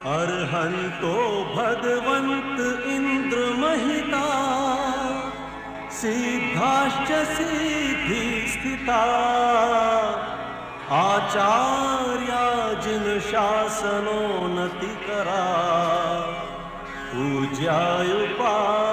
अर्हन्तो भगवंत इंद्र महिता सिद्धाश्च सिद्धि स्थिता। आचार्या जिन शासनोन्नति करा पूज्यायुपाध्यायका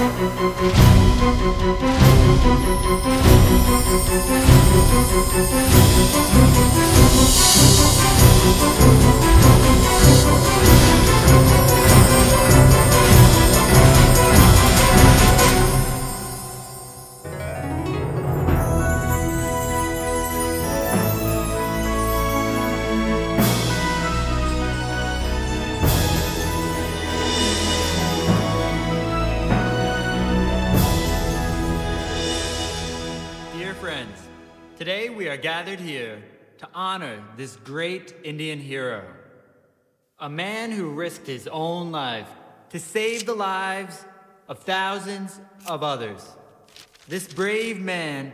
We'll be right back. Gathered here to honor this great Indian hero. A man who risked his own life to save the lives of thousands of others. This brave man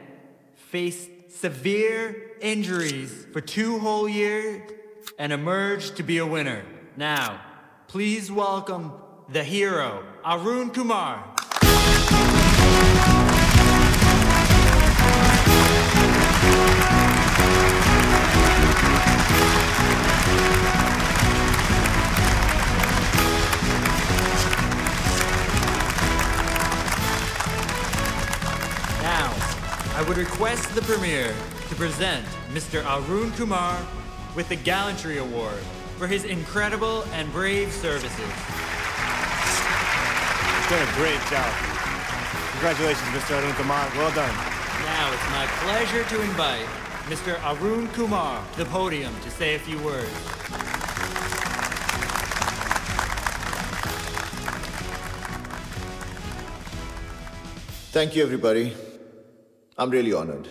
faced severe injuries for two whole years and emerged to be a winner. Now, please welcome the hero, Arun Kumar. I would request the Premier to present Mr. Arun Kumar with the Gallantry Award for his incredible and brave services. You've done a great job. Congratulations, Mr. Arun Kumar. Well done. Now it's my pleasure to invite Mr. Arun Kumar to the podium to say a few words. Thank you, everybody. I'm really honored.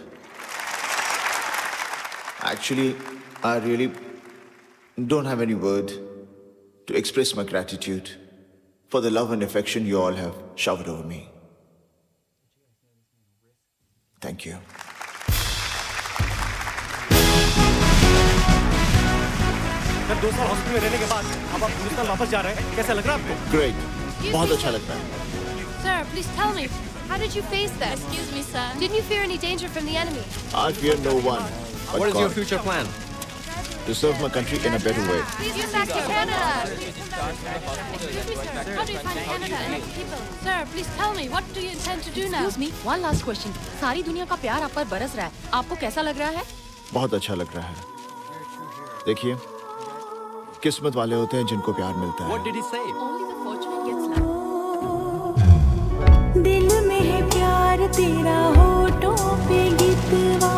Actually, I really don't have any word to express my gratitude for the love and affection you all have showered over me. Thank you. Sir दो साल hospital में रहने के बाद अब आप हिंदुस्तान वापस जा रहे हैं कैसा लग रहा है आपको Great. बहुत अच्छा लगता है Sir, please tell me, how did you face that? Excuse me, sir. Didn't you fear any danger from the enemy? I fear no one but What is your future plan? to serve my country in a better way. Please get back to Canada. Excuse me, sir. How do you find Canada and its people? Sir, please tell me, what do you intend to do now? Excuse me, one last question. सारी दुनिया का प्यार आप पर बरस रहा है आपको कैसा लग रहा है बहुत अच्छा लग रहा है देखिए किस्मत वाले होते हैं जिनको प्यार मिलता है What did he say? Only the fortunate प्यार तेरा हो पे गीतवा।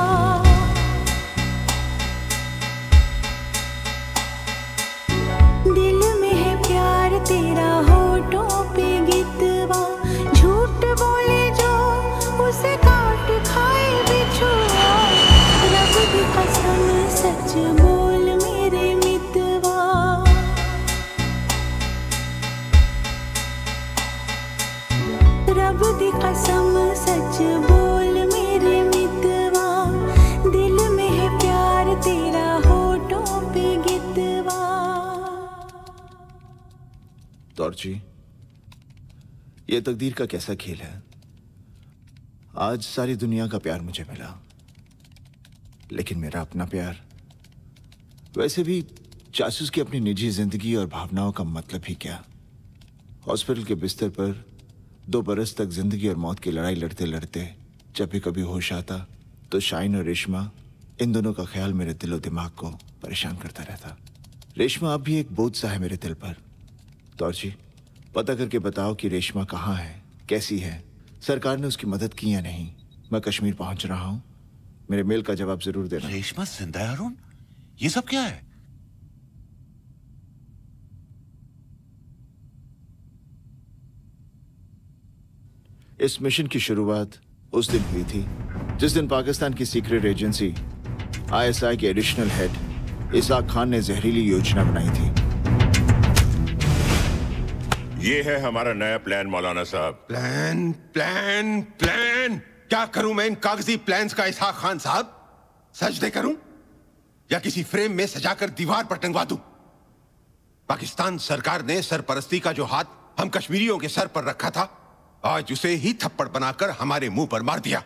दिल में है प्यार तेरा होठों ये तकदीर का कैसा खेल है? आज सारी दुनिया का प्यार मुझे मिला। लेकिन मेरा अपना प्यार, वैसे भी जासूस की अपनी निजी ज़िंदगी और भावनाओं का मतलब ही क्या? हॉस्पिटल के बिस्तर पर दो बरस तक ज़िंदगी और मौत की लड़ाई लड़ते लड़ते जब भी कभी होश आता तो शाइन और रेशमा इन दोनों का ख्याल मेरे दिल और दिमाग को परेशान करता रहता। रेशमा अब भी एक बोझ सा है मेरे दिल पर। दौरजी पता करके बताओ कि रेशमा कहाँ है, कैसी है, सरकार ने उसकी मदद की या नहीं? मैं कश्मीर पहुँच रहा हूँ। मेरे मेल का जवाब ज़रूर देना। रेशमा, ज़िंदा है, अरुण? ये सब क्या है? इस मिशन की शुरुआत उस दिन हुई थी जिस दिन पाकिस्तान की सीक्रेट एजेंसी आईएसआई के एडिशनल हेड इसाक खान ने जहरीली योजना बनाई थी। ये है हमारा नया प्लान मौलाना साहब। प्लान प्लान प्लान क्या करूँ मैं इन कागज़ी प्लान्स का इसहाक खान साहब? सजदे करूँ? या किसी फ्रेम में सजाकर दीवार पर टंगवा दूँ? पाकिस्तान सरकार ने सरपरस्ती का जो हाथ हम कश्मीरियों के सर पर रखा था आज उसे ही थप्पड़ बनाकर हमारे मुँह पर मार दिया।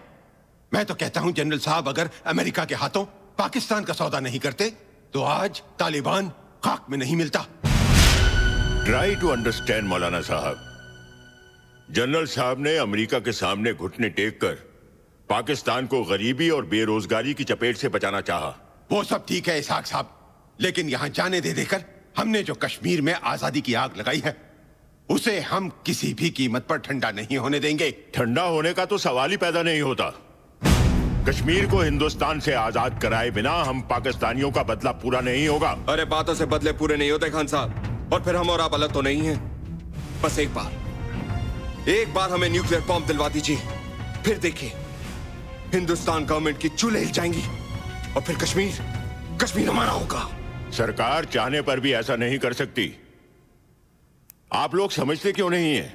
मैं तो कहता हूँ जनरल साहब अगर अमेरिका के हाथों पाकिस्तान का सौदा नहीं करते तो आज तालिबान खाक में नहीं मिलता। ट्राई टू अंडरस्टैंड मौलाना साहब। जनरल साहब ने अमेरिका के सामने घुटने टेक कर पाकिस्तान को गरीबी और बेरोजगारी की चपेट से बचाना चाहा। वो सब ठीक है इसहाक साहब। लेकिन यहाँ जाने दे देकर हमने जो कश्मीर में आज़ादी की आग लगाई है उसे हम किसी भी कीमत पर ठंडा नहीं होने देंगे। ठंडा होने का तो सवाल ही पैदा नहीं होता। कश्मीर को हिंदुस्तान से आज़ाद कराए बिना हम पाकिस्तानियों का बदला पूरा नहीं होगा। अरे बातों से बदले पूरे नहीं होते खान साहब। और फिर हम और आप अलग तो नहीं हैं। बस एक बार। एक बार हमें न्यूक्लियर बॉम्ब दिलवा दीजिए। फिर देखिए हिंदुस्तान गवर्नमेंट की चूल्हे हिल जाएँगी। और फिर कश्मीर कश्मीर हमारा होगा। सरकार चाहने पर भी ऐसा नहीं कर सकती। आप लोग समझते क्यों नहीं है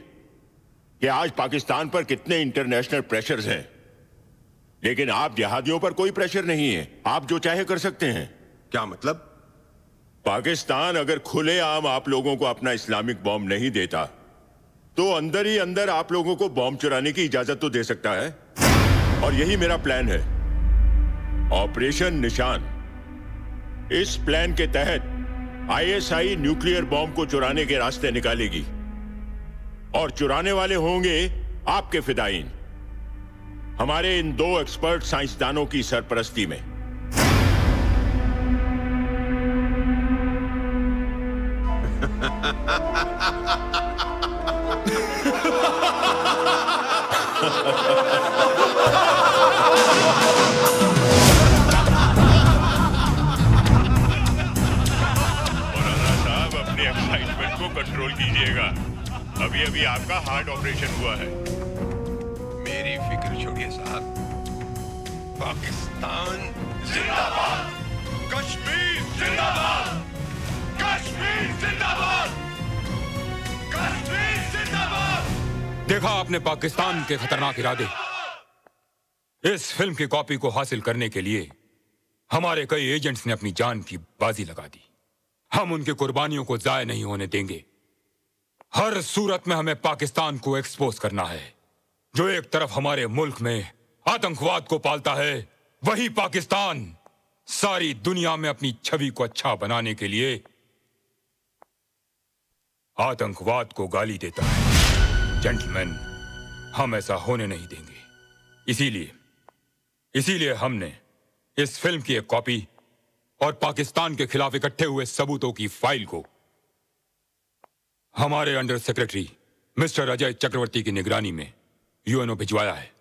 कि आज पाकिस्तान पर कितने इंटरनेशनल प्रेशर्स हैं? लेकिन आप जहादियों पर कोई प्रेशर नहीं है। आप जो चाहे कर सकते हैं। क्या मतलब? पाकिस्तान अगर खुलेआम आप लोगों को अपना इस्लामिक बॉम्ब नहीं देता तो अंदर ही अंदर आप लोगों को बॉम्ब चुराने की इजाज़त तो दे सकता है। और यही मेरा प्लान है। ऑपरेशन निशान इस प्लान के तहत आईएसआई न्यूक्लियर बॉम्ब को चुराने के रास्ते निकालेगी। और चुराने वाले होंगे आपके फिदाइन हमारे इन दो एक्सपर्ट साइंसदानों की सरपरस्ती में। कंट्रोल कीजिएगा। अभी अभी आपका हार्ट ऑपरेशन हुआ है। मेरी फ़िक्र छोड़िए साहब। पाकिस्तान जिंदाबाद। कश्मीर जिंदाबाद। कश्मीर जिंदाबाद। कश्मीर जिंदाबाद। देखा आपने पाकिस्तान के खतरनाक इरादे। इस फ़िल्म की कॉपी को हासिल करने के लिए हमारे कई एजेंट्स ने अपनी जान की बाजी लगा दी। हम उनकी कुर्बानियों को जाय नहीं होने देंगे। हर सूरत में हमें पाकिस्तान को एक्सपोज करना है। जो एक तरफ़ हमारे मुल्क में आतंकवाद को पालता है, वही पाकिस्तान सारी दुनिया में अपनी छवि को अच्छा बनाने के लिए आतंकवाद को गाली देता है। जेंटलमैन हम ऐसा होने नहीं देंगे। इसीलिए इसीलिए हमने इस फ़िल्म की एक कॉपी और पाकिस्तान के खिलाफ इकट्ठे हुए सबूतों की फ़ाइल को हमारे under secretary mister Ajay Chakraborty की निगरानी में यूएनओ भिजवाया है।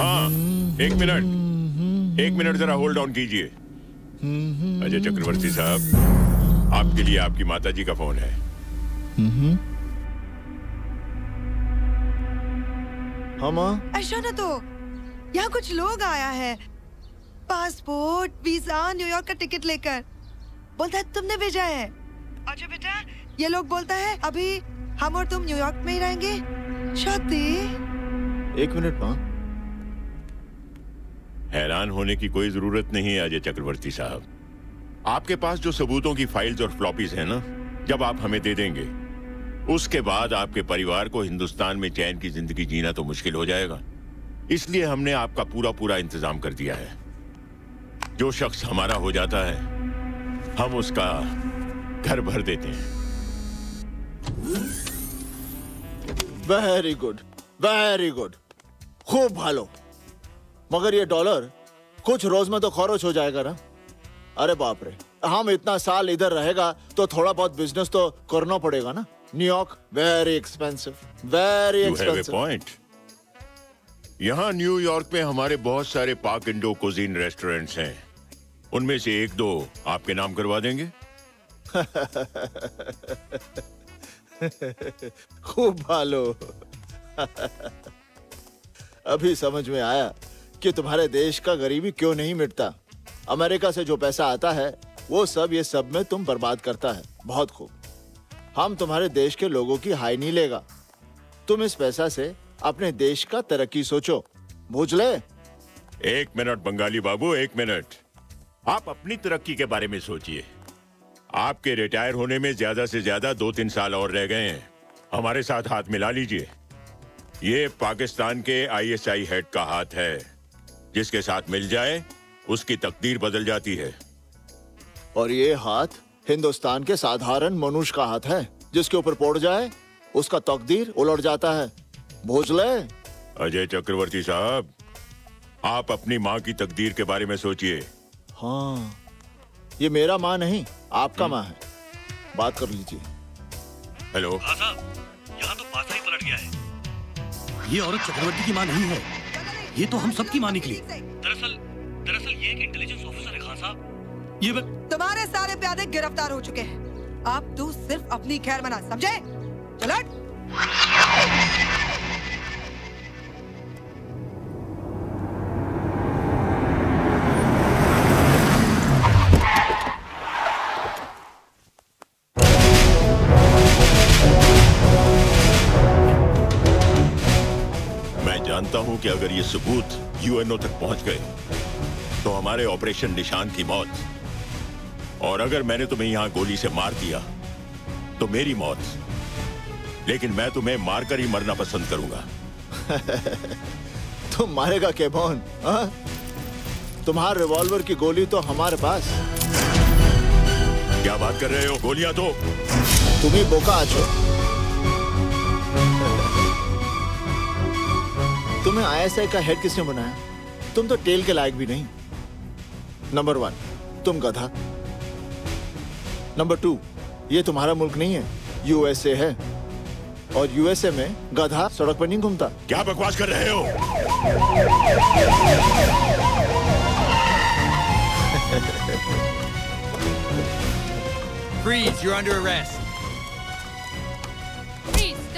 हाँ एक मिनट। एक मिनट जरा होल्ड ऑन कीजिए। अजय चक्रवर्ती साहब आपके लिए आपकी माता जी का फ़ोन है। हाँ माँ। ऐसा ना तो यहाँ कुछ लोग आया है। पासपोर्ट वीज़ा न्यूयॉर्क का टिकट लेकर। बोलता है तुमने भेजा है। अच्छा बेटा ये लोग बोलता है अभी हम और तुम न्यूयॉर्क में ही रहेंगे। शादी। एक मिनट माँ। हैरान होने की कोई ज़रूरत नहीं है अजय चक्रवर्ती साहब। आपके पास जो सबूतों की फाइल्स और फ्लॉपीज हैं ना, जब आप हमें दे देंगे, उसके बाद आपके परिवार को हिंदुस्तान में चैन की ज़िंदगी जीना तो मुश्किल हो जाएगा। इसलिए हमने आपका पूरा पूरा इंतज़ाम कर दिया है। जो शख्स हमारा हो जाता है, हम उसका घर भर देते हैं। वेरी गुड वेरी गुड खूब भालो। मगर ये डॉलर कुछ रोज में तो खरोच हो जाएगा ना? अरे बाप रे हम इतना साल इधर रहेगा तो थोड़ा बहुत बिज़नेस तो करना पड़ेगा ना? New York very expensive very expensive point यहाँ न्यूयॉर्क में हमारे बहुत सारे पाक इंडो कुजीन रेस्टोरेंट्स हैं। उनमें से एक दो आपके नाम करवा देंगे? खूब भालो। अभी समझ में आया। कि तुम्हारे देश का गरीबी क्यों नहीं मिटता? अमेरिका से जो पैसा आता है, वो सब ये सब में तुम बर्बाद करता है। बहुत खूब। हम तुम्हारे देश के लोगों की हाई नहीं लेगा। तुम इस पैसा से अपने देश का तरक्की सोचो। बूझ ले? एक मिनट, बंगाली बाबू, एक मिनट। आप अपनी तरक्की के बारे में सोचिए। आपके रिटायर होने में ज़्यादा से ज़्यादा दो तीन साल और रह गए हैं। हमारे साथ हाथ मिला लीजिए। ये पाकिस्तान के आईएसआई हेड का हाथ है। जिसके साथ मिल जाए उसकी तकदीर बदल जाती है। और ये हाथ हिंदुस्तान के साधारण मनुष्य का हाथ है। जिसके ऊपर पड़ जाए उसका तकदीर उलट जाता है। भूज ले अजय चक्रवर्ती साहब आप अपनी माँ की तकदीर के बारे में सोचिए। हाँ ये मेरा माँ नहीं आपका माँ है। बात कर लीजिए। हेलो। यहाँ तो पासा ही पलट गया है। ये औरत चक्रवर्ती की माँ नहीं है। ये तो हम सबकी माँ निकली दरअसल दरअसल ये एक इंटेलिजेंस ऑफिसर है खान साहब। ये तुम्हारे सारे प्यादे गिरफ़्तार हो चुके हैं। आप तू सिर्फ़ अपनी खैर मना समझे? चलो। कि अगर ये सबूत यूएनओ तक पहुँच गए तो हमारे ऑपरेशन निशान की मौत। और अगर मैंने तुम्हें यहाँ गोली से मार दिया तो मेरी मौत। लेकिन मैं तुम्हें मारकर ही मरना पसंद करूँगा। तुम मारेगा केबॉन हाँ? तुम्हारे रिवॉल्वर की गोली तो हमारे पास। क्या बात कर रहे हो? गोलियाँ तो। तुम ही बोका आचो तुम्हें आईएसआई का हेड किसने बनाया? तुम तो टेल के लायक भी नहीं। नंबर वन तुम गधा। नंबर टू ये तुम्हारा मुल्क नहीं है यूएसए है। और यूएसए में गधा सड़क पर नहीं घूमता। क्या बकवास कर रहे हो? Freeze, you're under arrest.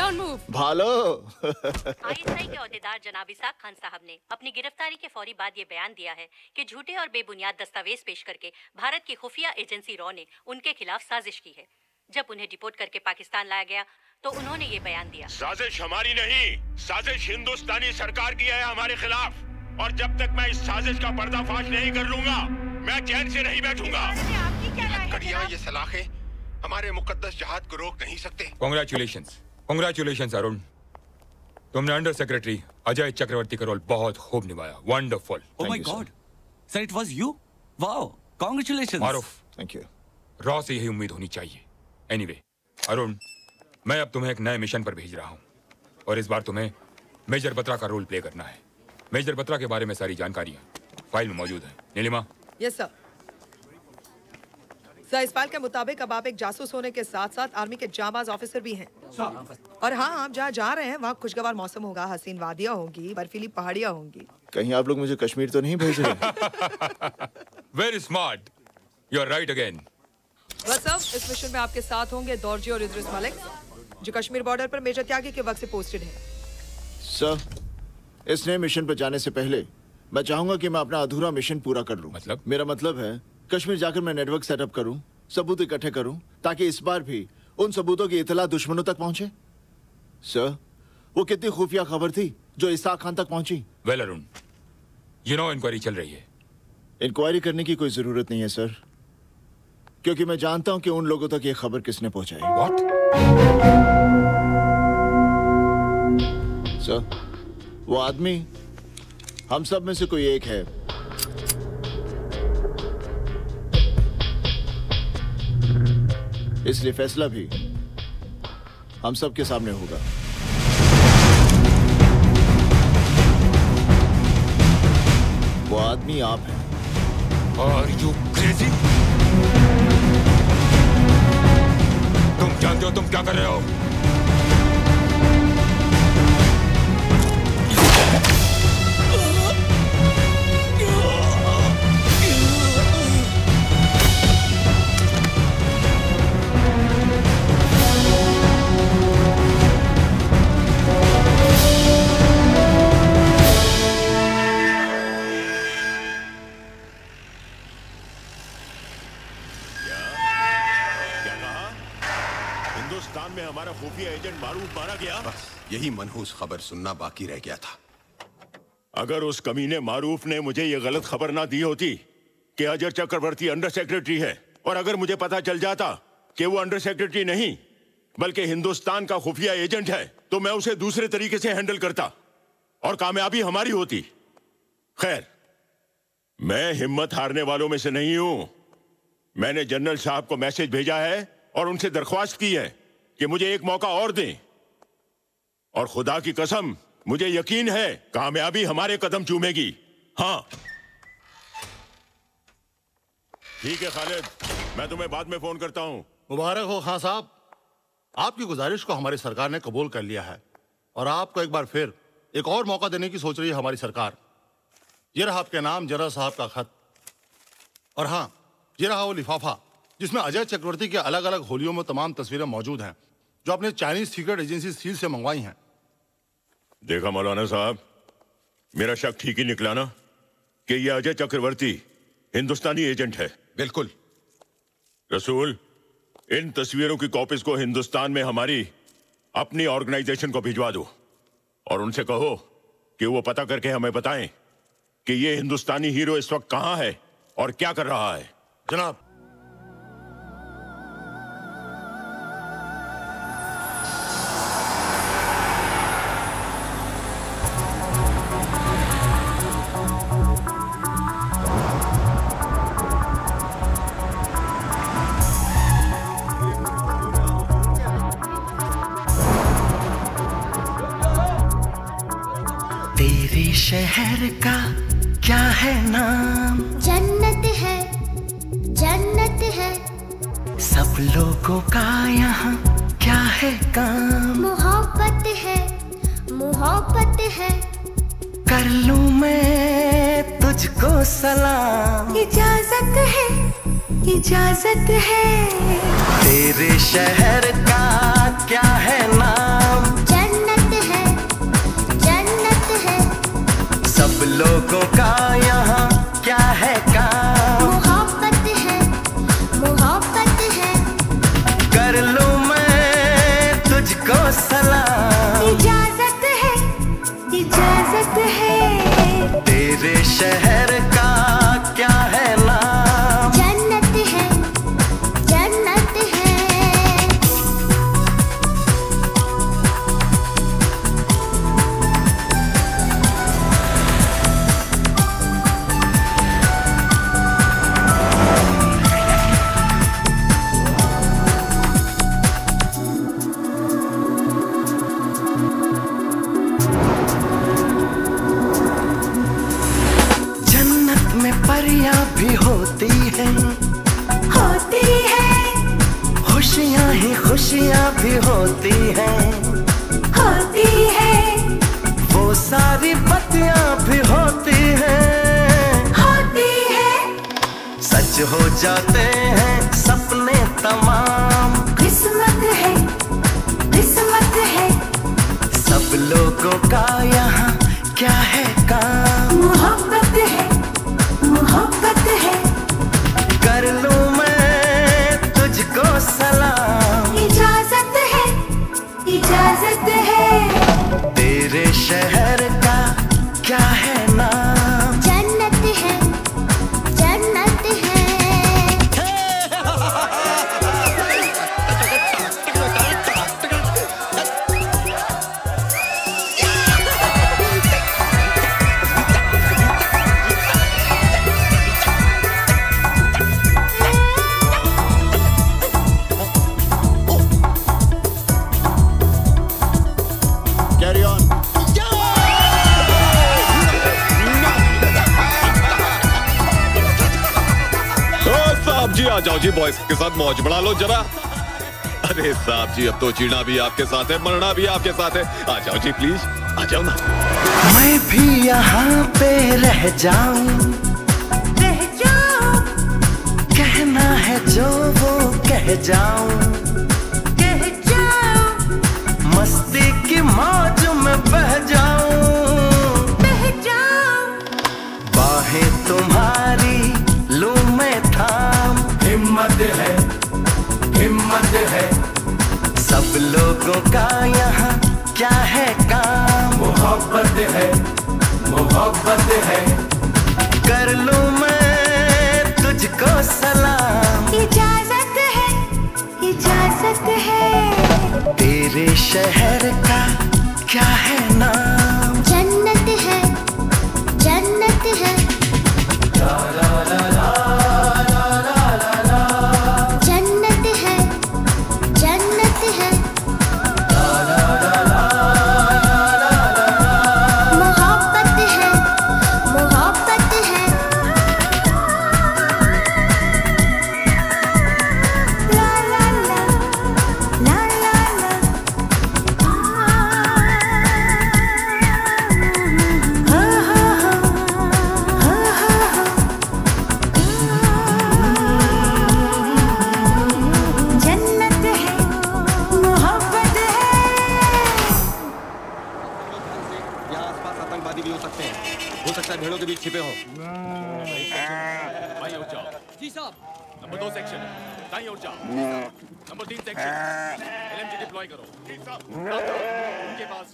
Don't move. भालो। आईएसआई के अहदेदार जनाब इसाक खान साहब ने अपनी गिरफ्तारी के फौरी बाद ये बयान दिया है कि झूठे और बेबुनियाद दस्तावेज़ पेश करके भारत की खुफिया एजेंसी रॉ ने उनके खिलाफ साजिश की है। जब उन्हें डिपोर्ट करके पाकिस्तान लाया गया तो उन्होंने ये बयान दिया। साजिश हमारी नहीं साजिश हिंदुस्तानी सरकार की है हमारे खिलाफ। और जब तक मैं इस साजिश का पर्दाफाश नहीं कर लूँगा मैं चैन से नहीं बैठूँगा। कड़िया ये सलाखें हमारे मुकद्दस जहाद को रोक नहीं सकते। कॉन्ग्रेचुलेशन कॉन्ग्रेचुलेशन अरुण तुमने अंडर सेक्रेटरी अजय चक्रवर्ती का रोल बहुत खूब निभाया wonderful Oh my God. Sir, it was you? Wow. Congratulations. मारूफ थैंक यू रॉ से यही उम्मीद होनी चाहिए एनीवे अरुण मैं अब तुम्हें एक नए मिशन पर भेज रहा हूँ और इस बार तुम्हें मेजर बत्रा का रोल प्ले करना है मेजर बत्रा के बारे में सारी जानकारियाँ फ़ाइल में मौजूद है नीलिमा यस सर सर इस के मुताबिक अब आप एक जासूस होने के साथ साथ आर्मी के जाबाज ऑफिसर भी हैं। और हाँ आप जहाँ जा रहे हैं वहाँ खुशगवार मौसम होगा हसीन वादियाँ होंगी बर्फीली पहाड़ियाँ होंगी। कहीं आप लोग मुझे कश्मीर तो नहीं भेज रहे? Very smart you are right again बस अब इस मिशन में आपके साथ होंगे दौरजी और इद्रिस मलिक जो कश्मीर बॉर्डर पर मेजर त्यागी के वक्त से पोस्टेड है। सर इस नए मिशन पर जाने से पहले मैं चाहूँगा कि मैं अपना अधूरा मिशन पूरा कर लूँ। मतलब? मेरा मतलब है कश्मीर जाकर मैं नेटवर्क सेटअप करूँ सबूत इकट्ठे करूँ ताकि इस बार भी उन सबूतों की इतला दुश्मनों तक पहुँचे। सर वो कितनी खुफिया खबर थी जो इसाक खान तक पहुँची। Well Arun you know inquiry चल रही है। इंक्वायरी करने की कोई ज़रूरत नहीं है सर क्योंकि मैं जानता हूँ कि उन लोगों तक यह खबर किसने पहुंचाई। What? सर वो आदमी हम सब में से कोई एक है। इसलिए फैसला भी हम सबके सामने होगा। वो आदमी आप हैं। और यू क्रेजी तुम जानते हो तुम क्या कर रहे हो? खुफिया एजेंट मारूफ मारा गया। बस यही मनहूस खबर सुनना बाकी रह गया था। अगर उस कमीने मारूफ ने मुझे ये गलत खबर ना दी होती कि अजय चक्रवर्ती अंडर सेक्रेटरी है और अगर मुझे पता चल जाता कि वो अंडर सेक्रेटरी नहीं बल्कि हिंदुस्तान का खुफिया एजेंट है तो मैं उसे दूसरे तरीके से हैंडल करता और कामयाबी हमारी होती। खैर मैं हिम्मत हारने वालों में से नहीं हूँ। मैंने जनरल साहब को मैसेज भेजा है और उनसे दरख्वास्त की है कि मुझे एक मौका और दें। और खुदा की कसम, मुझे यकीन है, कामयाबी हमारे कदम चूमेगी। हाँ। ठीक है, खालिद। मैं तुम्हें बाद में फ़ोन करता हूँ। मुबारक हो खान साहब। आपकी गुजारिश को हमारी सरकार ने कबूल कर लिया है। और आपको एक बार फिर एक और मौका देने की सोच रही है हमारी सरकार। ये रहा आपके नाम जनरल साहब का खत। और हाँ ये रहा वो लिफाफा, जिसमें अजय चक्रवर्ती के अलग अलग होलियों में तमाम तस्वीरें मौजूद हैं। जो आपने चाइनीज़ सीक्रेट एजेंसी सील से मंगवाई हैं। देखा मौलाना साहब मेरा शक ठीक ही निकला ना कि यह अजय चक्रवर्ती हिंदुस्तानी एजेंट है। बिल्कुल। रसूल इन तस्वीरों की कॉपीज को हिंदुस्तान में हमारी अपनी ऑर्गेनाइजेशन को भिजवा दो और उनसे कहो कि वो पता करके हमें बताएँ कि ये हिंदुस्तानी हीरो इस वक्त कहाँ है और क्या कर रहा है। जनाब शहर का क्या है नाम? जन्नत है जन्नत है। सब लोगों का यहाँ क्या है काम? मोहब्बत है मोहब्बत है। कर लूँ मैं तुझको सलाम। इजाज़त है इजाज़त है। तेरे शहर का शहर तो जीना भी आपके साथ है मरना भी आपके साथ है। आ जाओ जी प्लीज़ आ जाओ ना। मैं भी यहाँ पे रह जाऊँ। रह जाओ। कहना है जो वो कह जाऊँ। कह जाओ। मस्ती की मौज में बह जाऊँ। बह जाओ। बाहें तुम्हारी सब लोगों का यहाँ क्या है काम? मोहब्बत है मोहब्बत है। कर लूँ मैं तुझको सलाम। इजाज़त है इजाज़त है। तेरे शहर का क्या है नाम? जन्नत है जन्नत है। जन्नत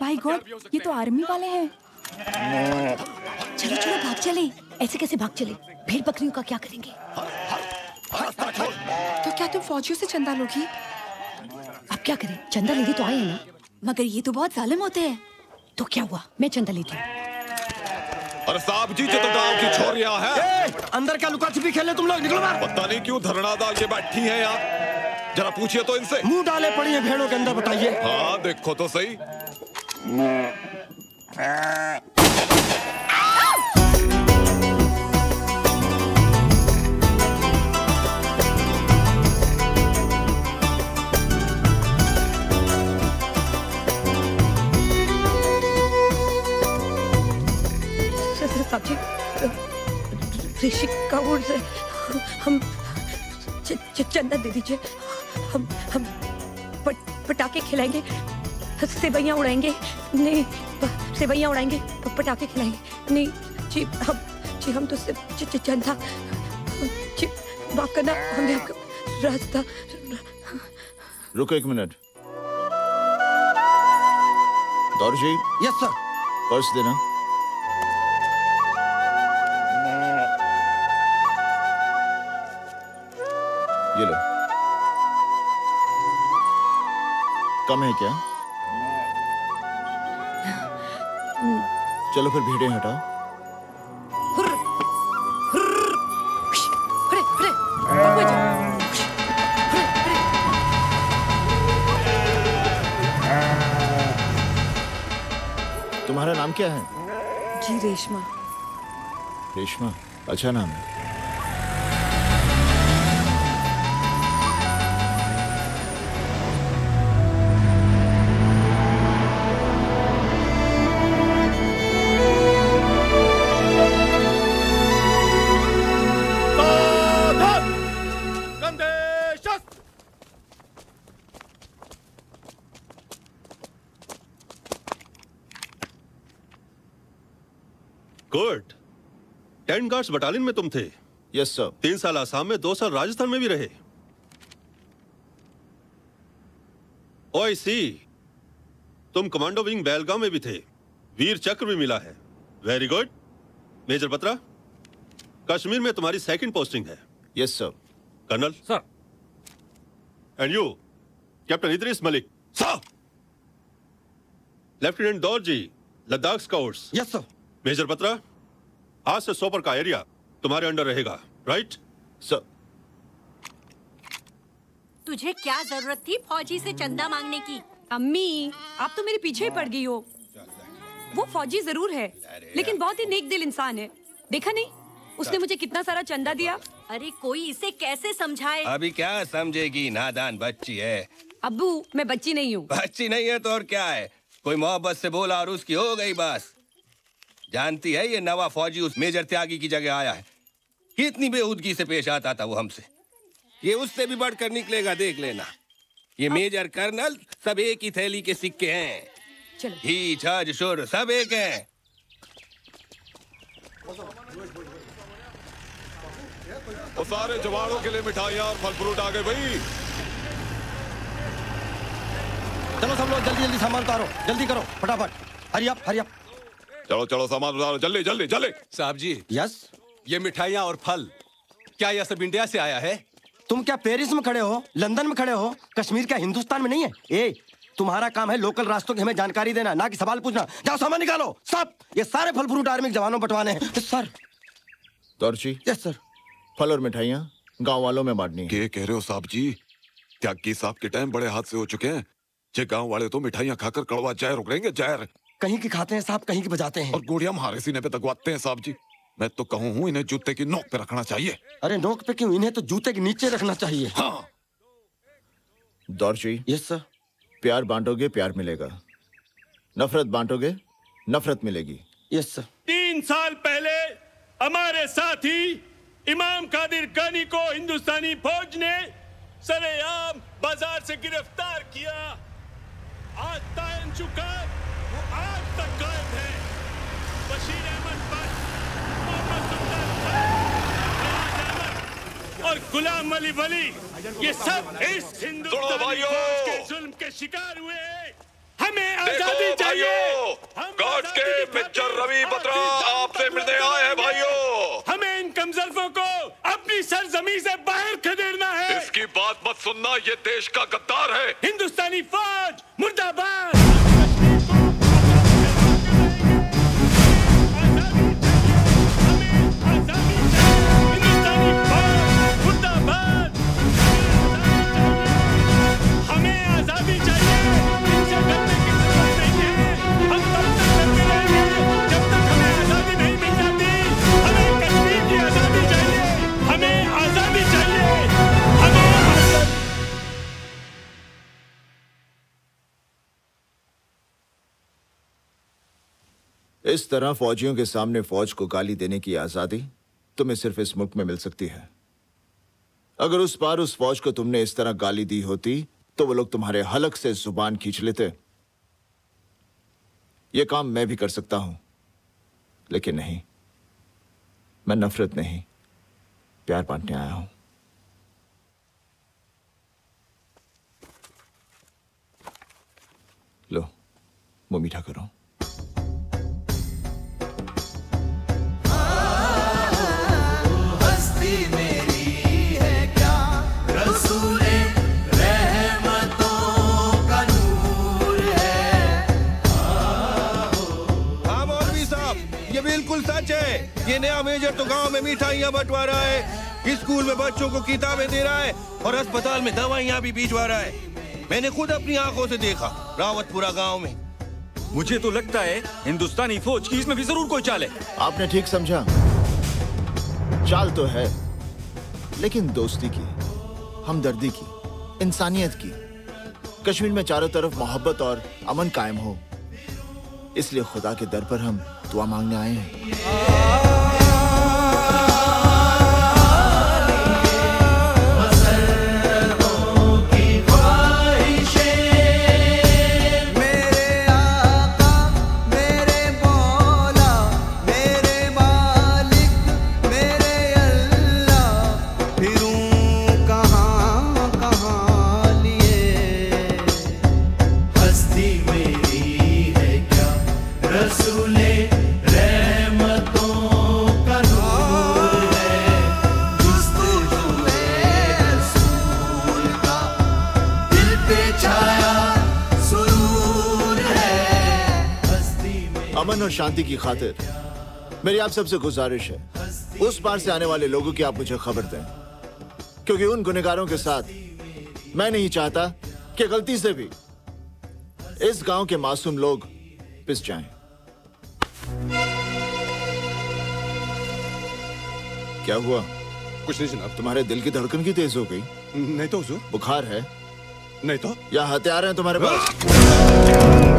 भाई गॉड ये तो आर्मी वाले हैं। चलो चलो भाग चले। ऐसे कैसे भाग चले? भेड़ बकरियों का क्या करेंगे? तो क्या तुम फौजियों से चंदा लोगी? अब क्या करें? चंदा लेने तो आए हैं ना? मगर ये तो बहुत जालिम होते हैं। तो क्या हुआ? मैं चंदा लेती हूँ। अरे साहब जी जो तो गाँव की छोरियाँ हैं। अंदर क्या लुका छिपी खेले तुम लोग? निकलो बाहर। पता नहीं क्यों धरना डाल के बैठी है यहाँ। जरा पूछिए तो इनसे। मुँह डाले पड़ी है भेड़ों के अंदर बताइए। हाँ देखो तो सही। साहब जी ऋषि कपूर से हम चंदा दे दीजिए। हम हम पट, पटाखे खिलाएँगे सेवैयाँ उड़ाएँगे। नहीं सेवैयाँ उड़ाएँगे पटाखे खिलाएँगे। नहीं जी हम जी हम तो सिर्फ़ चंदा। जी माफ़ करना हमने आपका रास्ता रुको एक मिनट। दौर जी यस सर पर्स देना। ये लो। कम है क्या? चलो फिर भीड़ें हटाओ। तुम्हारा नाम क्या है? जी रेशमा। रेशमा? अच्छा नाम है। टेन गार्ड्स बटालियन में तुम थे यस सर तीन साल आसाम में दो साल राजस्थान में भी रहे ओ सी तुम कमांडो विंग बेलगांव में भी थे वीर चक्र भी मिला है very good major Batra Kashmir में तुम्हारी सेकंड पोस्टिंग है yes sir colonel sir and you captain Idris Malik sir lieutenant Daur ji Ladakh scouts yes sir major Batra आज से सोपर का एरिया तुम्हारे अंडर रहेगा राइट सर तुझे क्या ज़रूरत थी फौजी से चंदा मांगने की? अम्मी आप तो मेरे पीछे ही पड़ गई हो। वो फौजी ज़रूर है लेकिन बहुत ही नेक दिल इंसान है। देखा नहीं? उसने मुझे कितना सारा चंदा दिया। अरे कोई इसे कैसे समझाए? अभी क्या समझेगी? नादान बच्ची है। अबू मैं बच्ची नहीं हूँ। बच्ची नहीं है तो और क्या है? कोई मोहब्बत से बोला और उसकी हो गई बस। जानती है ये नवा फौजी उस मेजर त्यागी की जगह आया है। कितनी बेहूदगी से पेश आता था वो हमसे। ये उससे भी बढ़कर निकलेगा देख लेना। ये मेजर कर्नल सब एक ही थैली के सिक्के हैं। चलो। ही छज शुर सब एक हैं। वो सारे जवानों के लिए मिठाइयाँ और फल फ्रूट आ गए भाई। चलो सब लोग जल्दी जल्दी सामान उतारो। जल्दी करो फटाफट। हरी अप हरी अप चलो चलो सामान उतारो। जल्दी जल्दी जल्दी। साहब जी। यस। ये मिठाइयाँ और फल। क्या यह सब इंडिया से आया है? तुम क्या पेरिस में खड़े हो? लंदन में खड़े हो? कश्मीर क्या हिंदुस्तान में नहीं है? ए तुम्हारा काम है लोकल रास्तों की हमें जानकारी देना ना कि सवाल पूछना। जाओ सामान निकालो। सब ये सारे फल फ्रूट आर्मी के जवानों बंटवाने हैं। सर दौरची यस सर फल और मिठाइयाँ गाँव वालों में बांटनी है। ये कह रहे हो साहब जी? त्यागी साहब के टाइम बड़े हाथ से हो चुके हैं। ये गाँव वाले तो मिठाइयाँ खाकर कड़वा जहर उगलेंगे जहर कहीं की खाते हैं साहब कहीं की बजाते हैं। और गोड़िया हमारे सीने पे दगवाते हैं साहब जी। मैं तो कहूँ हूँ इन्हें जूते की नोक पे रखना चाहिए। अरे नोक पे क्यों? इन्हें तो जूते के नीचे रखना चाहिए। हाँ। दौरची यस सर प्यार बांटोगे प्यार मिलेगा। नफरत बांटोगे नफरत मिलेगी। यस सर तीन साल पहले हमारे साथी इमाम कादिर गानी को हिंदुस्तानी फौज ने सरेआम बाज़ार से गिरफ़्तार किया। आज तायन चुका। तक गायब है बशीर अहमद बट मोहम्मद सुल्तान खान, और गुलाम अली वली ये सब इस हिंदुस्तानी के जुल्म के शिकार हुए हमें आज़ादी चाहिए। गॉड के पिक्चर रवि बत्रा आपसे मिलने आए हैं भाइयों। हमें इन कमजल्फों को अपनी सरजमी से बाहर खदेड़ना है। इसकी बात मत सुनना ये देश का गद्दार है। हिंदुस्तानी फौज मुर्दाबाद। इस तरह फौजियों के सामने फौज को गाली देने की आज़ादी तुम्हें सिर्फ़ इस मुल्क में मिल सकती है। अगर उस पार उस फौज को तुमने इस तरह गाली दी होती तो वो लोग तुम्हारे हलक से ज़ुबान खींच लेते। यह काम मैं भी कर सकता हूँ, लेकिन नहीं। मैं नफरत नहीं, प्यार बांटने आया हूँ। लो, मुँह मीठा करो। बिल्कुल सच है। ये नया मेजर तो गाँव में मिठाइयाँ बंटवा रहा है स्कूल में बच्चों को किताबें दे रहा है और अस्पताल में दवाइयाँ भी भिजवा रहा है। मैंने खुद अपनी आँखों से देखा रावतपुरा गाँव में। मुझे तो लगता है हिंदुस्तानी फौज की इसमें भी ज़रूर कोई चाल है। आपने ठीक समझा। चाल तो है लेकिन दोस्ती की हमदर्दी की इंसानियत की। कश्मीर में चारों तरफ़ मोहब्बत और अमन कायम हो। इसलिए खुदा के दर पर हम ตัวมังไง और शांति की खातिर। मेरी आप सबसे गुजारिश है उस पार से आने वाले लोगों की आप मुझे खबर दें। क्योंकि उन गुनेगारों के साथ मैं नहीं चाहता कि गलती से भी इस गाँव के मासूम लोग पिस जाएँ। क्या हुआ? कुछ नहीं जनाब। तुम्हारे दिल की धड़कन की तेज हो गई। नहीं तो हुजूर। बुखार है? नहीं तो। या हथियार हैं तुम्हारे पास?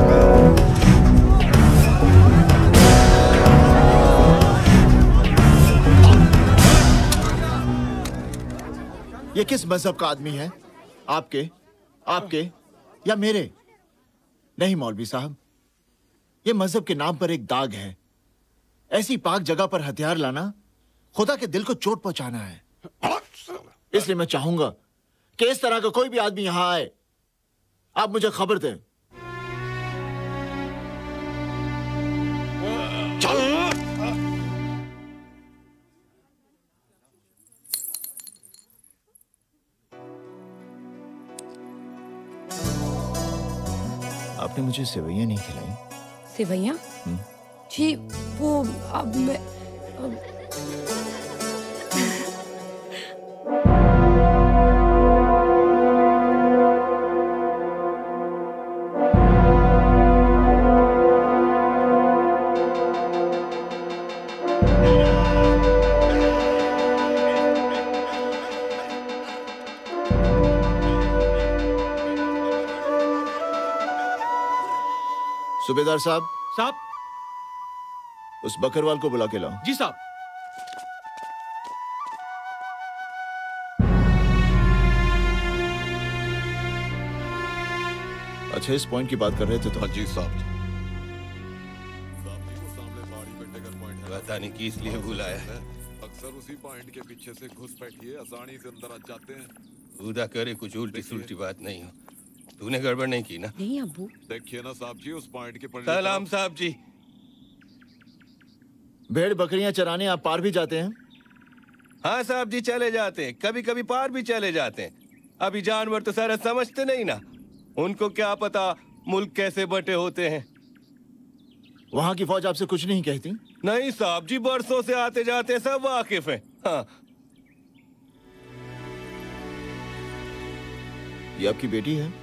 ये किस मज़हब का आदमी है? आपके? आपके? या मेरे? नहीं, मौलवी साहब। ये मज़हब के नाम पर एक दाग है। ऐसी पाक जगह पर हथियार लाना खुदा के दिल को चोट पहुंचाना है। इसलिए मैं चाहूँगा कि इस तरह का कोई भी आदमी यहाँ आए। आप मुझे खबर दें। आपने मुझे सेवैया नहीं खिलाई सेवैया हम्म। जी वो अब मैं अब, सूबेदार साहब। साहब। उस बकरवाल को बुला के लाओ। जी साहब। अच्छा इस पॉइंट की बात कर रहे थे तो जी साहब। पता नहीं किस लिए बुलाया अक्सर उसी पॉइंट के पीछे से घुस बैठिए आसानी से अंदर आ जाते हैं। खुदा करे कुछ उल्टी सुल्टी बात नहीं हो। तूने गड़बड़ नहीं की ना। नहीं अबू। देखिए ना साहब जी उस पॉइंट के पर सलाम साहब जी। भेड़ बकरियाँ चराने आप पार भी जाते हैं? हाँ साहब जी चले जाते हैं। कभी कभी पार भी चले जाते हैं। अभी जानवर तो सारा समझते नहीं ना। उनको क्या पता मुल्क कैसे बटे होते हैं। वहाँ की फौज आपसे कुछ नहीं कहती? नहीं साहब जी बरसों से आते जाते हैं, सब वाकिफ हैं। हाँ। ये आपकी बेटी है?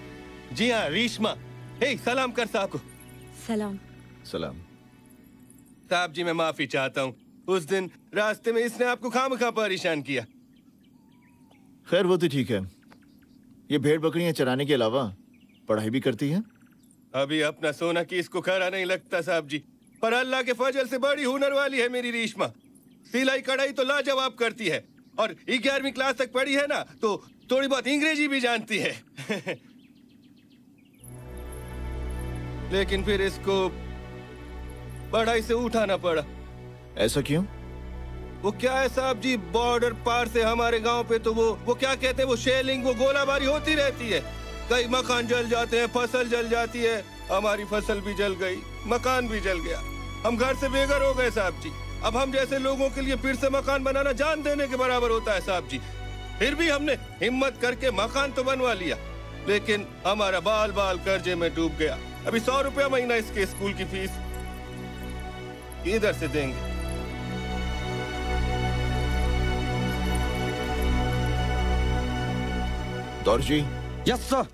जी हाँ रीशमा। हे सलाम कर साहब को। सलाम। सलाम। साहब जी मैं माफ़ी चाहता हूँ। उस दिन रास्ते में इसने आपको खाम खा परेशान किया। खैर वो तो ठीक है। ये भेड़ बकरियाँ चराने के अलावा पढ़ाई भी करती है? अभी अपना सोना की इसको खरा नहीं लगता साहब जी। पर अल्लाह के फजल से बड़ी हुनर वाली है मेरी रीशमा। सिलाई कढ़ाई तो लाजवाब करती है। और ग्यारहवीं क्लास तक पढ़ी है ना तो थोड़ी बहुत अंग्रेज़ी भी जानती है। लेकिन फिर इसको पढ़ाई से उठाना पड़ा। ऐसा क्यों? वो क्या है साहब जी? बॉर्डर पार से हमारे गाँव पे तो वो वो क्या कहते हैं? वो शेलिंग वो गोलाबारी होती रहती है। कई मकान जल जाते हैं फ़सल जल जाती है। हमारी फ़सल भी जल गई मकान भी जल गया। हम घर से बेघर हो गए साहब जी। अब हम जैसे लोगों के लिए फिर से मकान बनाना जान देने के बराबर होता है साहब जी। फिर भी हमने हिम्मत करके मकान तो बनवा लिया। लेकिन हमारा बाल बाल कर्जे में डूब गया। अभी सौ रुपया महीना इसके स्कूल की फ़ीस इधर से देंगे। दौर जी यस सर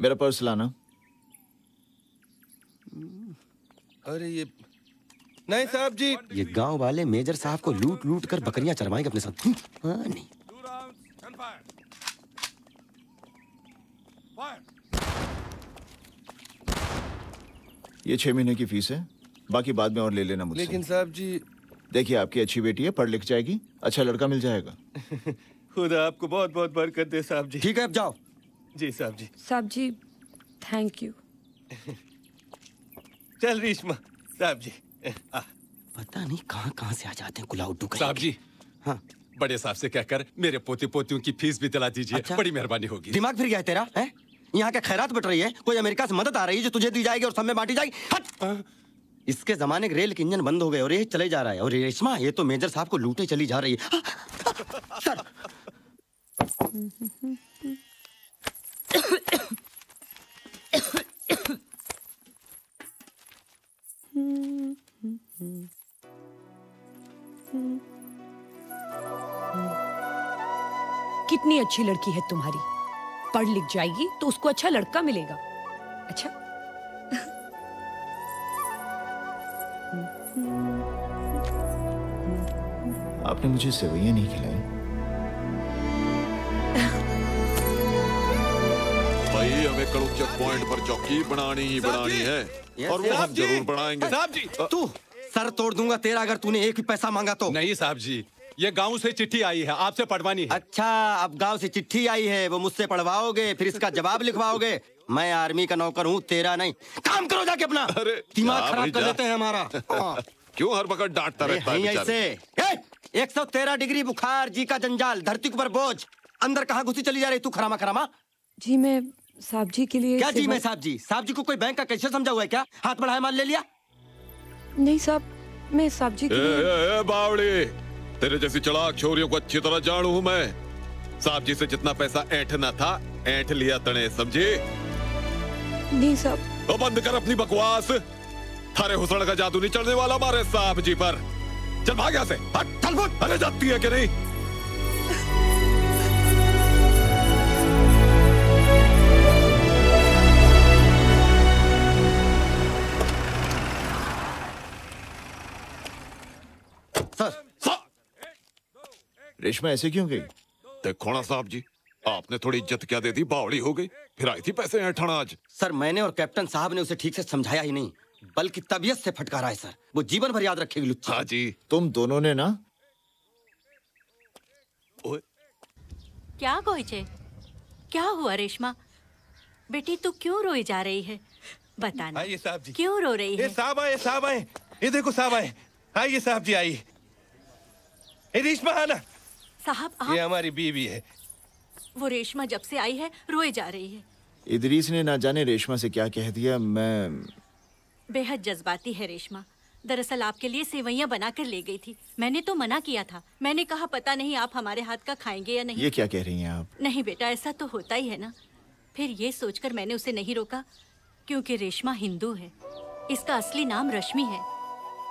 मेरा पर्स लाना। अरे ये नहीं साहब जी। ये गाँव वाले मेजर साहब को लूट लूट कर बकरियाँ चरवाएँगे अपने साथ। हाँ, नहीं। ये छह महीने की फ़ीस है। बाकी बाद में और ले लेना मुझसे। लेकिन साहब जी देखिए आपकी अच्छी बेटी है पढ़ लिख जाएगी। अच्छा लड़का मिल जाएगा। खुदा आपको बहुत बहुत बरकत दे साहब जी। ठीक है अब जाओ। जी साहब जी। साहब जी थैंक यू चल रीशमा साहब जी। आ, पता नहीं कहाँ कहाँ से आ जाते हैं गुलाउड्डू साहब जी। हाँ। बड़े साहब से कहकर मेरे पोते पोतियों की फ़ीस भी दिला दीजिए। अच्छा? बड़ी मेहरबानी होगी। दिमाग फिर गया है तेरा है? यहाँ क्या खैरात बट रही है? कोई अमेरिका से मदद आ रही है जो तुझे दी जाएगी और सब में बांटी जाएगी? हट! इसके जमाने के रेल के इंजन बंद हो गए और ये चले जा रहा है। और ये रेशमा ये तो मेजर साहब को लूटे चली जा रही है। सर कितनी अच्छी लड़की है तुम्हारी। पढ़ लिख जाएगी तो उसको अच्छा लड़का मिलेगा। अच्छा? आपने मुझे सेवैया नहीं खिलाई। भाई हमें कड़ू चेक पॉइंट पर चौकी बनानी ही बनानी है और वो हम ज़रूर बनाएँगे। साहब जी तू सर तोड़ दूँगा तेरा अगर तूने एक ही पैसा मांगा तो। नहीं साहब जी ये गाँव से चिट्ठी आई है आपसे पढ़वानी है। अच्छा अब गाँव से चिट्ठी आई है वो मुझसे पढ़वाओगे फिर इसका जवाब लिखवाओगे। मैं आर्मी का नौकर हूँ तेरा नहीं। काम करो जाके अपना। दिमाग खराब कर देते हैं हमारा। हाँ। क्यों हर वक्त डांटता रहता है ऐसे। एक सौ तेरह डिग्री बुखार जी का जंजाल धरती के ऊपर बोझ। अंदर कहाँ घुसी चली जा रही तू खरामा खरामा? जी मैं साहब जी के लिए क्या जी मैं साहब जी साहब जी को कोई बैंक का कैसे समझा हुआ है क्या? हाथ बढ़ाया मान ले लिया? नहीं साहब मैं साहब जी के लिए बावड़ी। तेरे जैसी चलाक छोरियों को अच्छी तरह जानू हूँ मैं। साहब जी से जितना पैसा ऐठना था ऐंठ लिया तने समझे? नहीं साहब। ओ बंद कर अपनी बकवास। थारे हुसड़ का जादू नहीं चढ़ने वाला हमारे साहब जी पर। चल भाग यहाँ से। अरे जाती है कि नहीं? रेशमा ऐसे क्यों गई? देखो ना साहब जी आपने थोड़ी इज़्ज़त क्या दे दी? बावड़ी हो गई फिर आई थी पैसे ऐंठना आज सर मैंने और कैप्टन साहब ने उसे ठीक से समझाया ही नहीं बल्कि तबीयत से फटकारा है सर। वो जीवन भर याद रखेगी लुच्ची। हाँ जी। तुम दोनों ने ना? क्या गोइचे? क्या हुआ रेशमा? बेटी तू क्यों रोई जा रही है? बताना आइए साहब जी। क्यों रो रही है? साहब आए साहब आए। ये देखो साहब आए। आइए साहब जी आइए। रेशमा आना साहब आप ये हमारी बीवी है। वो रेशमा जब से आई है रोए जा रही है। इदरीस ने ना जाने रेशमा से क्या कह दिया मैं बेहद जज्बाती है रेशमा। दरअसल आपके लिए सेवैयां बना कर ले गई थी। मैंने तो मना किया था। मैंने कहा पता नहीं आप हमारे हाथ का खाएँगे या नहीं? ये क्या कह रही हैं आप? नहीं बेटा ऐसा तो होता ही है ना। फिर ये सोचकर मैंने उसे नहीं रोका क्योंकि रेशमा हिंदू है। इसका असली नाम रश्मि है।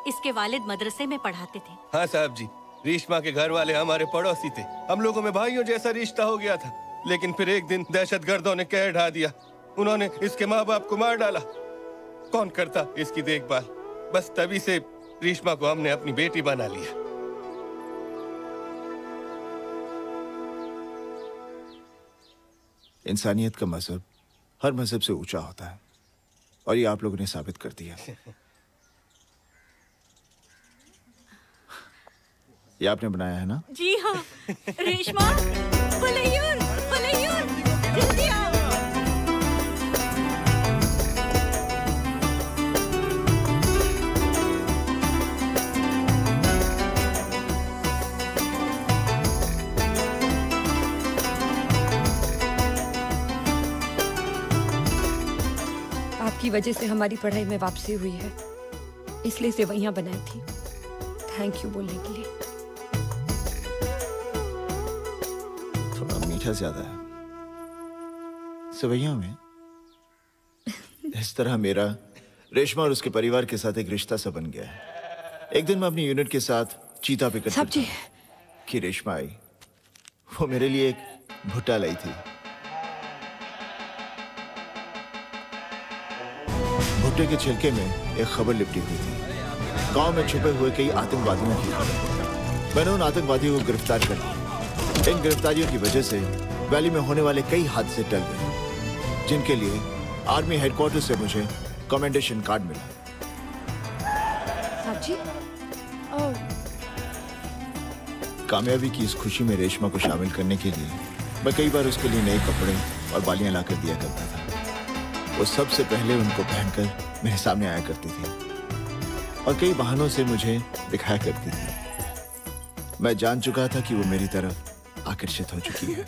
इसके वालिद मदरसे में पढ़ाते थे। हाँ साहब जी। रेशमा के घर वाले हमारे पड़ोसी थे। हम लोगों में भाइयों जैसा रिश्ता हो गया था। लेकिन फिर एक दिन दहशत गर्दों ने कह ढा दिया। उन्होंने इसके माँ बाप को मार डाला। कौन करता इसकी देखभाल? बस तभी से रेशमा को हमने अपनी बेटी बना लिया। इंसानियत का मज़हब हर मज़हब से ऊँचा होता है। और ये आप लोगों ने साबित कर दिया। ये आपने बनाया है ना? जी हाँ। रेशमा, फलैयूर जल्दी आपकी वजह से हमारी पढ़ाई में वापसी हुई है। इसलिए सेवैयां बनाई थी। थैंक यू बोलने के लिए। मीठा ज़्यादा है। सवैया में इस तरह मेरा रेशमा और उसके परिवार के साथ एक रिश्ता सा बन गया है। एक दिन मैं अपनी यूनिट के साथ चीता पे जी। कि रेशमा आई। वो मेरे लिए एक भुट्टा लाई थी। भुट्टे के छिलके में एक खबर लिपटी हुई थी। गाँव में छुपे हुए कई आतंकवादियों की मैंने उन आतंकवादियों को गिरफ़्तार कर लिया। इन गिरफ्तारियों की वजह से वैली में होने वाले कई हादसे टल गए जिनके लिए आर्मी हेडक्वार्टर से मुझे कमेंडेशन कार्ड मिला। कामयाबी की इस खुशी में रेशमा को शामिल करने के लिए मैं कई बार उसके लिए नए कपड़े और बालियाँ लाकर दिया करता था। वो सबसे पहले उनको पहनकर मेरे सामने आया करती थी और कई बहानों से मुझे दिखाया करती थी। मैं जान चुका था कि वो मेरी तरफ़ आकर्षित हो चुकी है।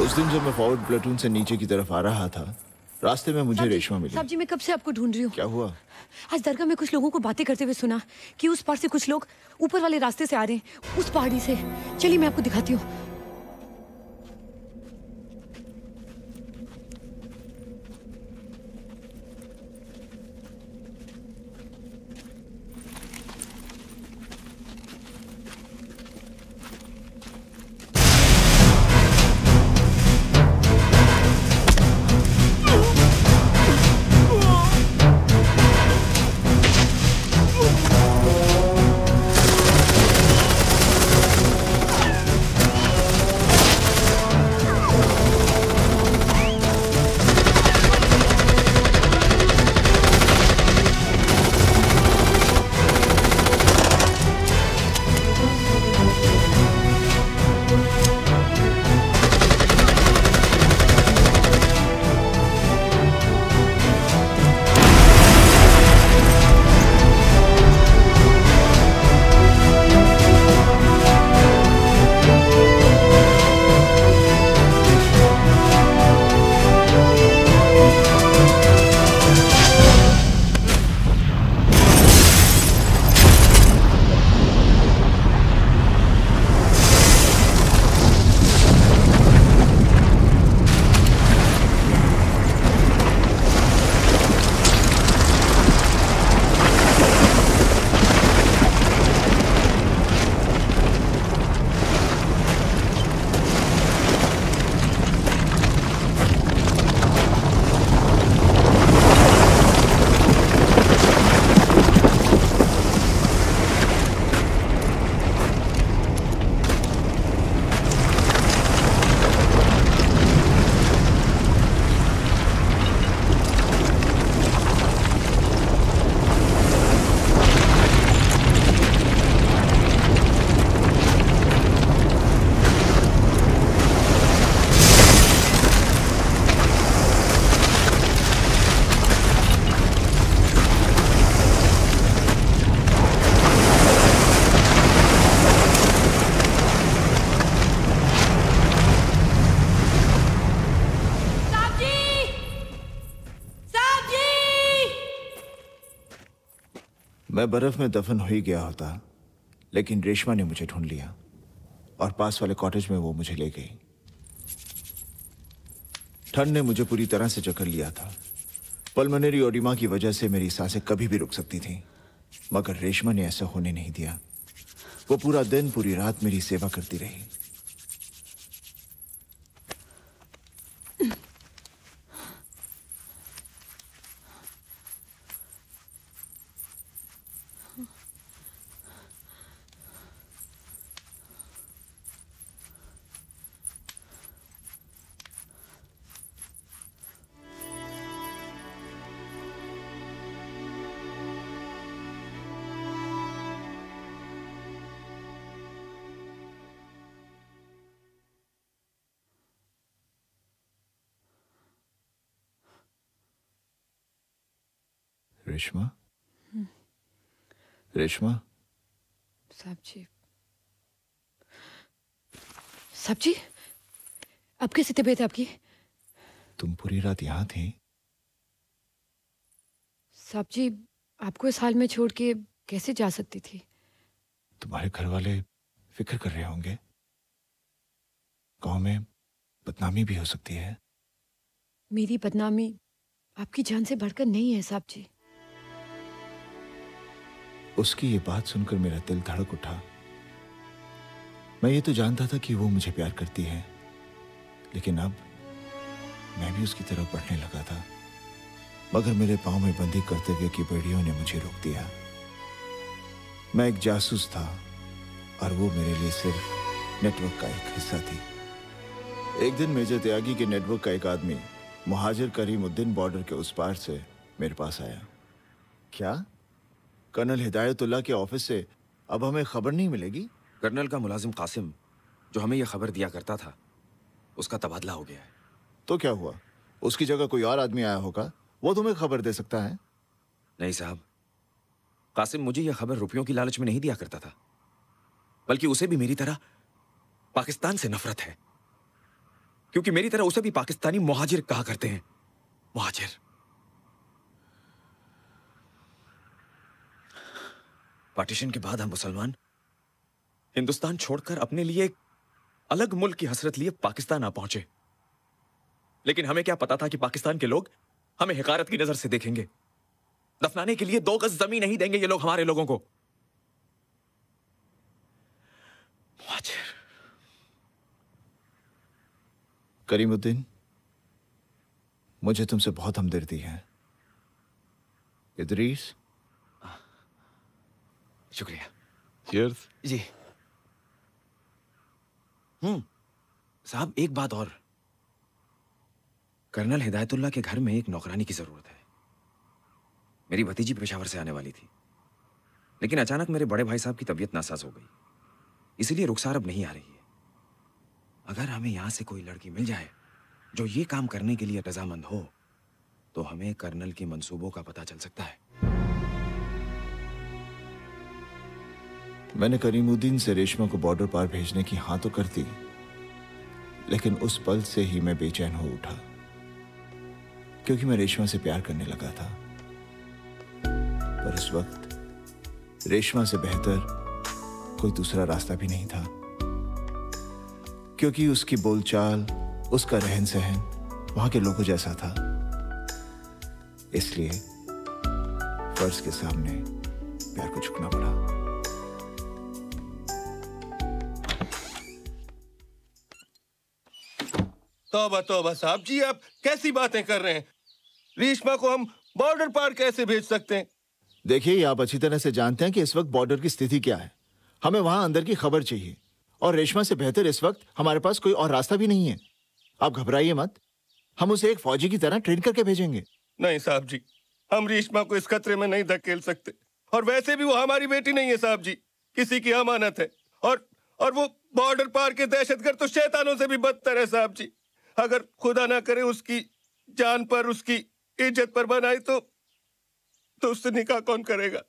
उस दिन जब मैं फॉरवर्ड प्लेटून से नीचे की तरफ़ आ रहा था रास्ते में मुझे रेशमा मिली। साहब जी मैं कब से आपको ढूंढ रही हूँ? क्या हुआ? आज दरगाह में कुछ लोगों को बातें करते हुए सुना कि उस पार से कुछ लोग ऊपर वाले रास्ते से आ रहे हैं उस पहाड़ी से। चलिए मैं आपको दिखाती हूँ। मैं बर्फ़ में दफन हो ही गया होता, लेकिन रेशमा ने मुझे ढूंढ लिया और पास वाले कॉटेज में वो मुझे ले गई। ठंड ने मुझे पूरी तरह से जकड़ लिया था। पल्मोनरी ओडिमा की वजह से मेरी साँसें कभी भी रुक सकती थीं, मगर रेशमा ने ऐसा होने नहीं दिया। वो पूरा दिन, पूरी रात मेरी सेवा करती रही। रेशमा। रेशमा साहब जी साहब जी अब कैसी तबीयत है आपकी? तुम पूरी रात यहाँ थी। साहब जी आपको इस हाल में छोड़ के कैसे जा सकती थी? तुम्हारे घर वाले फ़िक्र कर रहे होंगे। गाँव में बदनामी भी हो सकती है। मेरी बदनामी आपकी जान से बढ़कर नहीं है साहब जी उसकी ये बात सुनकर मेरा दिल धड़क उठा। मैं ये तो जानता था कि वो मुझे प्यार करती है, लेकिन अब मैं भी उसकी तरफ़ बढ़ने लगा था। मगर मेरे पाँव में बंदी कर्तव्य की बेड़ियों ने मुझे रोक दिया। मैं एक जासूस था और वो मेरे लिए सिर्फ़ नेटवर्क का एक हिस्सा थी। एक दिन मेजर त्यागी के नेटवर्क का एक आदमी मुहाजिर करीमुद्दीन बॉर्डर के उस पार से मेरे पास आया। क्या? कर्नल हिदायतुल्ला के ऑफ़िस से अब हमें खबर नहीं मिलेगी। कर्नल का मुलाजिम कासिम जो हमें यह खबर दिया करता था उसका तबादला हो गया है। तो क्या हुआ? उसकी जगह कोई और आदमी आया होगा? वो तुम्हें खबर दे सकता है? नहीं साहब। कासिम मुझे यह खबर रुपयों की लालच में नहीं दिया करता था बल्कि उसे भी मेरी तरह पाकिस्तान से नफरत है। क्योंकि मेरी तरह उसे भी पाकिस्तानी मुहाजिर कहा करते हैं। मुहाजिर। पार्टीशन के बाद हम मुसलमान। हिंदुस्तान छोड़कर अपने लिए एक अलग मुल्क की हसरत लिए पाकिस्तान आ पहुँचे। लेकिन हमें क्या पता था कि पाकिस्तान के लोग हमें हिकारत की नज़र से देखेंगे। दफनाने के लिए दो गज ज़मीन नहीं देंगे ये लोग हमारे लोगों को। करीमुद्दीन, मुझे तुमसे बहुत हमदर्दी है। इदरीस शुक्रिया चीयर्स जी। हम्म साहब एक बात और। कर्नल हिदायतुल्ला के घर में एक नौकरानी की ज़रूरत है। मेरी भतीजी पेशावर से आने वाली थी। लेकिन अचानक मेरे बड़े भाई साहब की तबीयत नासाज हो गई। इसीलिए रुखसार अब नहीं आ रही है। अगर हमें यहाँ से कोई लड़की मिल जाए जो ये काम करने के लिए रजामंद हो तो हमें कर्नल के मंसूबों का पता चल सकता है। मैंने करीमुद्दीन से रेशमा को बॉर्डर पार भेजने की हाँ तो कर दी, लेकिन उस पल से ही मैं बेचैन हो उठा, क्योंकि मैं रेशमा से प्यार करने लगा था। पर उस वक्त रेशमा से बेहतर कोई दूसरा रास्ता भी नहीं था, क्योंकि उसकी बोलचाल, उसका रहन सहन वहाँ के लोगों जैसा था। इसलिए फ़र्ज़ के सामने प्यार को झुकना पड़ा। तौबा तौबा साहब। जी आप कैसी बातें कर रहे हैं? रेशमा को हम बॉर्डर पार कैसे भेज सकते हैं? देखिए आप अच्छी तरह से जानते हैं कि इस वक्त बॉर्डर की स्थिति क्या है। हमें वहाँ अंदर की खबर चाहिए। और रेशमा से बेहतर इस वक्त हमारे पास कोई और रास्ता भी नहीं है। आप घबराइए मत। हम उसे एक फौजी की तरह ट्रेन करके भेजेंगे। नहीं साहब जी हम रेशमा को इस खतरे में नहीं धकेल सकते। और वैसे भी वो हमारी बेटी नहीं है साहब जी। किसी की अमानत है। और और वो बॉर्डर पार के दहशतगर्द तो शैतानों से भी बदतर है साहब जी। अगर खुदा ना करे उसकी जान पर उसकी इज़्ज़त पर बनाई तो तो उससे निकाह कौन करेगा?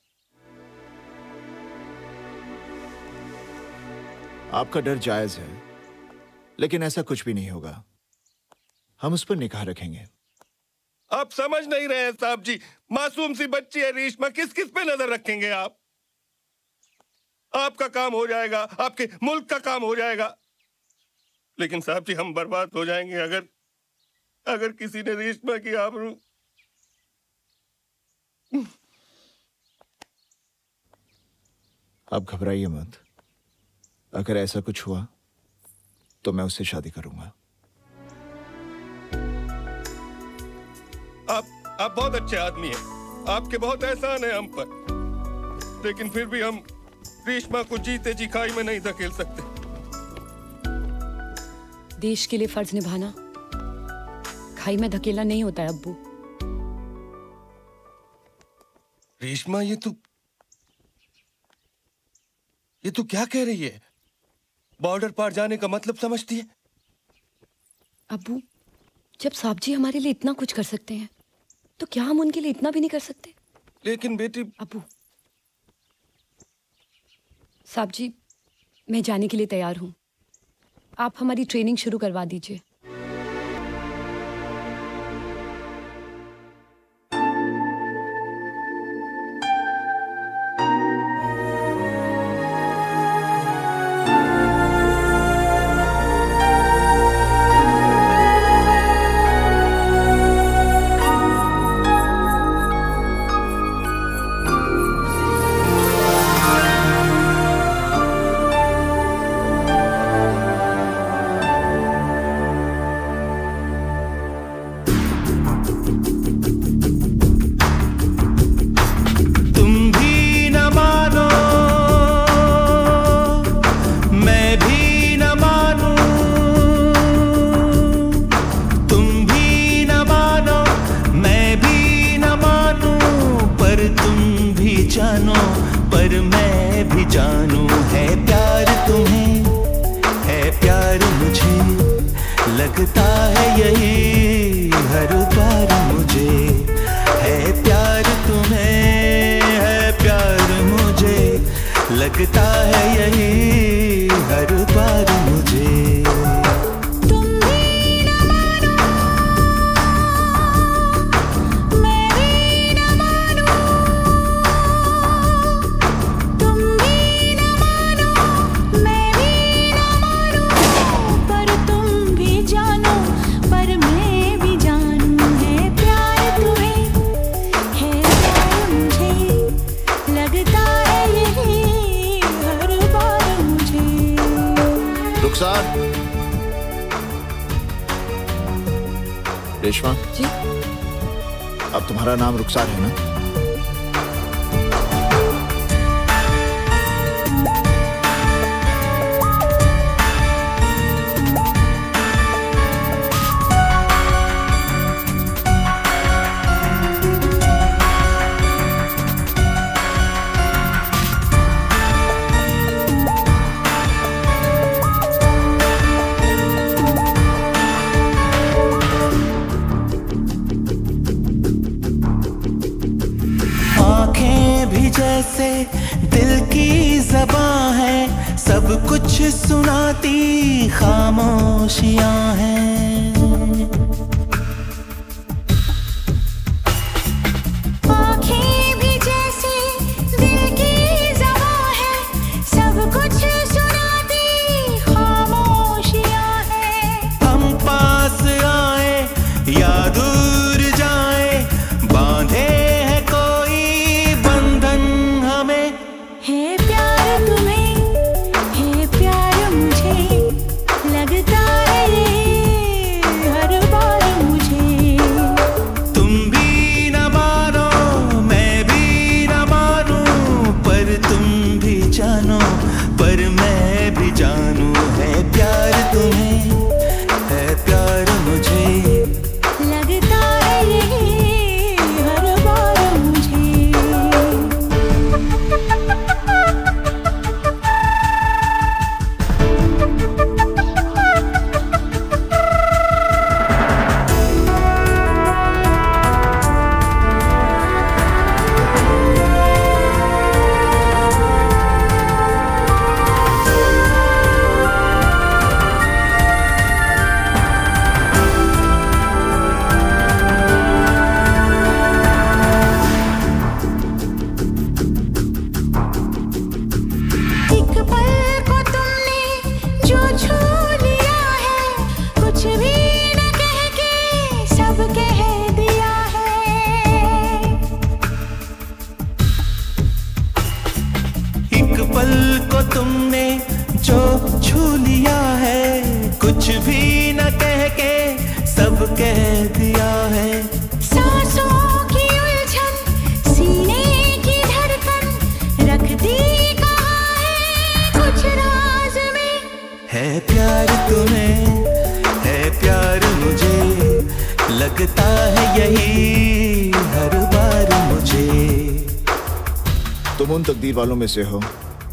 आपका डर जायज़ है लेकिन ऐसा कुछ भी नहीं होगा। हम उस पर निकाह रखेंगे। आप समझ नहीं रहे हैं साहब जी। मासूम सी बच्ची है रेशमा। किस किस पे नज़र रखेंगे आप? आपका काम हो जाएगा आपके मुल्क का काम हो जाएगा। लेकिन साहब जी हम बर्बाद हो जाएँगे अगर अगर किसी ने रेशमा की आबरू आप घबराइए मत। अगर ऐसा कुछ हुआ तो मैं उससे शादी करूँगा। आप आप बहुत अच्छे आदमी हैं। आपके बहुत एहसान है हम पर। लेकिन फिर भी हम रेशमा को जीते जी खाई में नहीं धकेल सकते। देश के लिए फ़र्ज़ निभाना। खाई में धकेला नहीं होता है अब्बू। रेशमा ये तो ये तो क्या कह रही है? बॉर्डर पार जाने का मतलब समझती है? अब्बू जब साहब जी हमारे लिए इतना कुछ कर सकते हैं तो क्या हम उनके लिए इतना भी नहीं कर सकते? लेकिन बेटी अबू साहब जी मैं जाने के लिए तैयार हूँ। आप हमारी ट्रेनिंग शुरू करवा दीजिए। वालों में से हो,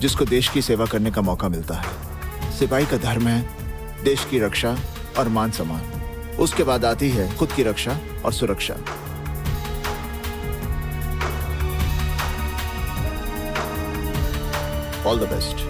जिसको देश की सेवा करने का मौका मिलता है। सिपाही का धर्म है, देश की रक्षा और मान सम्मान। उसके बाद आती है खुद की रक्षा और सुरक्षा। ऑल द बेस्ट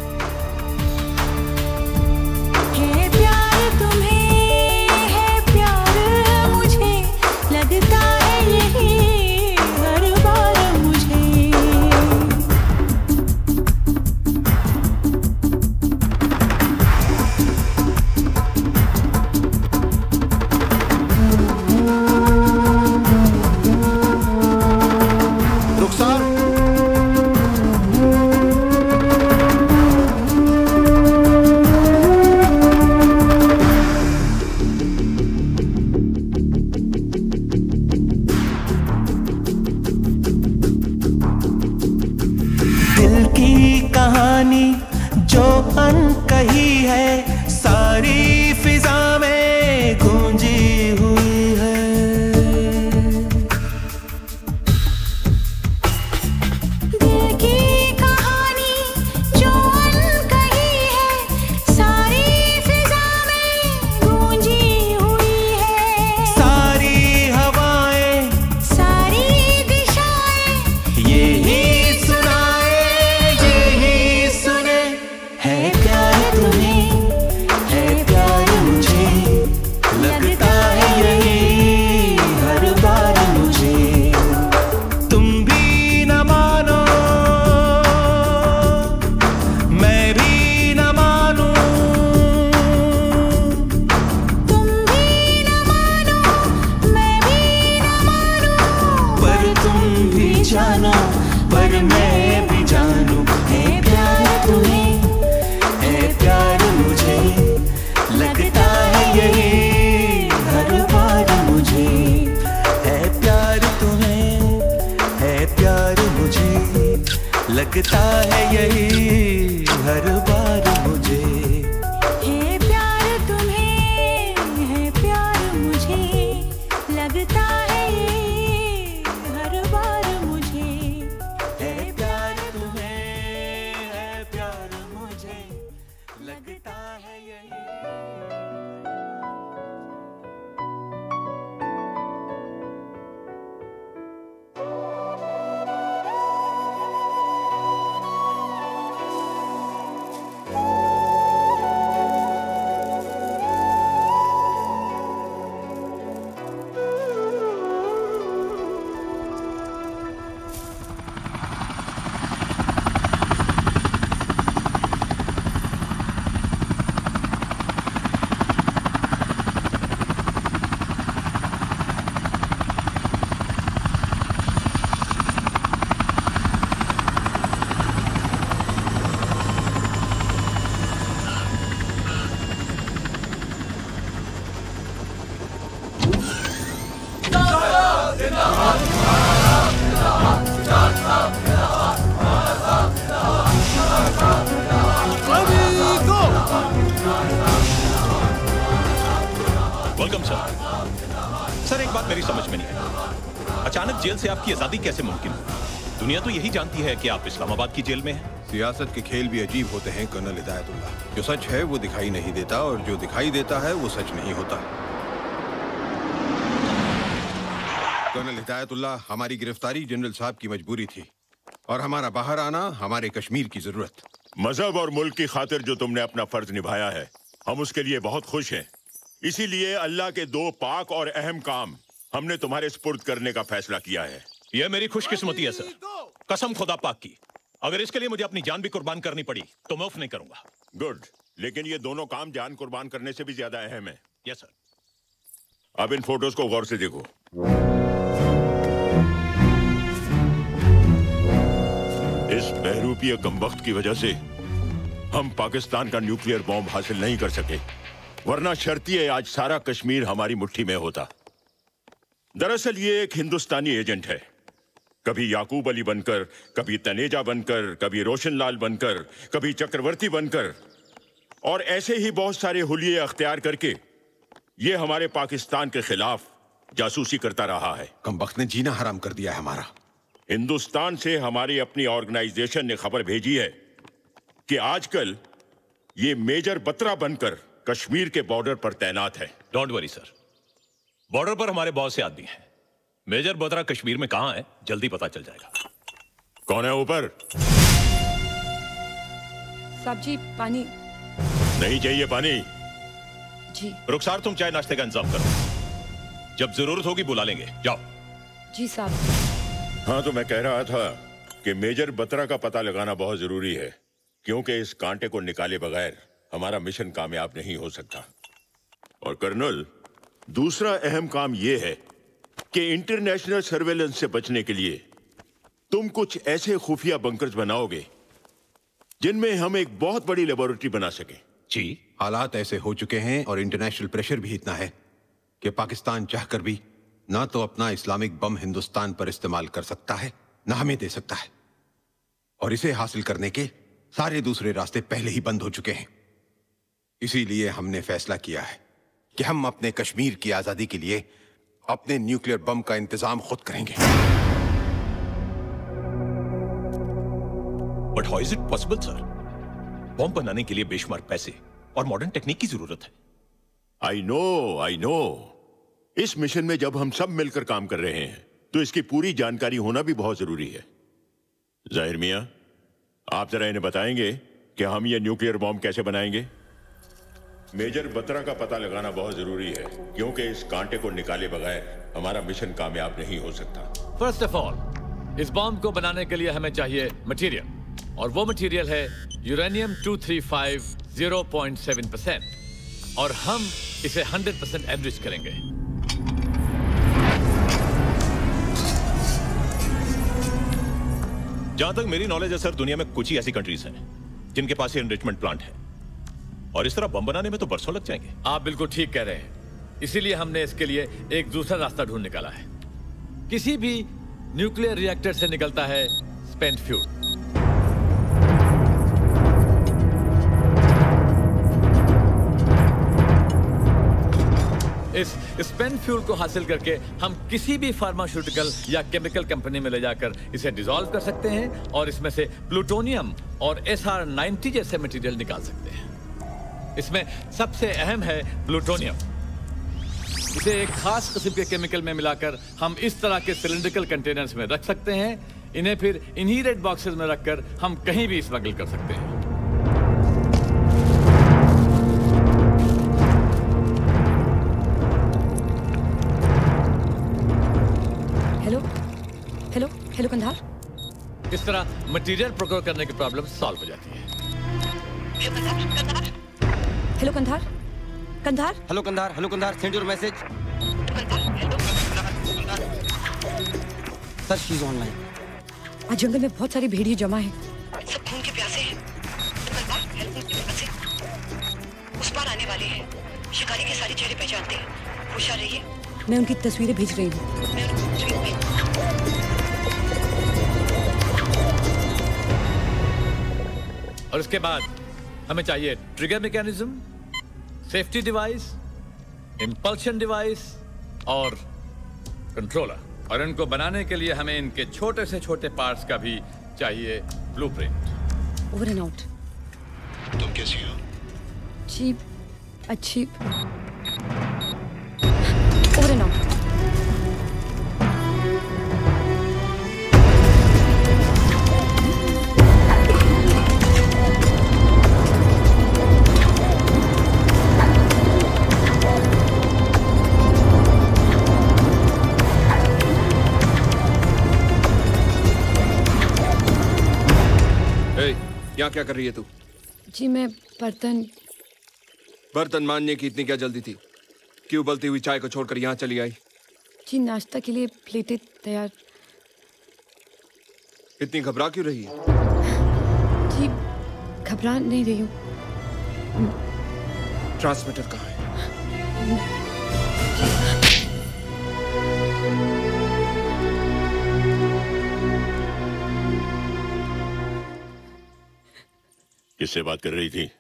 तो जानती है कि आप इस्लामाबाद की जेल में हैं? सियासत के खेल भी अजीब होते हैं कर्नल हिदायतुल्लाह। जो सच है वो दिखाई नहीं देता और जो दिखाई देता है वो सच नहीं होता। कर्नल हिदायतुल्लाह हमारी गिरफ्तारी जनरल साहब की मजबूरी थी और हमारा बाहर आना हमारे कश्मीर की ज़रूरत। मज़हब और मुल्क की खातिर जो तुमने अपना फ़र्ज़ निभाया है हम उसके लिए बहुत खुश हैं। इसीलिए अल्लाह के दो पाक और अहम काम हमने तुम्हारे स्पुर्द करने का फैसला किया है। यह मेरी खुशकिस्मती है सर। कसम खुदा पाक की। अगर इसके लिए मुझे अपनी जान भी कुर्बान करनी पड़ी तो मैं उफ नहीं करूँगा। गुड। लेकिन ये दोनों काम जान कुर्बान करने से भी ज़्यादा अहम है। यस सर अब इन फ़ोटोज़ को गौर से देखो। इस बहरूपीय कमबख्त की वजह से हम पाकिस्तान का न्यूक्लियर बॉम्ब हासिल नहीं कर सके। वरना शर्ती है आज सारा कश्मीर हमारी मुट्ठी में होता। दरअसल ये एक हिंदुस्तानी एजेंट है। कभी याकूब अली बनकर कभी तनेजा बनकर कभी रोशनलाल बनकर कभी चक्रवर्ती बनकर। और ऐसे ही बहुत सारे हुलिये अख्तियार करके ये हमारे पाकिस्तान के खिलाफ जासूसी करता रहा है। कम वक्त ने जीना हराम कर दिया है हमारा। हिंदुस्तान से हमारी अपनी ऑर्गेनाइजेशन ने खबर भेजी है कि आजकल ये मेजर बत्रा बनकर कश्मीर के बॉर्डर पर तैनात है। डोंट वरी सर बॉर्डर पर हमारे बहुत से आदमी हैं। मेजर बत्रा कश्मीर में कहाँ है? जल्दी पता चल जाएगा। कौन है ऊपर? साहब जी पानी। नहीं चाहिए पानी। जी। रुखसार तुम चाय नाश्ते का इंतज़ाम करो। जब ज़रूरत होगी बुला लेंगे। जाओ। जी साहब। हाँ तो मैं कह रहा था कि मेजर बत्रा का पता लगाना बहुत ज़रूरी है क्योंकि इस कांटे को निकाले बगैर हमारा मिशन कामयाब नहीं हो सकता। और कर्नल दूसरा अहम काम यह है कि इंटरनेशनल सर्वेलेंस से बचने के लिए तुम कुछ ऐसे खुफिया बंकर्स बनाओगे, जिनमें हम एक बहुत बड़ी लेबोरेटरी बना सकें। जी, हालात ऐसे हो चुके हैं और इंटरनेशनल प्रेशर भी इतना है कि पाकिस्तान चाहकर भी ना तो अपना इस्लामिक बम हिंदुस्तान पर इस्तेमाल कर सकता है, ना हमें दे सकता है। और इसे हासिल करने के सारे दूसरे रास्ते पहले ही बंद हो चुके हैं। इसीलिए हमने फैसला किया है कि हम अपने कश्मीर की आज़ादी के लिए अपने न्यूक्लियर बम का इंतज़ाम खुद करेंगे। But how is it possible sir bomb बनाने के लिए बेशुमार पैसे और मॉडर्न टेक्निक की ज़रूरत है। आई नो आई नो इस मिशन में जब हम सब मिलकर काम कर रहे हैं तो इसकी पूरी जानकारी होना भी बहुत ज़रूरी है। ज़ाहिर मिया आप जरा इन्हें बताएँगे कि हम ये न्यूक्लियर बॉम्ब कैसे बनाएँगे। मेजर बत्रा का पता लगाना बहुत ज़रूरी है क्योंकि इस कांटे को निकाले बगैर हमारा मिशन कामयाब नहीं हो सकता। फ़र्स्ट ऑफ़ ऑल इस बॉम्ब को बनाने के लिए हमें चाहिए मटेरियल और वो मटेरियल है यूरेनियम 235 0.7 परसेंट और हम इसे 100 परसेंट एवरेज करेंगे। जहाँ तक मेरी नॉलेज है सर दुनिया में कुछ ही ऐसी कंट्रीज़ हैं जिनके पास ये एनरिचमेंट प्लांट है। और इस तरह बम बनाने में तो बरसों लग जाएँगे। आप बिल्कुल ठीक कह रहे हैं। इसीलिए हमने इसके लिए एक दूसरा रास्ता ढूंढ निकाला है। किसी भी न्यूक्लियर रिएक्टर से निकलता है स्पेंट फ्यूल। इस स्पेन फ्यूल को हासिल करके हम किसी भी फार्मास्यूटिकल या केमिकल कंपनी में ले जाकर इसे डिसॉल्व कर सकते हैं और इसमें से प्लूटोनियम और एस आर जैसे मटेरियल निकाल सकते हैं। इसमें सबसे अहम है प्लूटोनियम। इसे एक खास किस्म के केमिकल में मिलाकर हम इस तरह के सिलिंड्रिकल कंटेनर्स में रख सकते हैं। इन्हें फिर इन्हीं रेड बॉक्सेस में रखकर हम कहीं भी स्मगल कर सकते हैं। हेलो हेलो हेलो कंधार इस तरह मटेरियल प्रोक्योर करने की प्रॉब्लम सॉल्व हो जाती है। Hello Kandahar Kandahar hello Kandahar hello Kandahar send your message sir she is online आज जंगल में बहुत सारी भेड़िए जमा है। सब खून के प्यासे हैं। उस पार आने वाले हैं। शिकारी के सारे चेहरे पहचानते हैं। होशियार रहिए। मैं उनकी तस्वीरें भेज रही हूँ। और उसके बाद हमें चाहिए trigger mechanism safety device implosion device और कंट्रोलर और इनको बनाने के लिए हमें इनके छोटे से छोटे पार्ट्स का भी चाहिए ब्लूप्रिंट ओवर एंड आउट तुम कैसी हो? चीप अच्छी ओवर एंड आउट यहाँ क्या कर रही है तू? जी मैं बर्तन बर्तन मानने की इतनी क्या जल्दी थी? क्यों उबलती हुई चाय को छोड़कर यहाँ चली आई? जी नाश्ता के लिए प्लेटें तैयार इतनी घबरा क्यों रही है? जी घबरा नहीं रही हूँ। ट्रांसमीटर कहाँ है? किससे बात कर रही थी?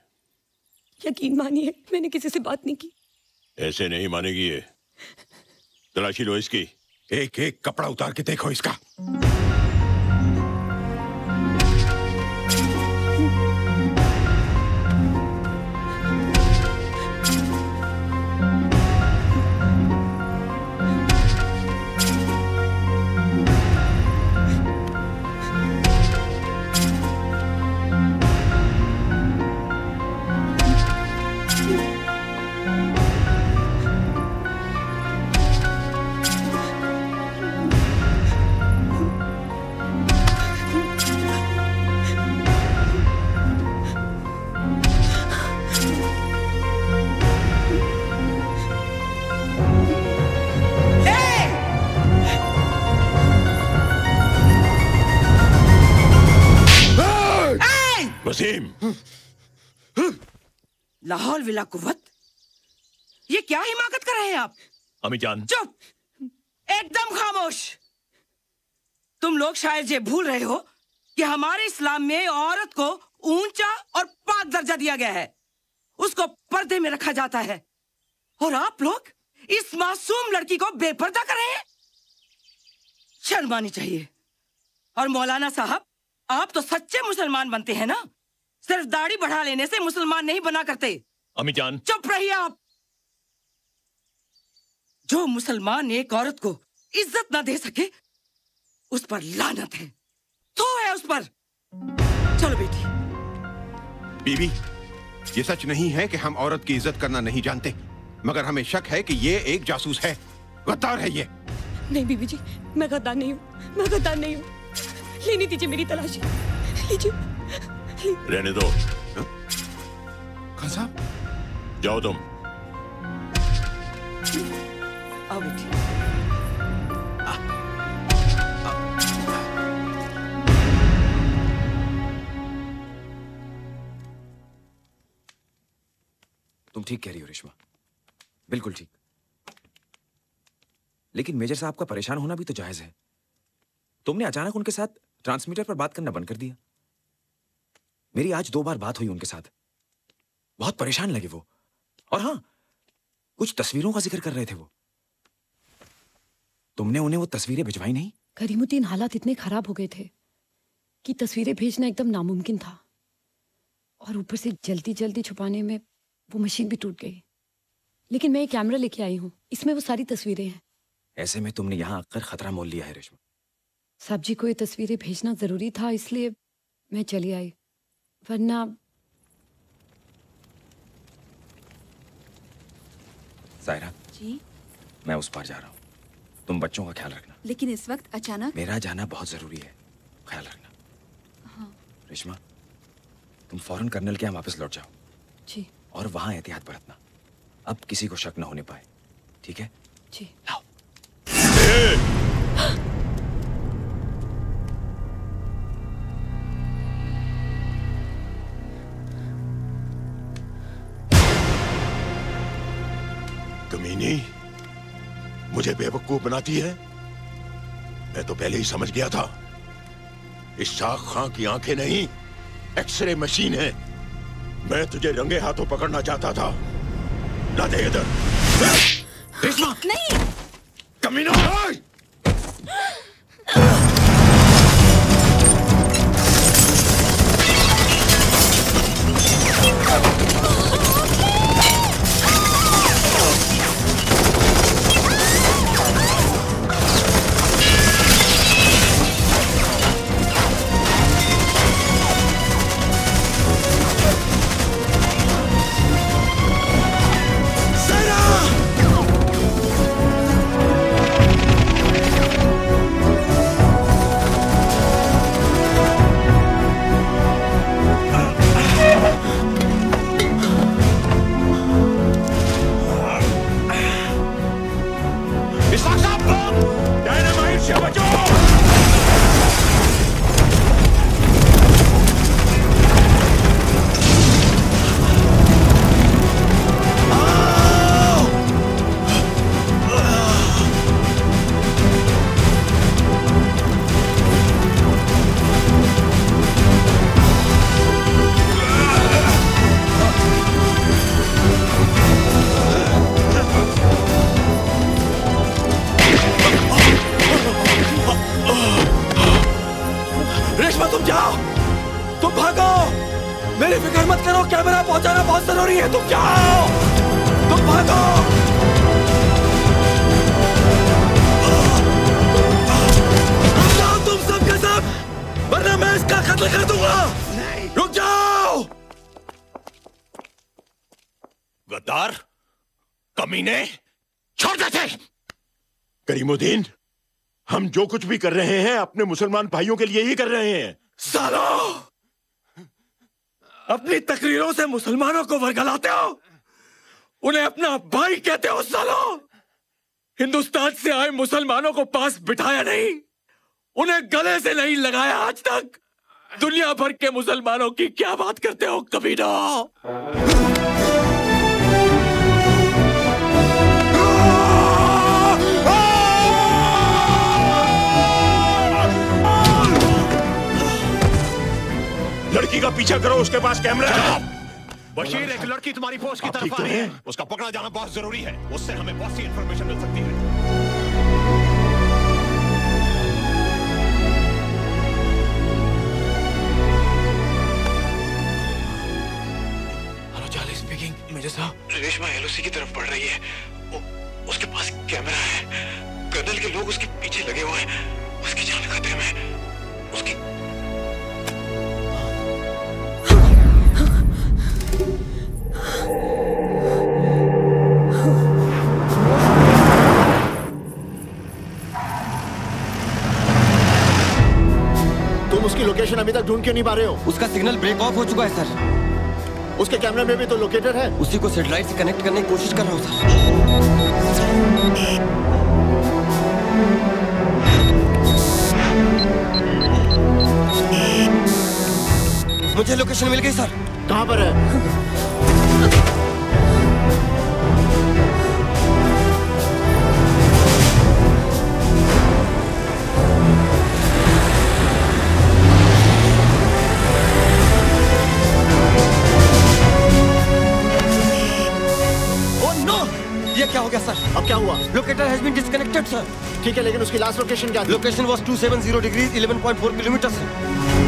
यकीन मानिए मैंने किसी से बात नहीं की। ऐसे नहीं मानेगी ये। तलाशी लो इसकी। एक एक कपड़ा उतार के देखो इसका। वसीम लाहौल विला कुवत ये क्या हिमाकत कर रहे हैं आप? अमी जान चुप। एकदम खामोश। तुम लोग शायद ये भूल रहे हो कि हमारे इस्लाम में औरत को ऊँचा और पाक दर्जा दिया गया है। उसको पर्दे में रखा जाता है। और आप लोग इस मासूम लड़की को बेपर्दा कर रहे हैं? शर्म आनी चाहिए। और मौलाना साहब आप तो सच्चे मुसलमान बनते हैं ना? सिर्फ़ दाढ़ी बढ़ा लेने से मुसलमान नहीं बना करते। अमी जान। चुप रहिए आप। जो मुसलमान एक औरत को इज़्ज़त ना दे सके उस पर लानत है। तो है उस पर। चलो बेटी। बीबी ये सच नहीं है कि हम औरत की इज़्ज़त करना नहीं जानते मगर हमें शक है कि ये एक जासूस है। गद्दार है ये। नहीं बीबी जी मैं गद्दार नहीं हूँ। मैं गद्दार नहीं हूँ। लेने दीजिए मेरी तलाशी। लीजिए। रहने दो। खान साहब? जाओ तुम। आओ बेटी। तुम ठीक कह रही हो रेशमा। बिल्कुल ठीक। लेकिन मेजर साहब का परेशान होना भी तो जायज़ है। तुमने अचानक उनके साथ ट्रांसमीटर पर बात करना बंद कर दिया। मेरी आज दो बार बात हुई उनके साथ। बहुत परेशान लगे वो। और हाँ कुछ तस्वीरों का ज़िक्र कर रहे थे वो। तुमने उन्हें वो तस्वीरें भिजवाई नहीं? करीमुद्दीन हालात इतने खराब हो गए थे कि तस्वीरें भेजना एकदम नामुमकिन था। और ऊपर से जल्दी जल्दी छुपाने में वो मशीन भी टूट गई। लेकिन मैं एक कैमरा लेके आई हूँ। इसमें वो सारी तस्वीरें हैं। ऐसे में तुमने यहाँ आकर खतरा मोल लिया है रेशमा साहब जी को ये तस्वीरें भेजना ज़रूरी था इसलिए मैं चली आई। वरना जायरा जी? मैं उस पार जा रहा हूँ। तुम बच्चों का ख्याल रखना। लेकिन इस वक्त अचानक? मेरा जाना बहुत ज़रूरी है। ख्याल रखना। हाँ। रेशमा तुम फ़ौरन कर्नल के यहाँ वापस लौट जाओ। जी। और वहाँ एहतियात बरतना। अब किसी को शक न होने पाए। ठीक है? जी। लाओ। मुझे बेवकूफ़ बनाती है? मैं तो पहले ही समझ गया था। इस शाख खां की आँखें नहीं एक्सरे मशीन है। मैं तुझे रंगे हाथों पकड़ना चाहता था। ना दे इधर। नहीं। कमीना जो कुछ भी कर रहे हैं, अपने मुसलमान भाइयों के लिए ही कर रहे हैं। सालो! अपनी तकरीरों से मुसलमानों को वर्गलाते हो। उन्हें अपना भाई कहते हो, सालो! हिंदुस्तान से आए मुसलमानों को पास बिठाया नहीं। उन्हें गले से नहीं लगाया आज तक। दुनिया भर के मुसलमानों की क्या बात करते हो कबीरा लड़की का पीछा करो उसके पास कैमरा है। बशीर एक लड़की तुम्हारी पोस्ट की तरफ़ तो आ रही है? उसका पकड़ा जाना बहुत ज़रूरी है। उससे हमें बहुत सी इंफॉर्मेशन मिल सकती है। मेजर साहब रेशमा एलओसी की तरफ़ बढ़ रही है। वो, उसके पास कैमरा है। कर्नल के लोग उसके पीछे लगे हुए हैं। उसकी जान खतरे में उसकी तुम उसकी लोकेशन अभी तक ढूंढ क्यों नहीं पा रहे हो? उसका सिग्नल ब्रेक ऑफ़ हो चुका है सर उसके कैमरे में भी तो लोकेटर है? उसी को सेटेलाइट से कनेक्ट करने की कोशिश कर रहा हूँ सर मुझे लोकेशन मिल गई सर कहाँ पर है? सर अब क्या हुआ? Locator has been disconnected sir ठीक है लेकिन उसकी लास्ट लोकेशन क्या location was 270 degrees 11.4 kilometre sir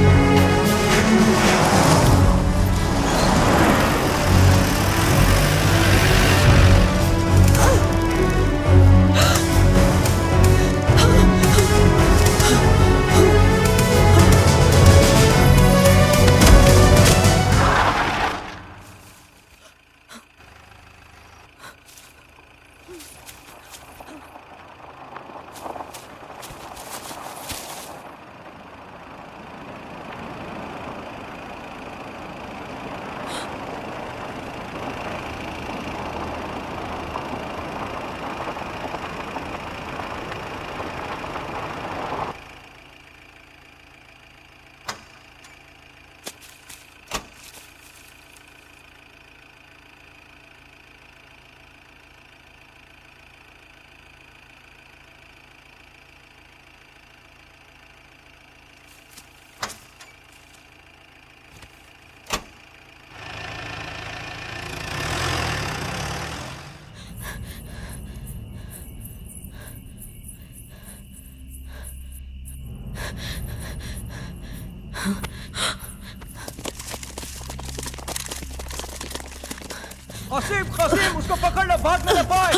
Qasim उसको पकड़ लो भाग मेरे पाए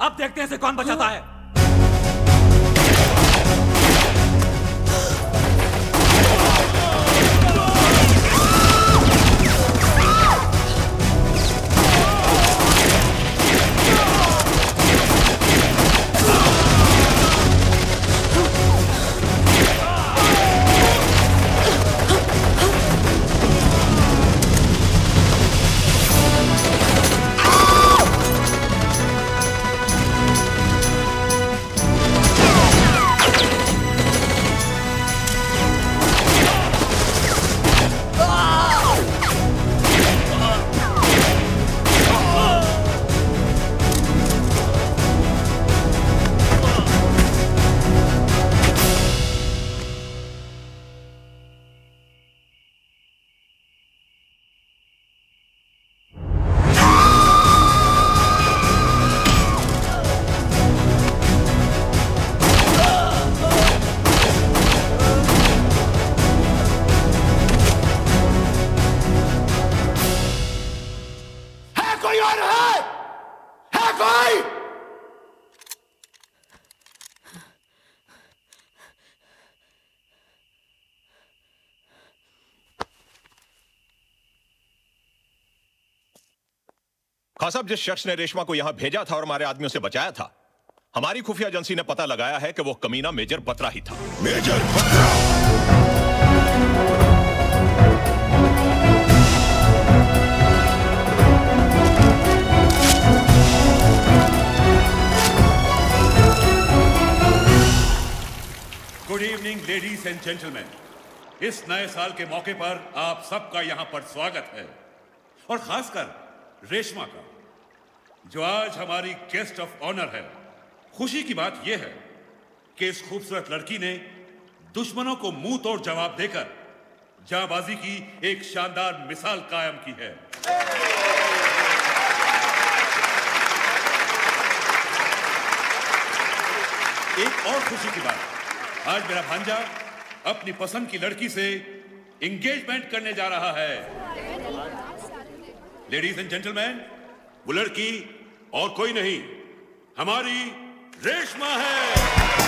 अब देखते हैं से कौन बचाता है। खान साहब जिस शख्स ने रेशमा को यहाँ भेजा था और हमारे आदमियों से बचाया था हमारी खुफिया एजेंसी ने पता लगाया है कि वो कमीना मेजर बत्रा ही था। Major Batra good evening ladies and gentleman इस नए साल के मौके पर आप सबका यहाँ पर स्वागत है। और खासकर रेशमा का। जो आज हमारी गेस्ट ऑफ़ ऑनर है। खुशी की बात यह है कि इस खूबसूरत लड़की ने दुश्मनों को मुँह तोड़ जवाब देकर जाबाजी की एक शानदार मिसाल कायम की है। एक और खुशी की बात आज मेरा भांजा अपनी पसंद की लड़की से इंगेजमेंट करने जा रहा है। लेडीज़ एंड जेंटलमैन वो लड़की और कोई नहीं हमारी रेशमा है।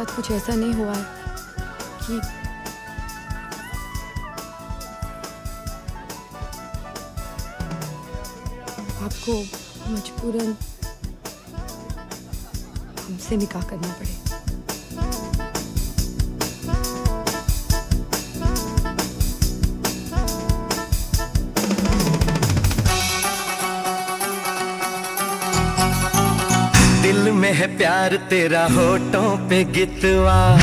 साथ कुछ ऐसा नहीं हुआ है कि आपको मजबूरन हमसे निकाह करना पड़े। प्यार तेरा होठों पे गितवा।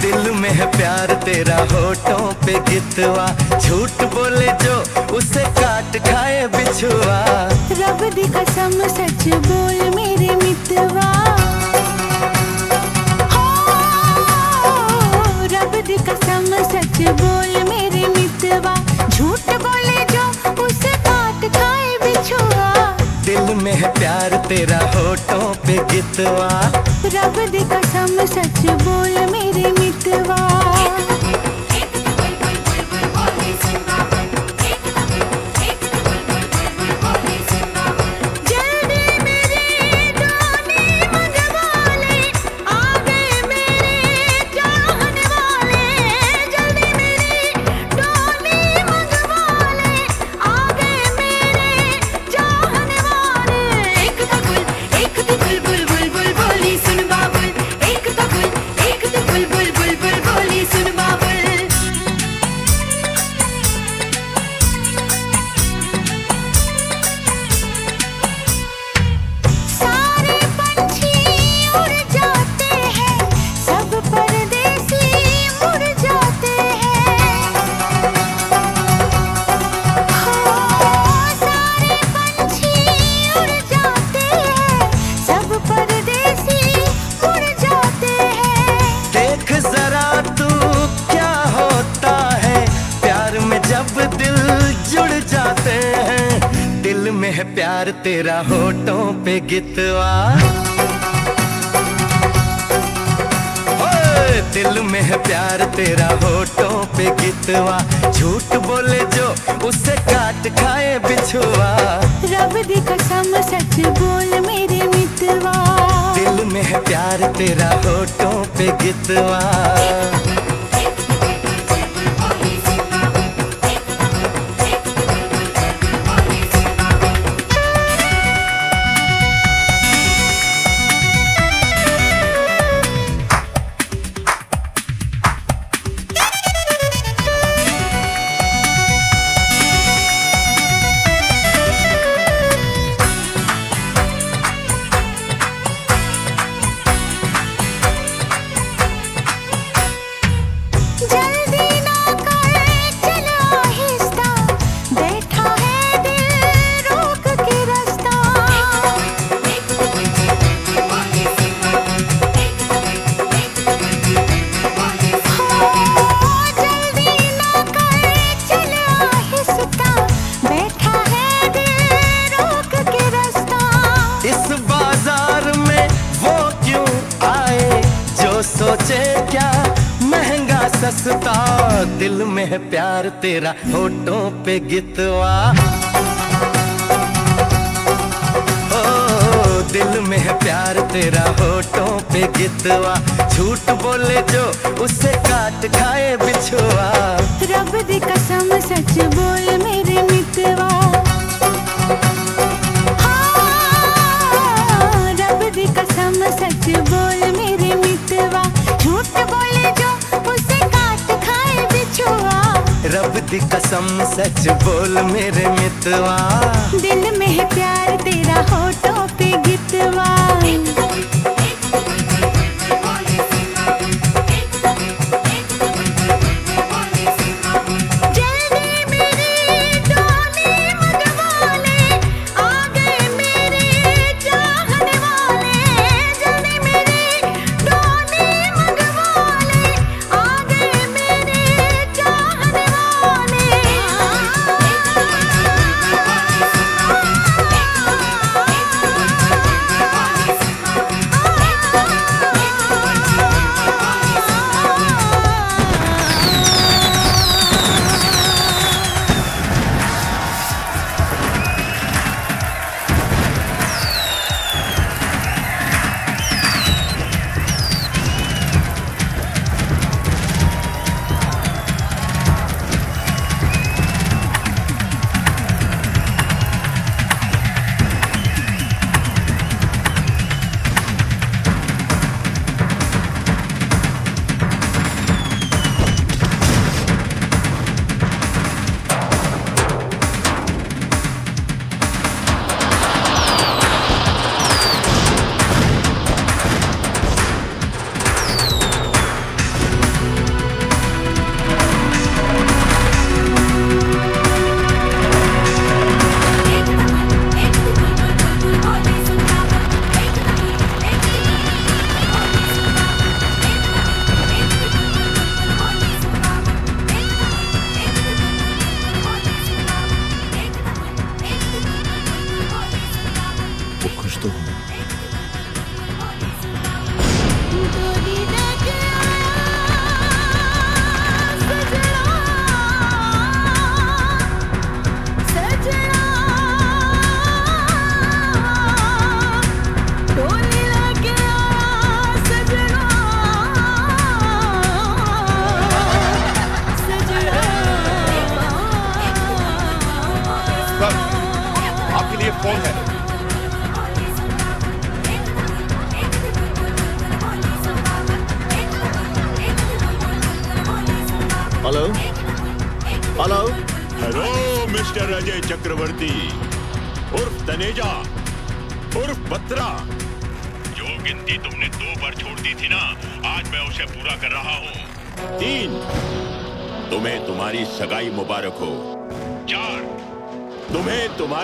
दिल में है प्यार तेरा होठों पे गितवा। झूठ बोले जो, उसे काट खाए बिछुआ। रब दी कसम, सच बोल मेरे मितवा। रब दी कसम, सच बोल मेरे मितवा। झूठ बोले जो, उसे काट खाए बिछुआ। दिल में है प्यार, तेरा होठों पे गितवा। रब दी कसम सच बोल मेरे मितवा।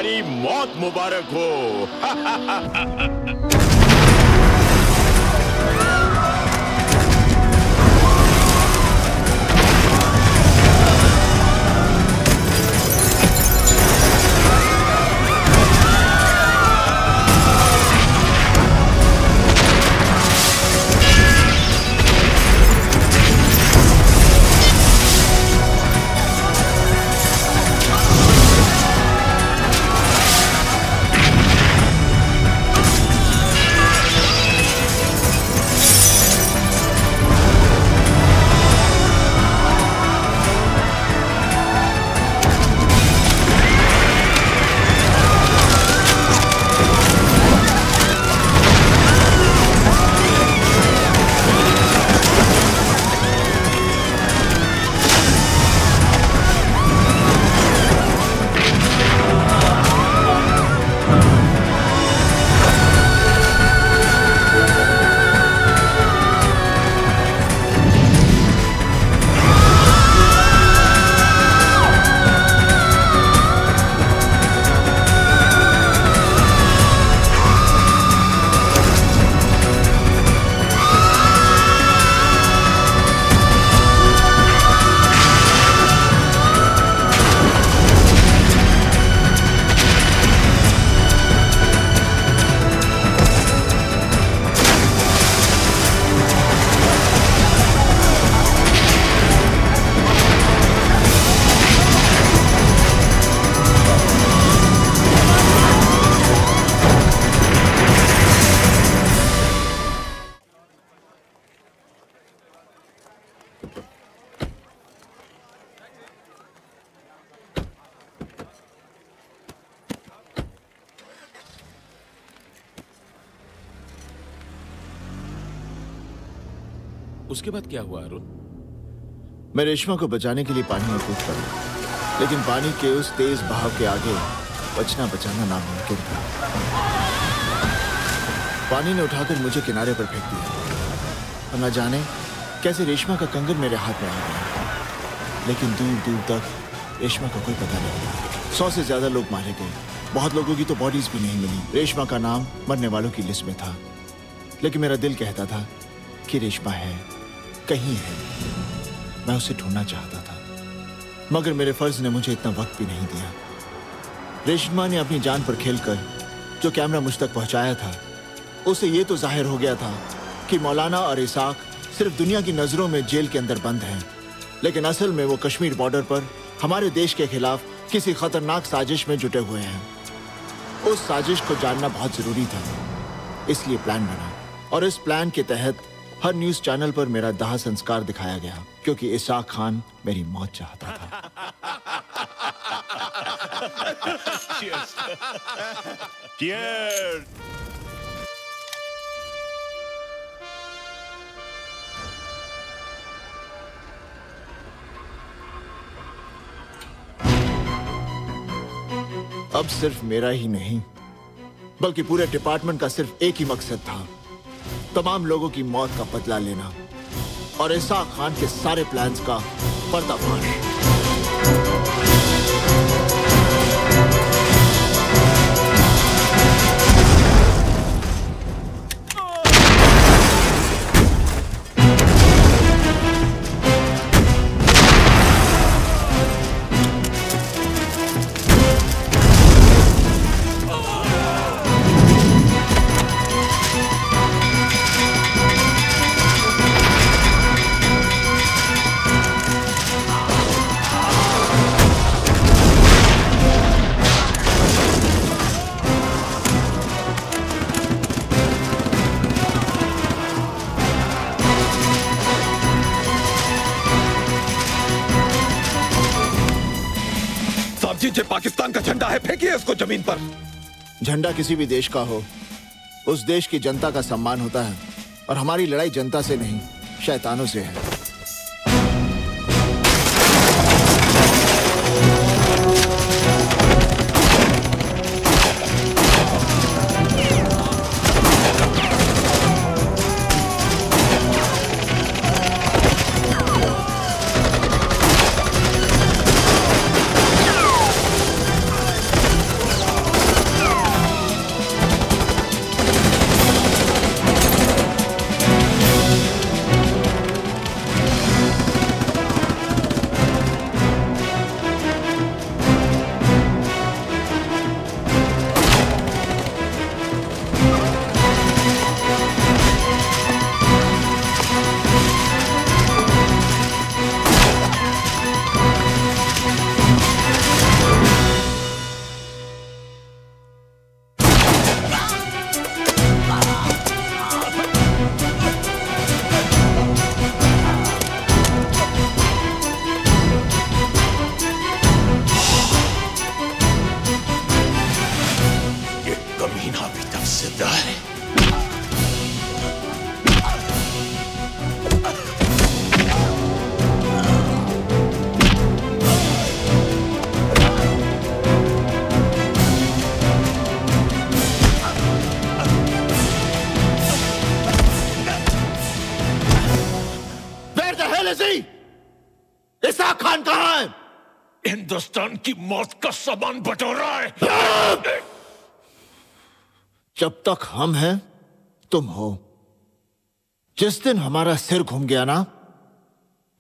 तुम्हारी मौत मुबारक हो। हाँ मैं रेशमा को बचाने के लिए पानी में कूद पड़ा। लेकिन पानी के उस तेज बहाव के आगे बचना बचाना नामुमकिन था। पानी ने उठाकर मुझे किनारे पर फेंक दिया। और न जाने कैसे रेशमा का कंगन मेरे हाथ में आ गया। लेकिन दूर दूर तक रेशमा का कोई पता नहीं। था सौ से ज़्यादा लोग मारे गए। बहुत लोगों की तो बॉडीज भी नहीं मिली। रेशमा का नाम मरने वालों की लिस्ट में था। लेकिन मेरा दिल कहता था कि रेशमा है, कहीं है। मैं उसे ढूंढना चाहता था। मगर मेरे फ़र्ज़ ने मुझे इतना वक्त भी नहीं दिया। रेशमा ने अपनी जान पर खेलकर जो कैमरा मुझ तक पहुँचाया था, उसे ये तो ज़ाहिर हो गया था कि मौलाना और इसाक सिर्फ़ दुनिया की नज़रों में जेल के अंदर बंद हैं। लेकिन असल में वो कश्मीर बॉर्डर पर हमारे देश के खिलाफ किसी खतरनाक साजिश में जुटे हुए हैं। उस साजिश को जानना बहुत ज़रूरी था, इसलिए प्लान बना। और इस प्लान के तहत हर न्यूज़ चैनल पर मेरा दाह संस्कार दिखाया गया क्योंकि इसाक खान मेरी मौत चाहता था Cheers! अब सिर्फ़ मेरा ही नहीं बल्कि पूरे डिपार्टमेंट का सिर्फ़ एक ही मकसद था तमाम लोगों की मौत का बदला लेना और इसाक खान के सारे प्लान्स का पर्दाफाश। उसको ज़मीन पर। झंडा किसी भी देश का हो, उस देश की जनता का सम्मान होता है, और हमारी लड़ाई जनता से नहीं, शैतानों से है। हिंदुस्तान की मौत का सामान बटोर रहा है। जब तक हम हैं तुम हो। जिस दिन हमारा सिर घूम गया ना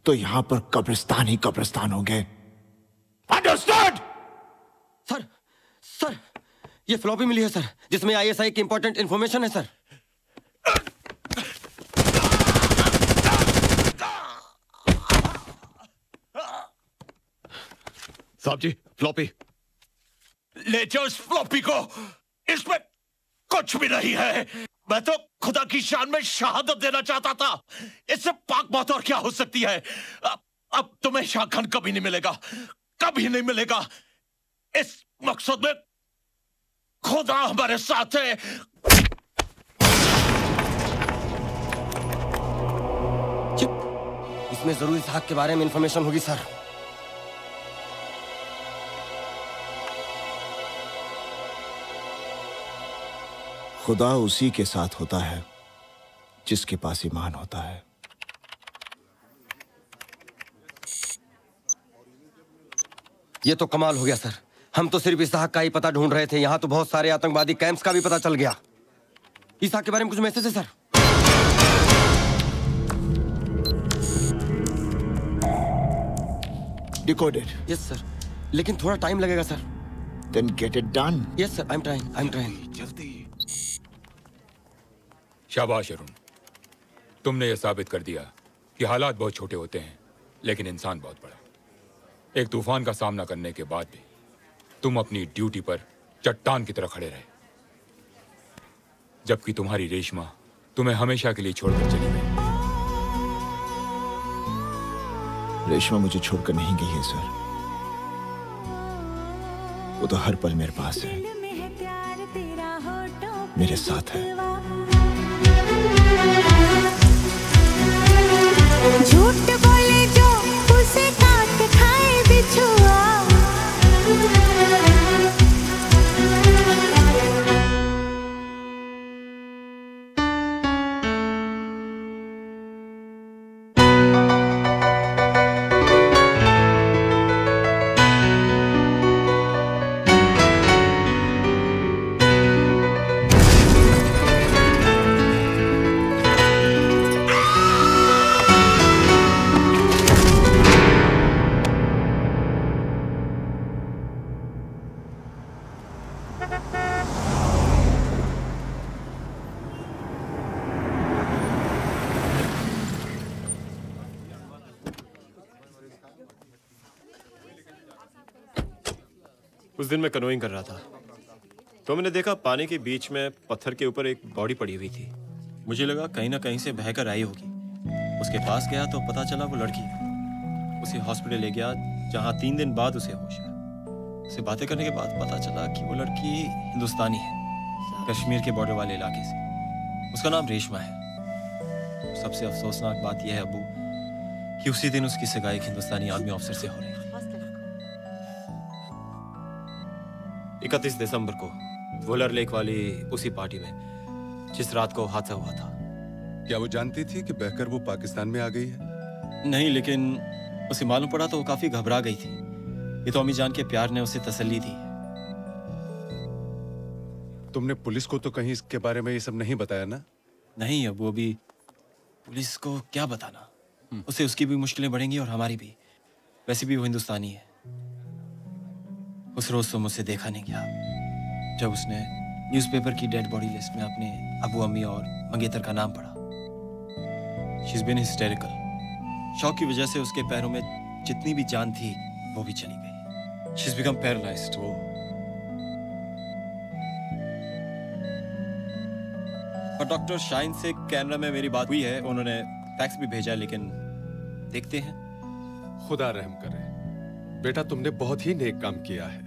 तो यहाँ पर कब्रिस्तान ही कब्रिस्तान होंगे अंडरस्टैंड? सर सर ये फ्लॉपी मिली है सर जिसमें आईएसआई की इंपॉर्टेंट इंफॉर्मेशन है सर। साहब जी फ्लॉपी ले जाओ इस फ्लॉपी को इसमें कुछ भी नहीं है मैं तो खुदा की शान में शहादत देना चाहता था इससे पाक बात और क्या हो सकती है अब, अब तुम्हें शाह कभी नहीं मिलेगा कभी नहीं मिलेगा इस मकसद में खुदा हमारे साथ है इसमें ज़रूर इसहाक के बारे में इंफॉर्मेशन होगी सर खुदा उसी के साथ होता है जिसके पास ईमान होता है। ये तो कमाल हो गया सर। हम तो सिर्फ़ इसहाक का ही पता ढूंढ रहे थे। यहाँ तो बहुत सारे आतंकवादी कैंप्स का भी पता चल गया। इसहाक के बारे में कुछ मैसेज है सर? डिकोडेड यस सर लेकिन थोड़ा टाइम लगेगा sir. Then get it done yes sir I am trying I am trying जल्दी। शाबाश, अरुण। तुमने यह साबित कर दिया कि हालात बहुत छोटे होते हैं, लेकिन इंसान बहुत बड़ा। एक तूफ़ान का सामना करने के बाद भी तुम अपनी ड्यूटी पर चट्टान की तरह खड़े रहे। जबकि तुम्हारी रेशमा तुम्हें हमेशा के लिए छोड़कर चली गई। रेशमा मुझे छोड़कर नहीं गई है, सर। वो तो हर पल मेरे पास है। मेरे साथ है। झूठ बोले जो उसे काट खाए बिछुआ। दिन मैं कनोइंग कर रहा था। तो मैंने देखा पानी के बीच में पत्थर के ऊपर एक बॉडी पड़ी हुई थी। मुझे लगा कहीं ना कहीं से बहकर आई होगी। उसके पास गया तो पता चला वो लड़की उसे हॉस्पिटल ले गया, जहाँ तीन दिन बाद उसे होश आया। उससे बातें करने के बाद पता चला कि वो लड़की हिंदुस्तानी है, कश्मीर के बॉर्डर वाले इलाके से। उसका नाम रेशमा है। सबसे अफसोसनाक बात यह है, अबू, कि उसी दिन उसकी सगाई एक हिंदुस्तानी आर्मी ऑफिसर से हो रही है इकतीस दिसंबर को वुलर लेक वाली उसी पार्टी में जिस रात को हादसा हुआ था। क्या वो जानती थी कि बहकर वो पाकिस्तान में आ गई है? नहीं लेकिन उसे मालूम पड़ा तो वो काफ़ी घबरा गई थी। ये तो अम्मी जान के प्यार ने उसे तसल्ली दी। तुमने पुलिस को तो कहीं इसके बारे में ये सब नहीं बताया ना? नहीं अब वो भी पुलिस को क्या बताना? उसे उसकी भी मुश्किलें बढ़ेंगी और हमारी भी। वैसे भी वो हिंदुस्तानी है। उस रोज तो मुझसे देखा नहीं गया। जब उसने न्यूज़पेपर की डेड बॉडी लिस्ट में अपने अबू अम्मी और मंगेतर का नाम पढ़ा। शी बिन हिस्टेरिकल शौक की वजह से उसके पैरों में जितनी भी जान थी, वो भी चली गई। शी बिकम पैरालाइज्ड वो। और डॉक्टर शाइन से कैनरा में मेरी बात हुई है, उन्होंने फैक्स भी भेजा लेकिन देखते हैं। खुदा रहम करे। बेटा तुमने बहुत ही नेक काम किया है।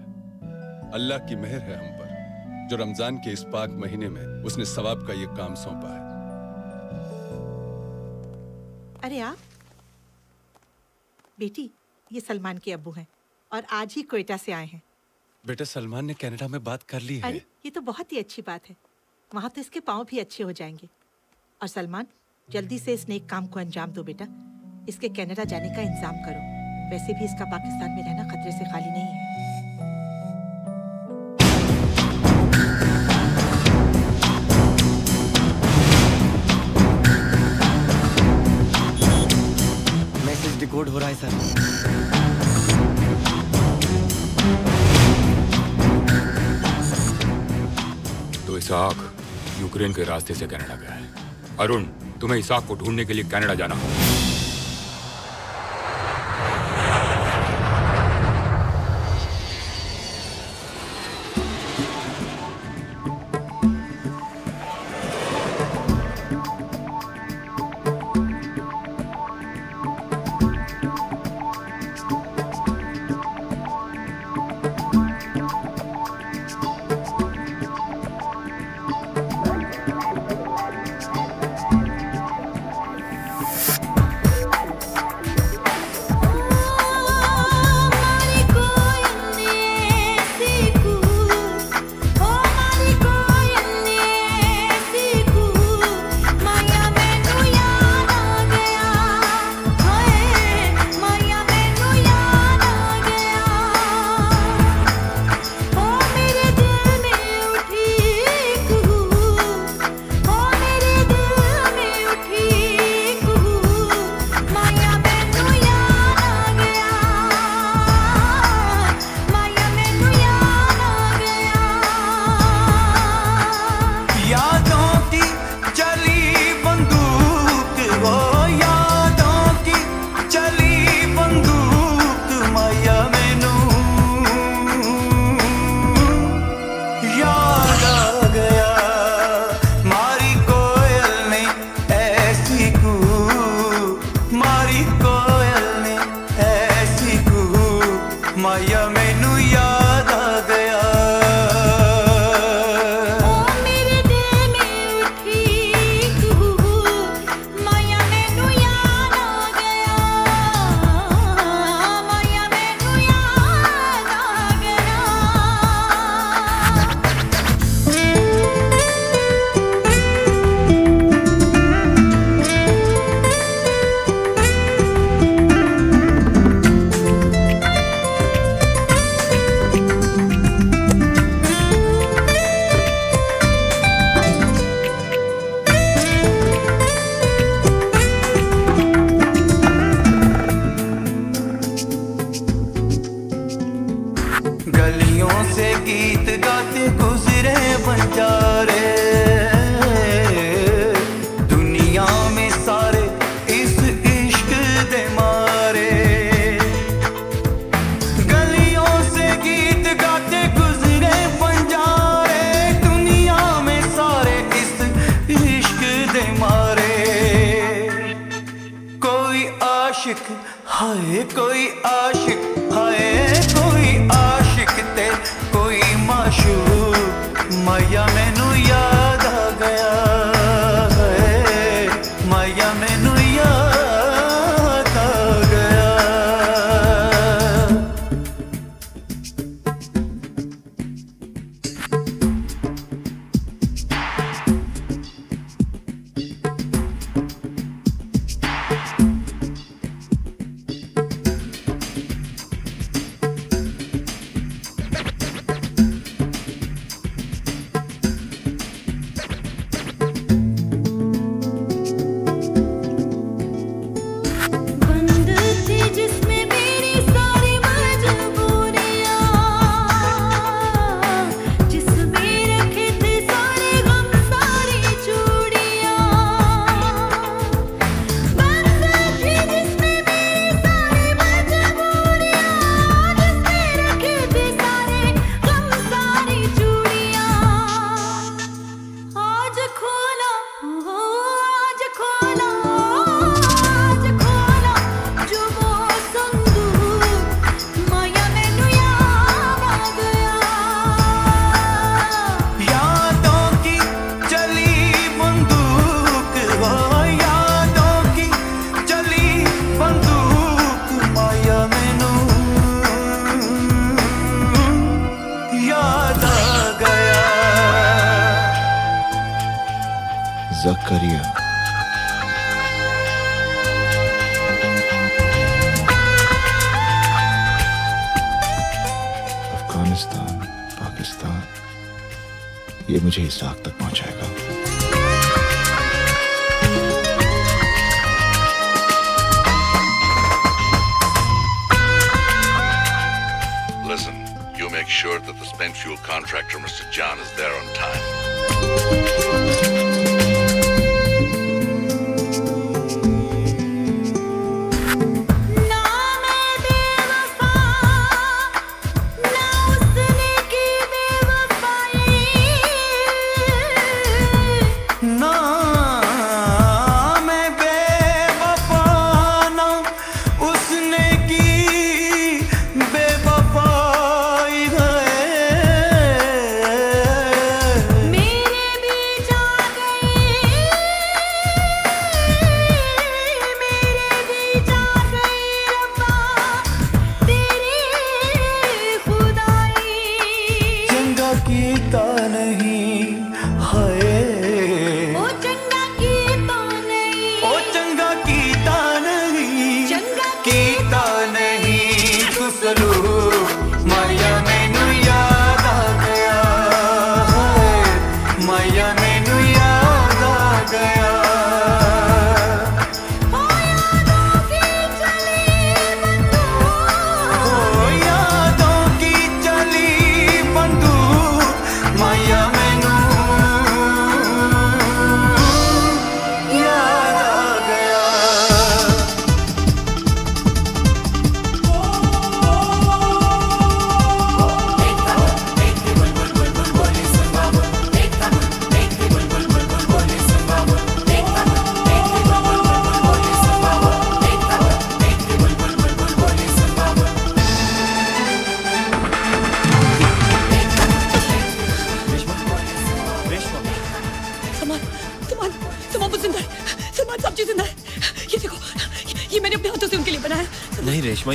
अल्लाह की मेहर है हम पर जो रमज़ान के इस पाक महीने में उसने सवाब का ये काम सौंपा है। अरे आप बेटी ये सलमान के अब्बू हैं और आज ही कोयटा से आए हैं। बेटा सलमान ने कनाडा में बात कर ली है। अरे ये तो बहुत ही अच्छी बात है। वहाँ तो इसके पाँव भी अच्छे हो जाएँगे। और सलमान जल्दी से इस नेक काम को अंजाम दो बेटा। इसके कनाडा जाने का इंतज़ाम करो। वैसे भी इसका पाकिस्तान में रहना खतरे से खाली नहीं है। मैसेज डिकोड हो रहा है सर। तो इसाक यूक्रेन के रास्ते से कनाडा गया है। अरुण तुम्हें इसाक को ढूँढने के लिए कनाडा जाना होगा।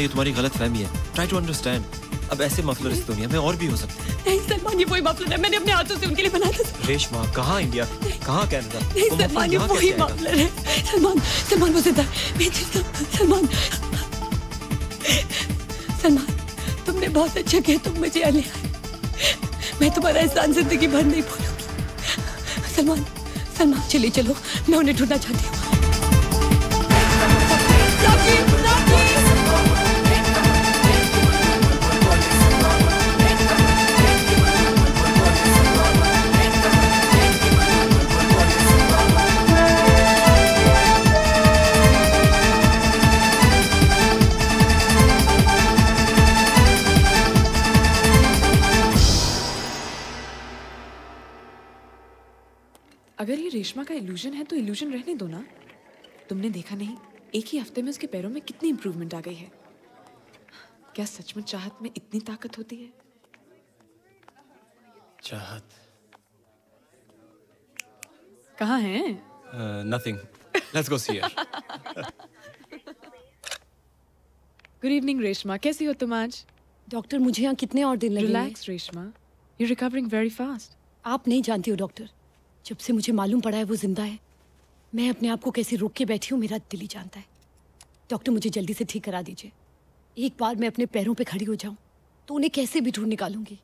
ये तुम्हारी गलत फहमी है। ट्राई टू अंडरस्टैंड अब ऐसे मफलर इस दुनिया में और भी हो सकते हैं। नहीं सलमान वही मफलर है। मैंने अपने हाथों से उनके लिए बनाया था। रेशमा कहाँ इंडिया? कहाँ नहीं वही मफलर है। सलमान सलमान वो ज़िंदा सलमान सलमान तुमने बहुत अच्छा किया। तुम मुझे अले मैं तुम्हारा एहसान ज़िंदगी भर नहीं भूलूँगी। सलमान सलमान चले चलो। मैं उन्हें ढूंढना चाहती हूँ। आत्मा का इल्यूजन है तो इल्यूजन रहने दो ना। तुमने देखा नहीं एक ही हफ़्ते में उसके पैरों में कितनी इंप्रूवमेंट आ गई है। क्या सच में चाहत में इतनी ताकत होती है? चाहत? कहा है? Nothing let's go see good evening Reshma कैसी हो तुम आज? डॉक्टर मुझे यहाँ कितने और दिन लगे relax Reshma you recovering very fast आप नहीं जानती हो डॉक्टर जब से मुझे मालूम पड़ा है वो ज़िंदा है, मैं अपने आप को कैसे रोक के बैठी हूँ, मेरा दिल ही जानता है। डॉक्टर, मुझे जल्दी से ठीक करा दीजिए। एक बार मैं अपने पैरों पे खड़ी हो जाऊँ तो उन्हें कैसे भी ढूंढ निकालूँगी।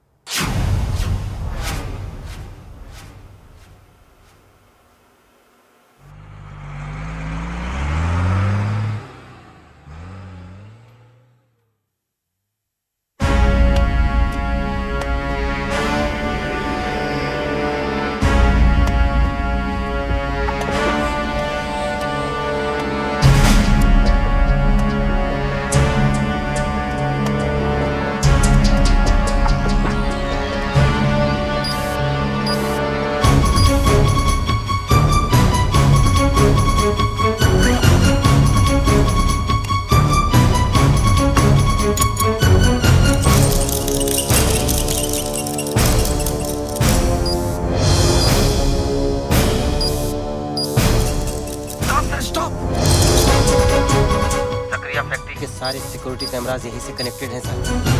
सिक्योरिटी यहीं से कनेक्टेड हैं sir.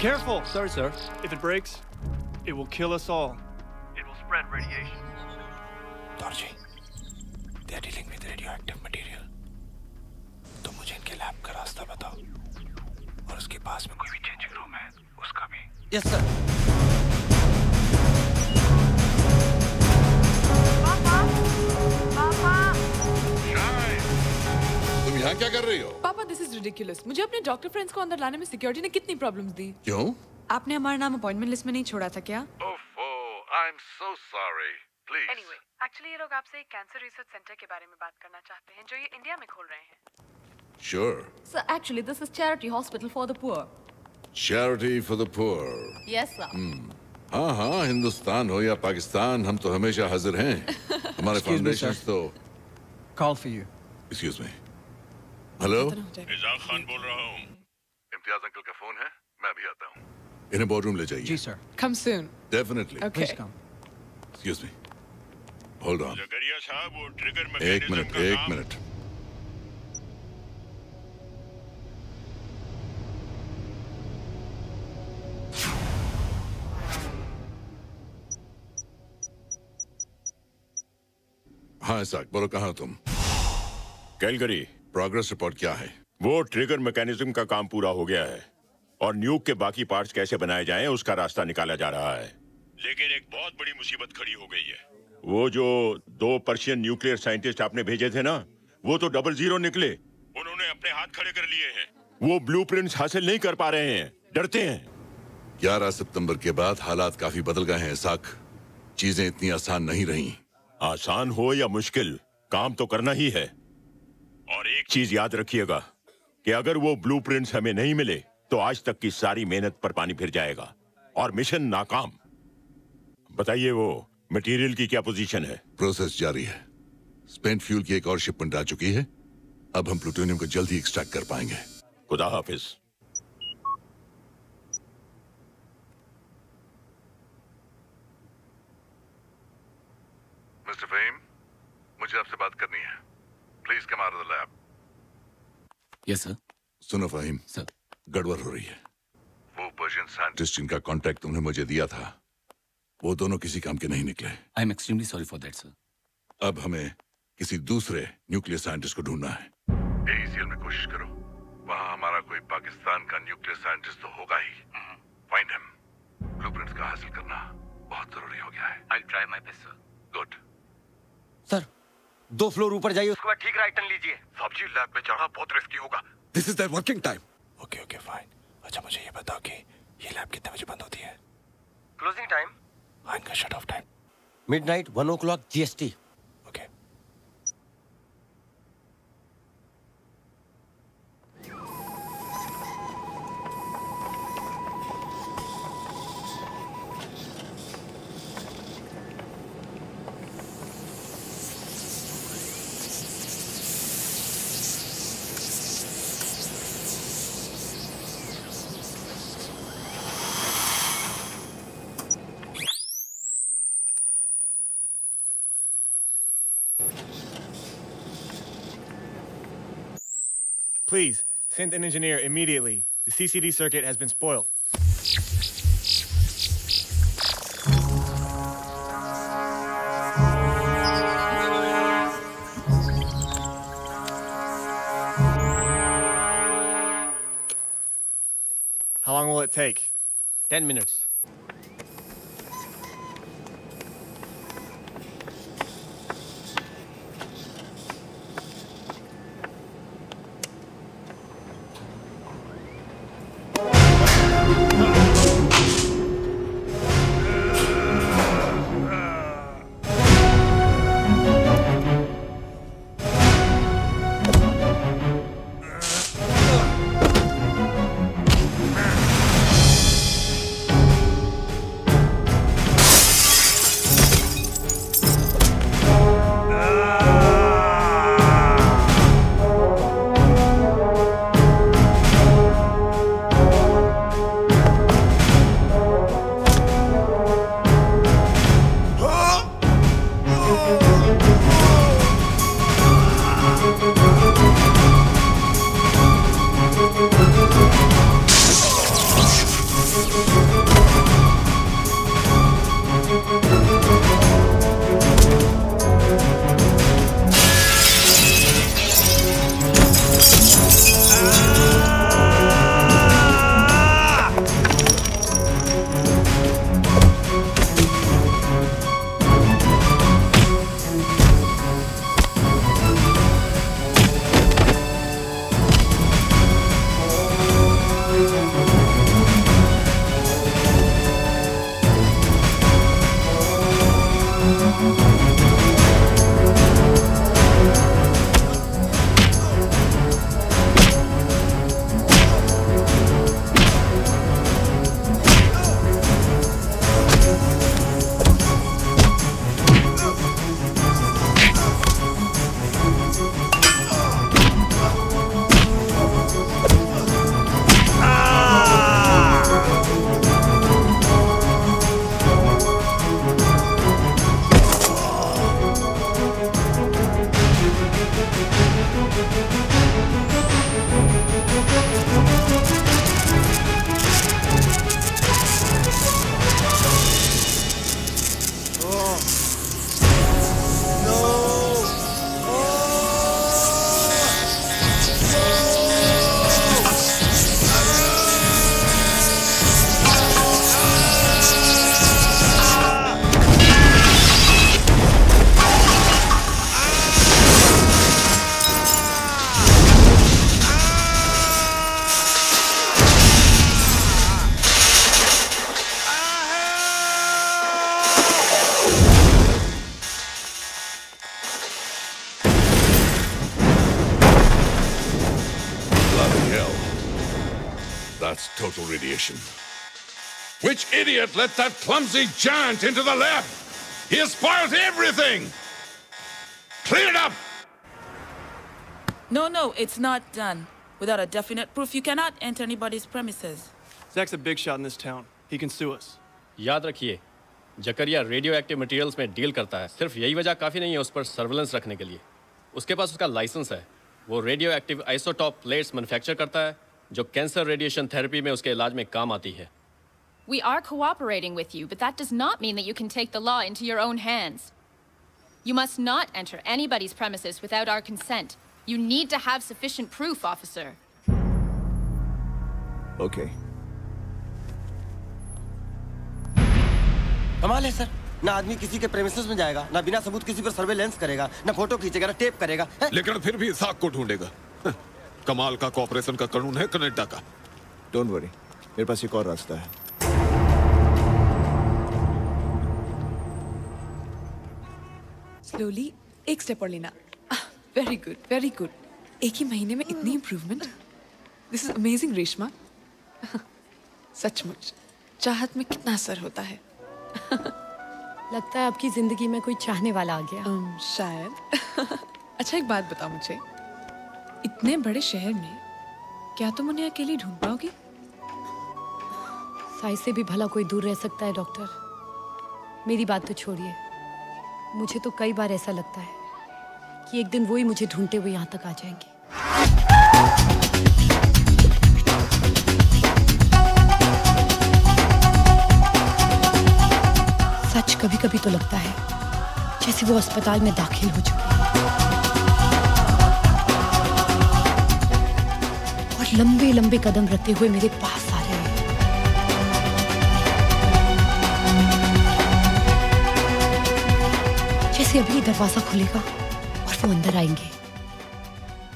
Careful! Sorry, sir. If it breaks, it will kill us all. It will spread radiation. Dorji, they are dealing with radioactive material. तो मुझे इनके लैब का रास्ता बताओ और उसके पास में कोई भी चेंजिंग रूम है उसका भी यस सर तुम यहाँ क्या कर रही हो पापा दिस इज रिडिकुलस मुझे अपने डॉक्टर फ्रेंड्स को अंदर लाने में सिक्योरिटी ने कितनी प्रॉब्लम्स दी क्यों आपने हमारा नाम अपॉइंटमेंट लिस्ट में नहीं छोड़ा था क्या I'm so sorry. Please. Anyway, actually ये लोग आपसे एक कैंसर रिसर्च सेंटर के बारे में बात करना चाहते हैं जो ये इंडिया में खोल रहे हैं. Sir, actually, this is charity hospital for the poor. Charity for the poor. Yes, sir. Hmm. हाँ हाँ हिंदुस्तान हो या पाकिस्तान हम तो हमेशा हाजिर हैं हमारे फाउंडेशन तो Call for you. Excuse me hello Ishaq Khan बोल रहा हूँ। इम्तियाज़ अंकल का फ़ोन है मैं भी आता हूँ। इन्हें बोर्डरूम ले जाइए। जी sir Come soon. Definitely. Please excuse me hold on Zakaria sahab वो ट्रिगर एक मिनट एक मिनट हाँ इसाक बोलो कहाँ तुम? कैलगरी। प्रोग्रेस रिपोर्ट क्या है? वो ट्रिगर मैकेनिज्म का काम पूरा हो गया है। और न्यूक के बाकी पार्ट्स कैसे बनाए जाएँ उसका रास्ता निकाला जा रहा है। लेकिन एक बहुत बड़ी मुसीबत खड़ी हो गई है। वो जो दो पर्शियन न्यूक्लियर साइंटिस्ट आपने भेजे थे ना वो तो डबल ज़ीरो निकले। उन्होंने अपने हाथ खड़े कर लिए हैं। वो ब्लूप्रिंट्स हासिल नहीं कर पा रहे हैं। डरते हैं। 11 सितंबर के बाद हालात काफ़ी बदल गए हैं साख चीज़ें इतनी आसान नहीं रही। आसान हो या मुश्किल काम तो करना ही है। और एक चीज़ याद रखिएगा कि अगर वो ब्लूप्रिंट्स हमें नहीं मिले तो आज तक की सारी मेहनत पर पानी फिर जाएगा। और मिशन नाकाम। बताइए वो मटेरियल की क्या पोजीशन है? प्रोसेस जारी है। स्पेंट फ्यूल की एक और शिपमेंट आ चुकी है। अब हम प्लूटोनियम को जल्दी एक्सट्रैक्ट कर पाएँगे। खुदा हाफिज। मिस्टर फहीम मुझे आपसे बात करनी है। Please come out of the lab yes sir Fahim Faheem. Sir गड़बड़ हो रही है। वो पर्शियन साइंटिस्ट जिनका कांटेक्ट तुमने मुझे दिया था वो दोनों किसी काम के नहीं निकले। I am extremely sorry for that sir अब हमें किसी दूसरे न्यूक्लियर साइंटिस्ट को ढूंढना है। एसीएल में कोशिश करो। वहाँ हमारा कोई पाकिस्तान का न्यूक्लियर साइंटिस्ट तो होगा ही। फाइंड हिम ब्लूप्रिंट्स का हासिल करना बहुत ज़रूरी हो गया है। I try my best sir good sir दो फ्लोर ऊपर जाइए। उसके बाद ठीक राइट टर्न लीजिए। सब्ज़ी लैब में जाना बहुत रिस्की होगा। This is their working time okay okay fine अच्छा मुझे ये बताओ कि ये लैब कितने बजे बंद होती है? क्लोजिंग टाइम हाँ इनका shut off time midnight one o'clock Please, send an engineer immediately. The CCD circuit has been spoiled. How long will it take? Ten minutes. Which idiot let that clumsy giant into the lab? He has spoiled everything! Clean it up! No, no, it's not done. Without a definite proof, you cannot enter anybody's premises. Zach's a big shot in this town. He can sue us. याद रखिए Zakaria radioactive materials में deal करता है सिर्फ यही वजह काफ़ी नहीं है उस पर सर्वेलेंस रखने के लिए उसके पास उसका लाइसेंस है वो radioactive isotope plates manufacture करता है जो कैंसर रेडिएशन थेरेपी में उसके इलाज में काम आती है We are cooperating with you, but that does not mean that you can take the law into your own hands. You must not enter anybody's premises without our consent. You need to have sufficient proof, officer. Okay कमाल है sir ना आदमी किसी के premises में जाएगा ना बिना सबूत किसी पर सर्वेलेंस करेगा ना फोटो खींचेगा ना टेप करेगा लेकिन फिर भी साग को ढूंढेगा हं, कमाल का कॉपरेशन का कानून है कनाडा का डोंट वरी मेरे पास एक और रास्ता है स्लोली एक स्टेप और लेना। वेरी गुड वेरी गुड एक ही महीने में इतनी improvement this is amazing Reshma सचमुच चाहत में कितना असर होता है। लगता है आपकी ज़िंदगी में कोई चाहने वाला आ गया। Um, शायद। अच्छा एक बात बताओ मुझे। इतने बड़े शहर में क्या तुम उन्हें अकेली ढूंढ पाओगी? साई से भी भला कोई दूर रह सकता है डॉक्टर मेरी बात तो छोड़िए। मुझे तो कई बार ऐसा लगता है कि एक दिन वो ही मुझे ढूंढते हुए यहाँ तक आ जाएँगे। सच कभी कभी तो लगता है जैसे वो अस्पताल में दाखिल हो चुकी और लंबे लंबे कदम रखते हुए मेरे पास जैसे अभी दरवाज़ा खुलेगा और वो अंदर आएँगे।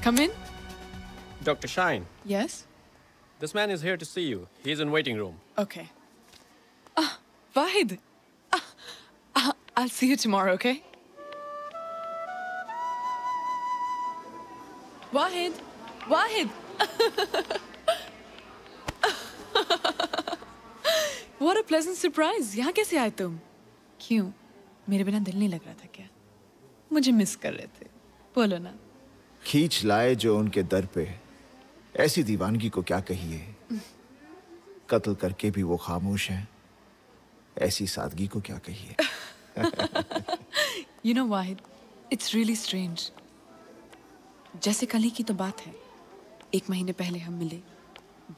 Come in doctor Shine yes this man is here to see you he is in waiting room okay Wahid I will see you tomorrow okay Wahid Wahid what a pleasant surprise यहाँ कैसे आए तुम? क्यों? मेरे बिना दिल नहीं लग रहा था क्या? मुझे मिस कर रहे थे. बोलो ना. खींच लाए जो उनके दर पे। ऐसी दीवानगी को क्या कहिए? कत्ल करके भी वो खामोश हैं। ऐसी सादगी को क्या कहिए? You know Wahid it's really strange जैसे कल ही की तो बात है। एक महीने पहले हम मिले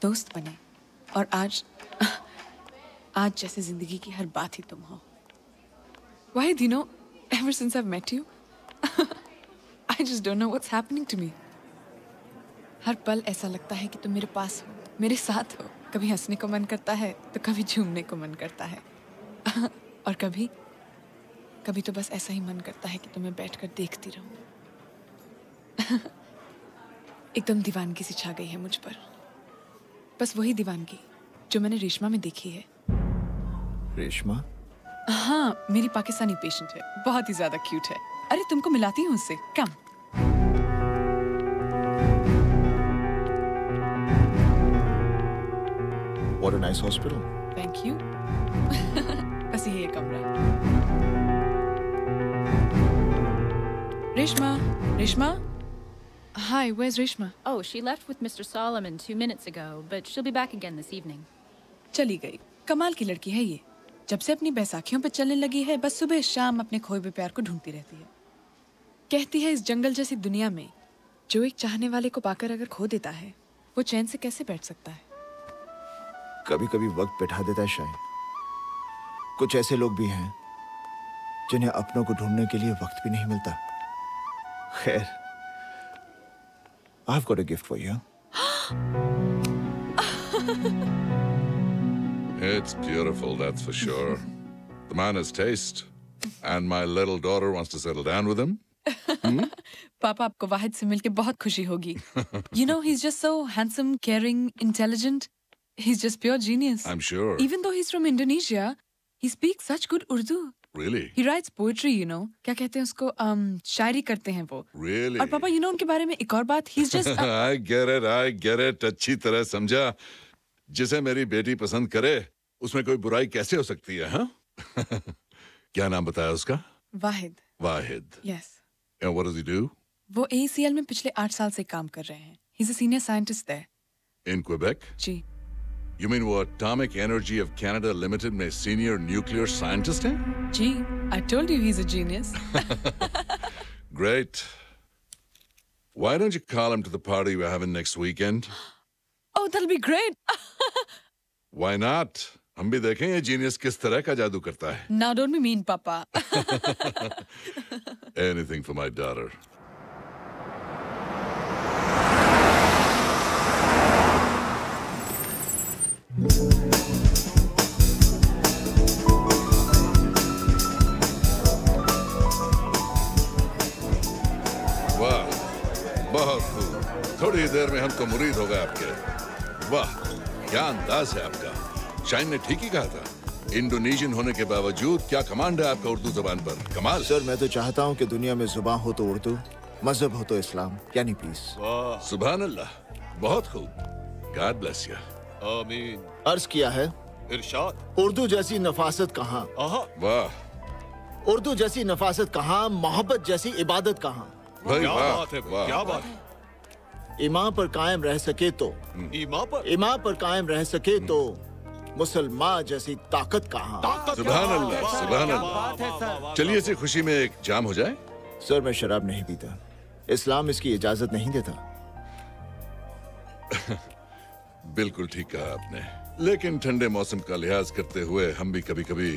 दोस्त बने और आज आज जैसे ज़िंदगी की हर बात ही तुम हो। You know, ever since I've met you, I just don't know what's happening to me. हर पल ऐसा लगता है कि तुम मेरे पास हो मेरे साथ हो। कभी हंसने को मन करता है तो कभी झूमने को मन करता है। और कभी कभी तो बस ऐसा ही मन करता है कि तुम्हें बैठकर देखती रहूँ। एकदम दीवानगी सी छा गई है मुझ पर। बस वही दीवानगी जो मैंने रेशमा में देखी है। रेशमा? हाँ मेरी पाकिस्तानी पेशेंट है बहुत ही ज़्यादा क्यूट है अरे तुमको मिलाती हूँ उससे come What a nice hospital. Thank you बस यही है कमरा Reshma Reshma Hi, where's Reshma? Oh, she left with Mr. Solomon two minutes ago, but she'll be back again this evening. चली गई कमाल की लड़की है ये जब से अपनी बैसाखियों पे चलने लगी है बस सुबह शाम अपने खोए हुए प्यार को ढूंढती रहती है। कहती है इस जंगल जैसी दुनिया में जो एक चाहने वाले को पाकर अगर खो देता है वो चैन से कैसे बैठ सकता है? कभी कभी वक्त बैठा देता है शायद। कुछ ऐसे लोग भी हैं जिन्हें अपनों को ढूँढने के लिए वक्त भी नहीं मिलता। खैर I've got a gift for you. It's beautiful, that's for sure. The man has taste. And my little daughter wants to settle down with him. पापा आपको वाहिद से मिलके बहुत खुशी होगी You know, he's just so handsome, caring, intelligent. He's just pure genius. I'm sure. Even though he's from Indonesia, he speaks such good Urdu. Really? He writes poetry, you know. क्या कहते हैं उसको um, शायरी करते हैं वो Really? और पापा you know उनके बारे में एक और बात he's just uh, I get it, I get it. अच्छी तरह समझा. जिसे मेरी बेटी पसंद करे उसमें कोई बुराई कैसे हो सकती है हाँ? क्या नाम बताया उसका? Wahid. Wahid. Yes and what does he do वो एसीएल में पिछले आठ साल से काम कर रहे हैं। इन क्वेबेक जी। यू मीन वो atomic energy of Canada limited में सीनियर न्यूक्लियर साइंटिस्ट हैं? जी I told you is a genius great why don't you call to the next weekend oh that'll be great Why not? हम भी देखें ये genius किस तरह का जादू करता है। Now don't be mean papa Anything for my daughter. वाह बहुत खूब। थोड़ी देर में हम तो मुरीद हो गए आपके। वाह क्या अंदाज है आपका? शाइन ने ठीक ही कहा था। इंडोनेशियन होने के बावजूद क्या कमांड है आपका उर्दू जबान पर? कमाल। सर मैं तो चाहता हूँ कि दुनिया में ज़ुबान हो तो उर्दू मज़हब हो तो इस्लाम यानी पीस सुबह अल्लाह बहुत खूब। गॉड ब्लेस यू आमीन। अर्ज़ किया है इरशाद। उर्दू जैसी नफासत कहाँ? वाह। उर्दू जैसी नफासत कहाँ मोहब्बत जैसी इबादत कहाँ? क्या बात है क्या बात है। ईमान पर कायम रह सके तो। ईमा पर? ईमान पर कायम रह सके तो मुसलमान जैसी ताकत कहाँ? सुबह अल्लाह सुबह अल्लाह चलिए इसी खुशी में एक जाम हो जाए। सर मैं शराब नहीं पीता। इस्लाम इसकी इजाज़त नहीं देता। बिल्कुल ठीक कहा आपने। लेकिन ठंडे मौसम का लिहाज करते हुए हम भी कभी कभी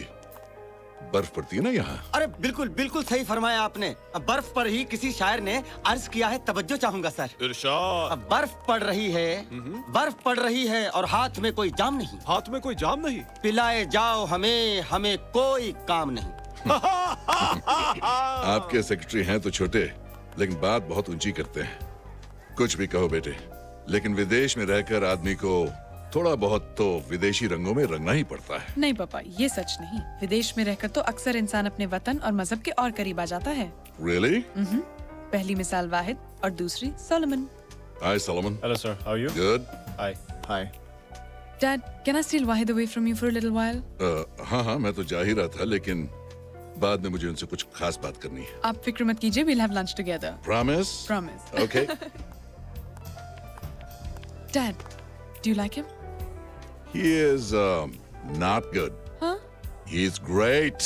बर्फ़ पड़ती है ना यहाँ? अरे बिल्कुल बिल्कुल सही फरमाया आपने। अब बर्फ़ पर ही किसी शायर ने अर्ज़ किया है तवज्जो चाहूँगा सर। इरशाद। अब बर्फ़ पड़ रही है बर्फ़ पड़ रही है और हाथ में कोई जाम नहीं। हाथ में कोई जाम नहीं? पिलाए जाओ हमें हमें कोई काम नहीं। आपके सेक्रेटरी हैं तो छोटे लेकिन बात बहुत ऊँची करते हैं। कुछ भी कहो बेटे लेकिन विदेश में रहकर आदमी को थोड़ा बहुत तो विदेशी रंगों में रंगना ही पड़ता है। नहीं पापा ये सच नहीं। विदेश में रहकर तो अक्सर इंसान अपने वतन और मज़हब के और करीब आ जाता है। रियली मम्हम। पहली मिसाल वाहिद और दूसरी Solomon. Hi Solomon hello sir how you good hi hi dad can I steal Wahid away from you for a little while हाँ हाँ मैं तो जा ही रहा था लेकिन बाद में मुझे उनसे कुछ खास बात करनी है। आप फ़िक्र मत कीजिए we'll have lunch together. Promise promise. Okay dad do you like him? He is not good huh? He is great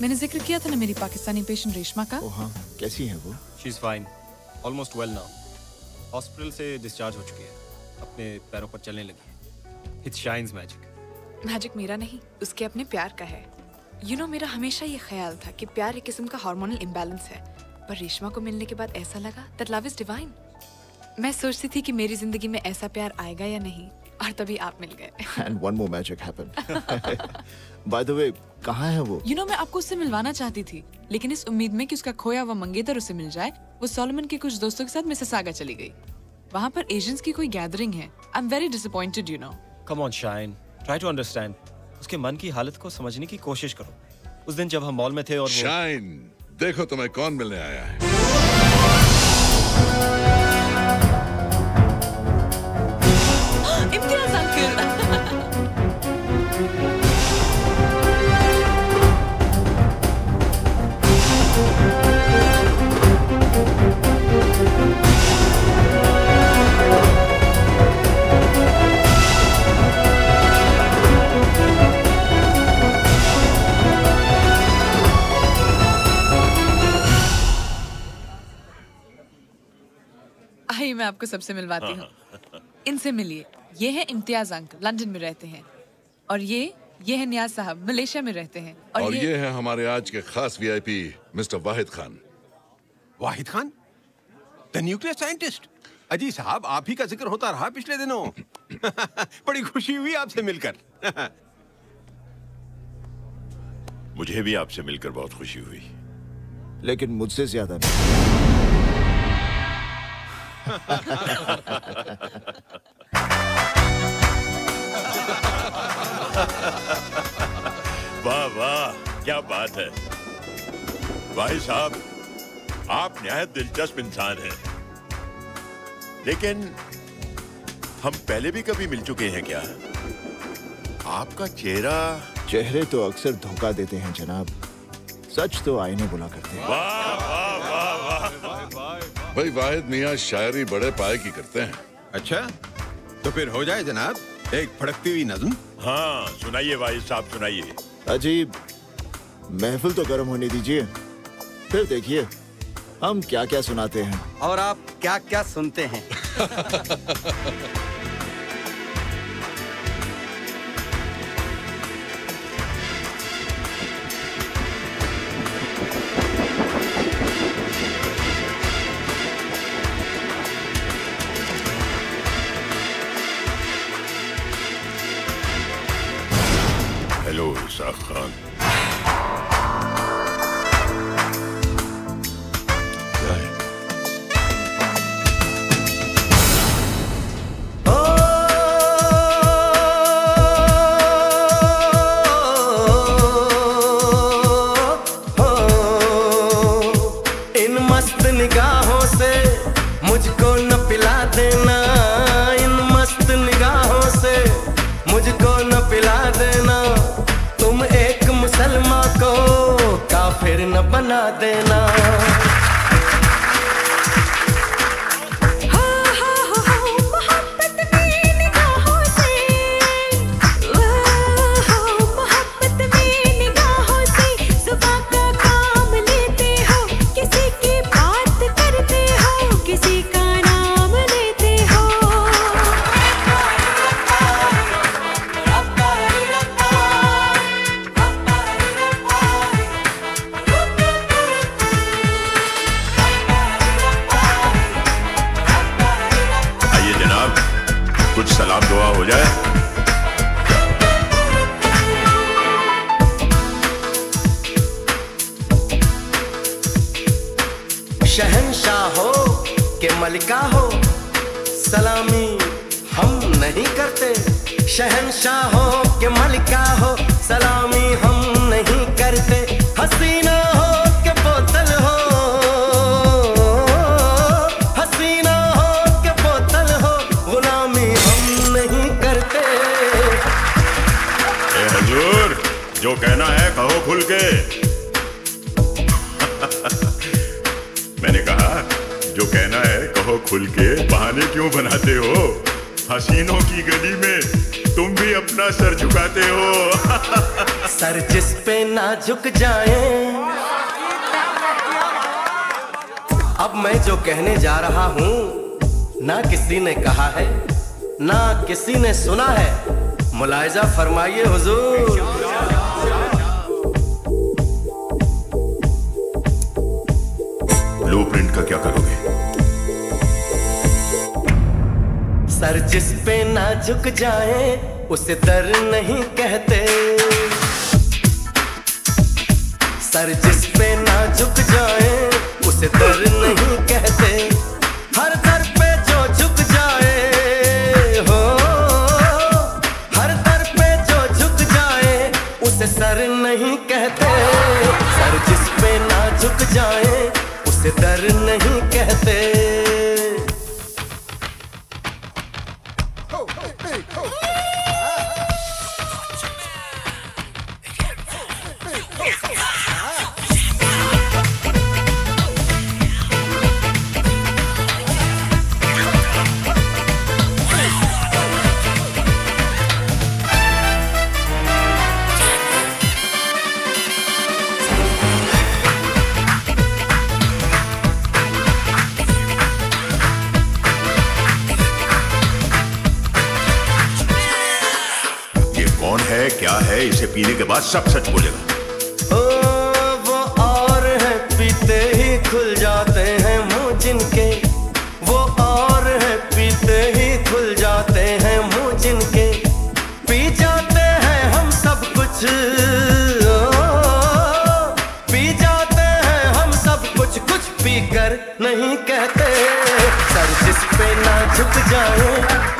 मैंने ज़िक्र किया था ना मेरी पाकिस्तानी पेशेंट रेशमा का। ओ हाँ। कैसी है वो? She is fine almost well now hospital से डिस्चार्ज हो चुकी है। अपने पैरों पर चलने लगी इट शाइन्स मैजिक मैजिक मेरा नहीं उसके अपने प्यार का है। यू you नो know, मेरा हमेशा ये ख्याल था कि प्यार एक किस्म का हार्मोनल इम्बैलेंस है। पर रेशमा को मिलने के बाद ऐसा लगा दैट लव इज़ डिवाइन मैं सोचती थी कि मेरी ज़िंदगी में ऐसा प्यार आएगा या नहीं और तभी आप मिल गए। And one more magic happened by the way कहाँ है वो? यू you नो know, मैं आपको उससे मिलवाना चाहती थी लेकिन इस उम्मीद में कि उसका खोया हुआ मंगेतर उसे मिल जाए वो सोलोमन के कुछ दोस्तों के साथ मिसिसागा चली गई। वहाँ पर एजेंट्स की कोई गैदरिंग है। I am very disappointed you know come on Shine try to understand उसके मन की हालत को समझने की कोशिश करो। उस दिन जब हम मॉल में थे और वो शाइन देखो तुम्हें कौन मिलने आया है। आइए मैं आपको सबसे मिलवाती हूँ। इनसे मिलिए। ये है इम्तियाज़ अंक लंदन में रहते हैं। और ये ये है नियाज साहब मलेशिया में रहते हैं। और, और ये है हमारे आज के खास VIP mister Wahid Khan. Wahid Khan? The nuclear scientist अजी साहब आप ही का ज़िक्र होता रहा पिछले दिनों। बड़ी खुशी हुई आपसे मिलकर। मुझे भी आपसे मिलकर बहुत खुशी हुई। लेकिन मुझसे ज़्यादा नहीं। वाह वाह क्या बात है। भाई साहब आप निहायत दिलचस्प इंसान हैं। लेकिन हम पहले भी कभी मिल चुके हैं क्या? आपका चेहरा चेहरे तो अक्सर धोखा देते हैं जनाब। सच तो आईने बुला करते हैं। वाह वाह वाह वाह। भाई वाहिद मियाँ शायरी बड़े पाए की करते हैं। अच्छा? तो फिर हो जाए जनाब एक फड़कती हुई नज्म। हाँ सुनाइए भाई साहब सुनाइए। अजीब महफिल तो गर्म होने दीजिए। फिर देखिए हम क्या क्या सुनाते हैं। और आप क्या क्या सुनते हैं? जो कहना है कहो खुल के। मैंने कहा, जो कहना है कहो खुल के। बहाने क्यों बनाते हो? हसीनों की गली में तुम भी अपना सर झुकाते हो। सर जिस पे ना झुक जाए। अब मैं जो कहने जा रहा हूँ, ना किसी ने कहा है, ना किसी ने सुना है। मुलायजा फरमाइए, हुजूर। ब्लूप्रिंट का क्या करोगे? सर, जिस पे ना झुक जाए, उसे दर नहीं कहते। सर, जिस पे ना झुक जाए, उसे दर नहीं कहते। हर दर पे जो झुक जाए, हो, हर दर पे जो झुक जाए, उसे सर नहीं कहते। सर, जिस पे ना झुक जाए दर नहीं कहते। बाद सब सच बोलेगा। ओ वो और है पीते ही खुल जाते हैं मुँह जिनके। वो और है पीते ही खुल जाते हैं मुँह जिनके। पी जाते हैं हम सब कुछ ओ, पी जाते हैं हम सब कुछ कुछ पी कर नहीं कहते। सर जिस पे ना झुक जाए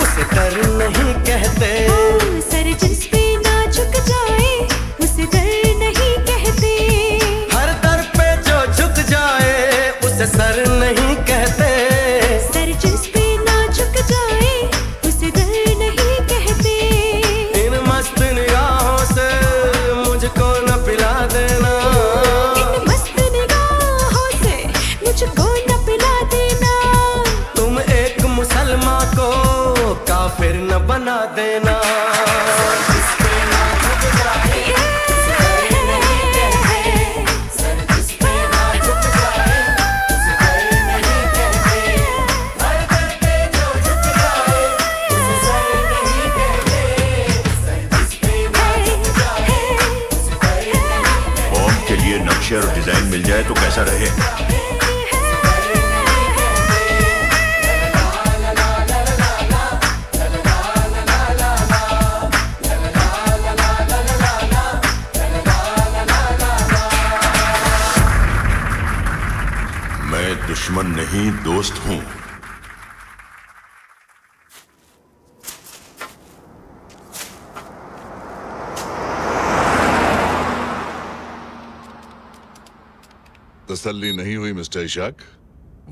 इशाक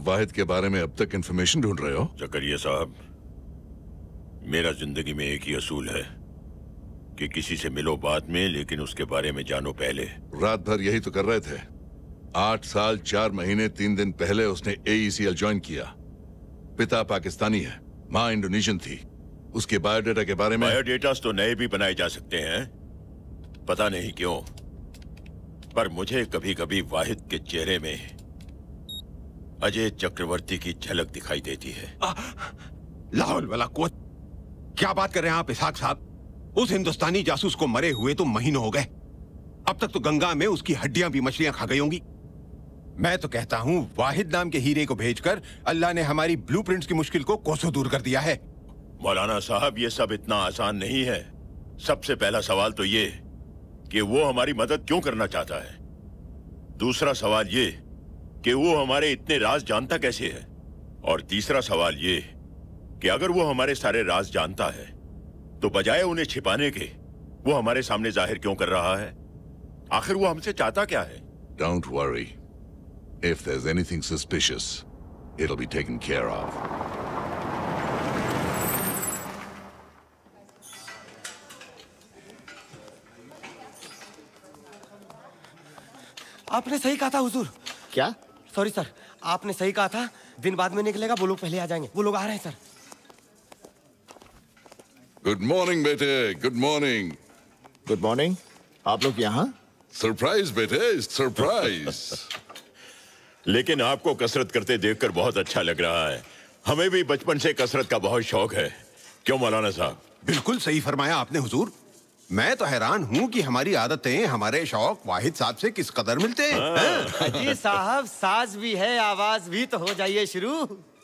वाहिद के बारे में अब तक इंफॉर्मेशन ढूंढ रहे हो? जकरिया साहब मेरा ज़िंदगी में एक ही असूल है कि किसी से मिलो बाद में लेकिन उसके बारे में जानो पहले। रात भर यही तो कर रहे थे। आठ साल चार महीने तीन दिन पहले उसने एईसीएल ज्वाइन किया। पिता पाकिस्तानी है माँ इंडोनेशियन थी। उसके बायोडेटा के बारे में बायोडेटा तो नए भी बनाए जा सकते हैं। पता नहीं क्यों पर मुझे कभी कभी वाहिद के चेहरे में अजय चक्रवर्ती की झलक दिखाई देती है। लाहौल वाला कुत क्या बात कर रहे हैं आप इसहाक साहब? उस हिंदुस्तानी जासूस को मरे हुए तो महीनों हो गए। अब तक तो गंगा में उसकी हड्डियाँ भी मछलियाँ खा गई होंगी। मैं तो कहता हूँ वाहिद नाम के हीरे को भेजकर अल्लाह ने हमारी ब्लूप्रिंट्स की मुश्किल को कोसों दूर कर दिया है। मौलाना साहब ये सब इतना आसान नहीं है। सबसे पहला सवाल तो ये कि वो हमारी मदद क्यों करना चाहता है? दूसरा सवाल ये कि वो हमारे इतने राज जानता कैसे है? और तीसरा सवाल ये कि अगर वो हमारे सारे राज जानता है तो बजाय उन्हें छिपाने के वो हमारे सामने ज़ाहिर क्यों कर रहा है? आखिर वो हमसे चाहता क्या है? Don't worry. If there's anything suspicious, it'll be taken care of. आपने सही कहा था हुजूर। क्या? सॉरी सर आपने सही कहा था। दिन बाद में निकलेगा वो लोग पहले आ जाएँगे। वो लोग आ रहे हैं सर गुड मॉर्निंग बेटे. गुड मॉर्निंग गुड मॉर्निंग आप लोग यहाँ? सरप्राइज़ बेटे. सरप्राइज़ लेकिन आपको कसरत करते देखकर बहुत अच्छा लग रहा है। हमें भी बचपन से कसरत का बहुत शौक है। क्यों मौलाना साहब? बिल्कुल सही फरमाया आपने हुजूर। मैं तो हैरान हूँ कि हमारी आदतें हमारे शौक वाहिद साहब से किस कदर मिलते हैं हैं? अजी साहब साज भी है आवाज़ भी तो हो जाइए शुरू।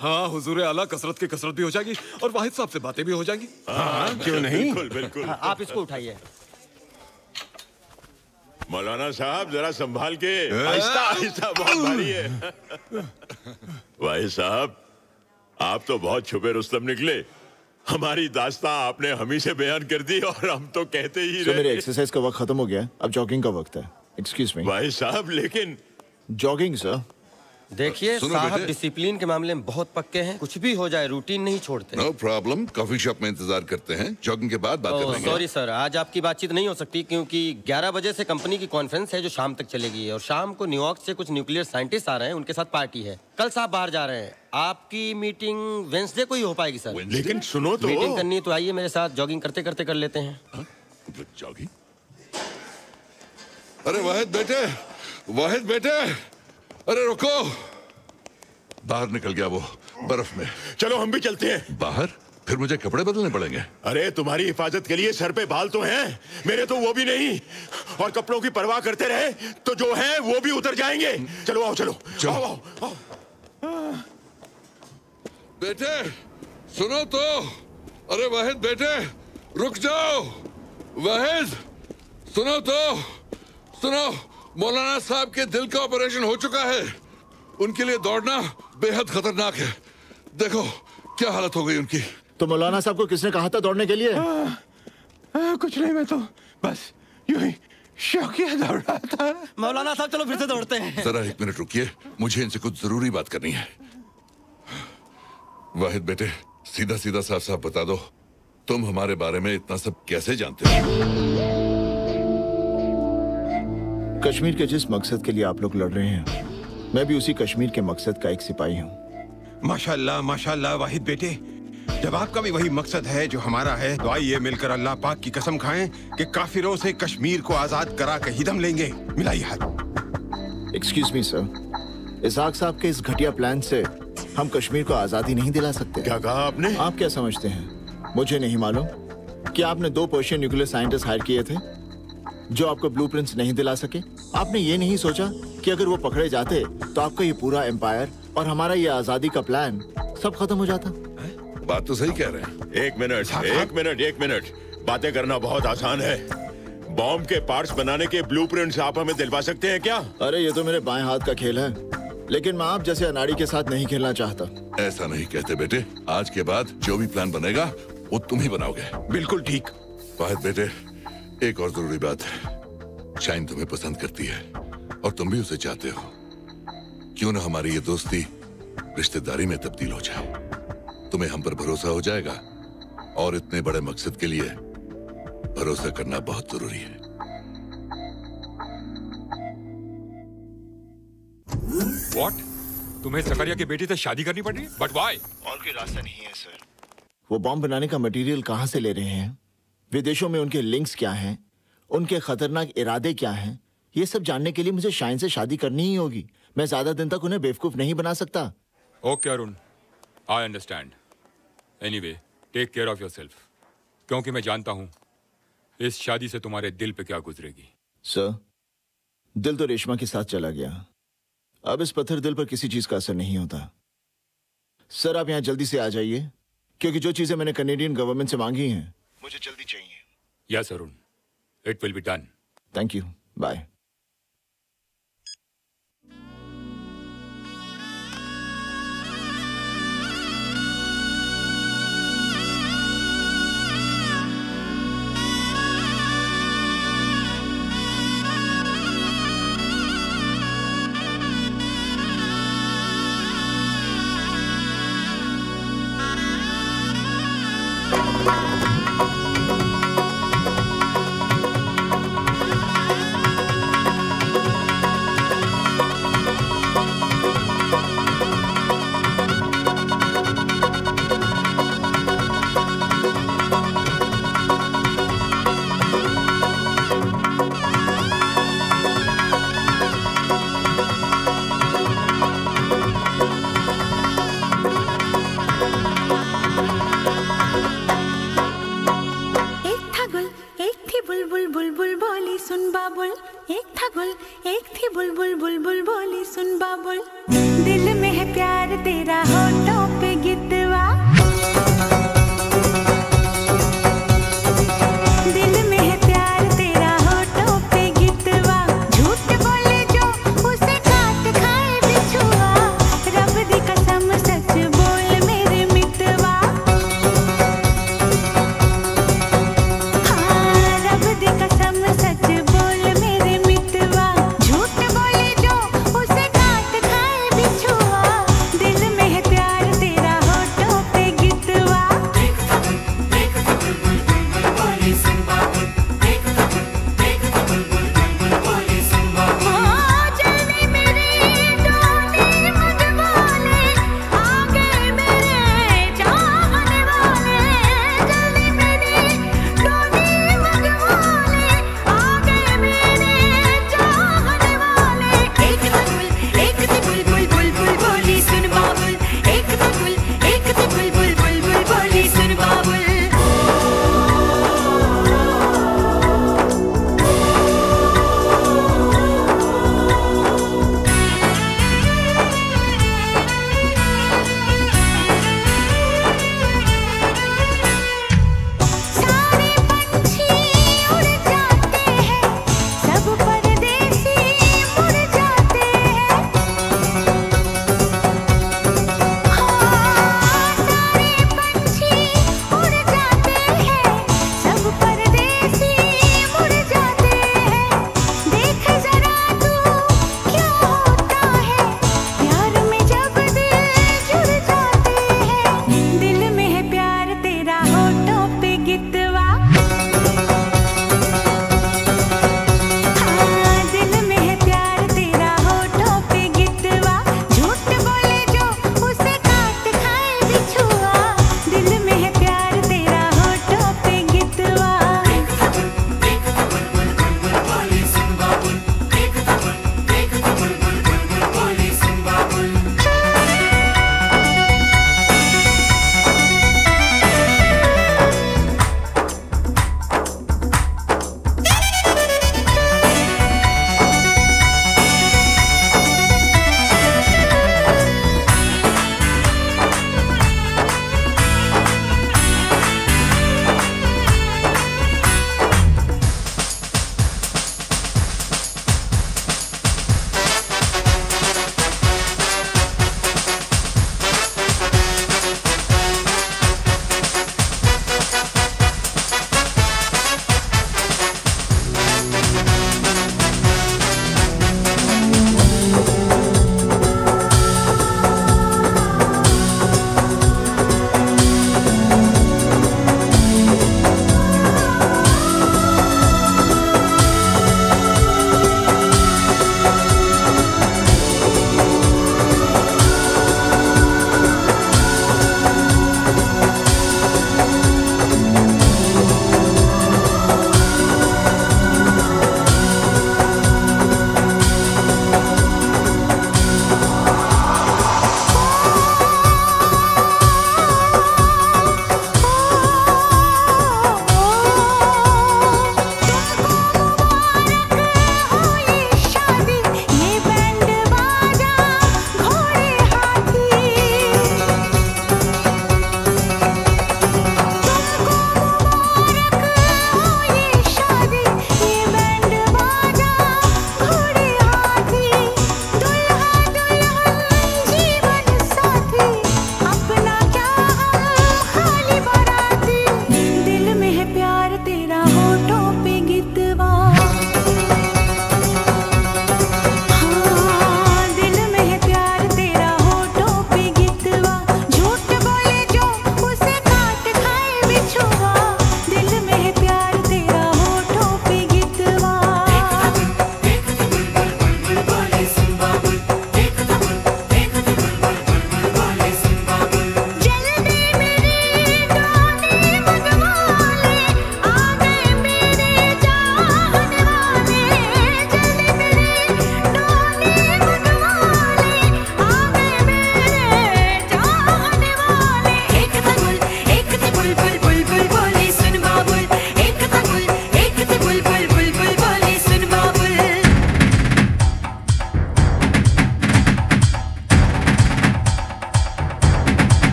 हाँ हुजूर आला कसरत की कसरत भी हो जाएगी और वाहिद साहब से बातें भी हो जाएँगी। हाँ, क्यों नहीं? बिल्कुल बिल्कुल। हाँ, आप इसको उठाइए। मौलाना साहब जरा संभाल के आहिस्ता आहिस्ता बहुत भारी है। भाई साहब आप तो बहुत छुपे रुस्तम निकले। हमारी दास्ता आपने हम ही से बयान कर दी और हम तो कहते ही रहे। मेरे एक्सरसाइज का वक्त खत्म हो गया है। अब जॉगिंग का वक्त है। एक्सक्यूज मी भाई साहब लेकिन जॉगिंग सर देखिए साहब डिसिप्लिन के मामले में बहुत पक्के हैं कुछ भी हो जाए रूटीन नहीं छोड़ते। नो प्रॉब्लम कॉफ़ी शॉप में इंतज़ार करते हैं जॉगिंग के बाद बात कर लेंगे सॉरी सर आज आपकी बातचीत नहीं हो सकती क्योंकि 11 बजे से कंपनी की कॉन्फ्रेंस है जो शाम तक चलेगी और शाम को न्यूयॉर्क से कुछ न्यूक्लियर साइंटिस्ट आ रहे हैं उनके साथ पार्टी है। कल साहब बाहर जा रहे हैं। आपकी मीटिंग वेंसडे को ही हो पाएगी सर लेकिन सुनो तो। मीटिंग करनी तो आइए मेरे साथ जॉगिंग करते करते कर लेते हैं। जॉगिंग अरे वाहिद बेटे वाहिद बेटे। अरे रुको। बाहर निकल गया वो बर्फ़ में। चलो हम भी चलते हैं। बाहर? फिर मुझे कपड़े बदलने पड़ेंगे। अरे तुम्हारी हिफाजत के लिए सर पे बाल तो हैं। मेरे तो वो भी नहीं। और कपड़ों की परवाह करते रहे तो जो है वो भी उतर जाएँगे। चलो आओ चलो। चलो। आओ, आओ, आओ। बेटे सुनो तो। अरे वाहिद बेटे रुक जाओ। वाहिद सुनो तो। सुनो। मौलाना साहब के दिल का ऑपरेशन हो चुका है। उनके लिए दौड़ना बेहद खतरनाक है। देखो क्या हालत हो गई उनकी। तो मौलाना साहब को किसने कहा था दौड़ने के लिए? आ, आ, कुछ नहीं मैं तो बस यूँ ही शौकिया दौड़ रहा था। मौलाना साहब चलो फिर से दौड़ते हैं। जरा एक मिनट रुकिए। मुझे इनसे कुछ ज़रूरी बात करनी है। वाहिद बेटे सीधा सीधा साफ़ साफ़ बता दो। तुम हमारे बारे में इतना सब कैसे जानते हो? कश्मीर के जिस मकसद के लिए आप लोग लड़ रहे हैं मैं भी उसी कश्मीर के मकसद का एक सिपाही हूँ। माशाल्लाह माशाल्लाह वाहिद बेटे। जब आपका भी वही मकसद है जो हमारा है तो आइए मिलकर अल्लाह पाक की कसम खाएँ कि काफिरों से कश्मीर को आज़ाद करा के ही दम लेंगे। मिलाइए हाथ। एक्सक्यूज मी सर इसाक साहब के इस घटिया प्लान से हम कश्मीर को आज़ादी नहीं दिला सकते। क्या कहा आपने? आप क्या समझते हैं? मुझे नहीं मालूम। कि आपने दो पर्शियन न्यूक्लियर साइंटिस्ट हायर किए थे? जो आपको ब्लूप्रिंट्स नहीं दिला सके? आपने ये नहीं सोचा कि अगर वो पकड़े जाते तो आपका ये पूरा एम्पायर और हमारा ये आज़ादी का प्लान सब खत्म हो जाता? बात तो सही कह रहे हैं। एक मिनट एक मिनट एक मिनट बातें करना बहुत आसान है। बॉम्ब के पार्ट्स बनाने के ब्लूप्रिंट्स आप हमें दिलवा सकते हैं क्या? अरे ये तो मेरे बाएँ हाथ का खेल है। लेकिन मैं आप जैसे अनाड़ी के साथ नहीं खेलना चाहता। ऐसा नहीं कहते बेटे। आज के बाद जो भी प्लान बनेगा वो तुम ही बनाओगे। बिल्कुल ठीक। वाहिद बेटे एक और ज़रूरी बात है शाइन तुम्हें पसंद करती है और तुम भी उसे चाहते हो। क्यों ना हमारी ये दोस्ती रिश्तेदारी में तब्दील हो जाए। तुम्हें हम पर भरोसा हो जाएगा और इतने बड़े मकसद के लिए भरोसा करना बहुत ज़रूरी है। व्हाट तुम्हें सकरिया की बेटी से शादी करनी पड़ रही है? बट वाई और कोई रास्ता नहीं है सर वो बॉम्ब बनाने का मटेरियल कहाँ से ले रहे हैं? विदेशों में उनके लिंक्स क्या हैं? उनके खतरनाक इरादे क्या हैं? ये सब जानने के लिए मुझे शाइन से शादी करनी ही होगी। मैं ज़्यादा दिन तक उन्हें बेवकूफ़ नहीं बना सकता। Okay Arun. I understand anyway take care of yourself क्योंकि मैं जानता हूँ इस शादी से तुम्हारे दिल पे क्या गुजरेगी। सर दिल तो रेशमा के साथ चला गया। अब इस पत्थर दिल पर किसी चीज़ का असर नहीं होता। सर आप यहाँ जल्दी से आ जाइए क्योंकि जो चीज़ें मैंने कनेडियन गवर्नमेंट से मांगी हैं मुझे जल्दी चाहिए। Yes Arun it will be done thank you bye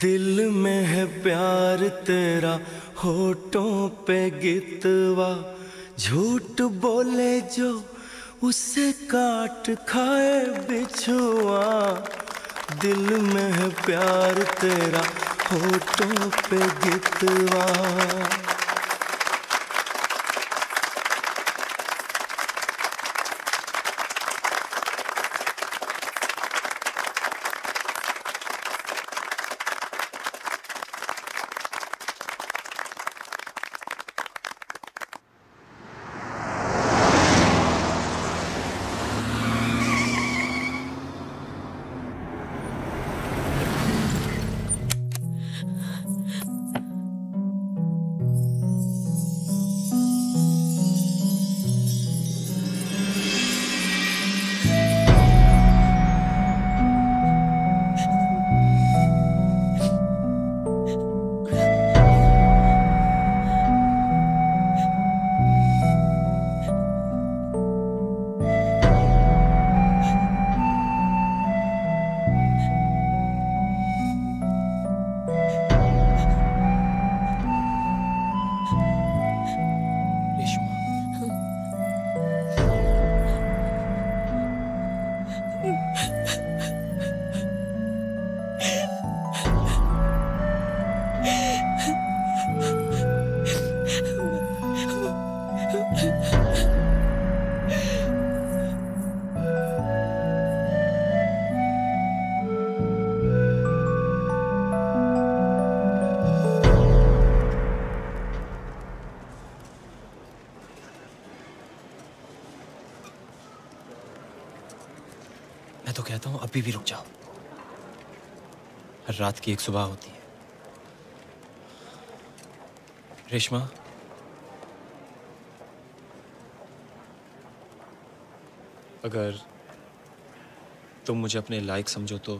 दिल में है प्यार तेरा, होठों पे गितवा। झूठ बोले जो उसे काट खाए बिछुआ। दिल में है प्यार तेरा, होठों पे गितवा। भी रुक जाओ। हर रात की एक सुबह होती है। रेशमा? अगर तुम मुझे अपने लायक समझो तो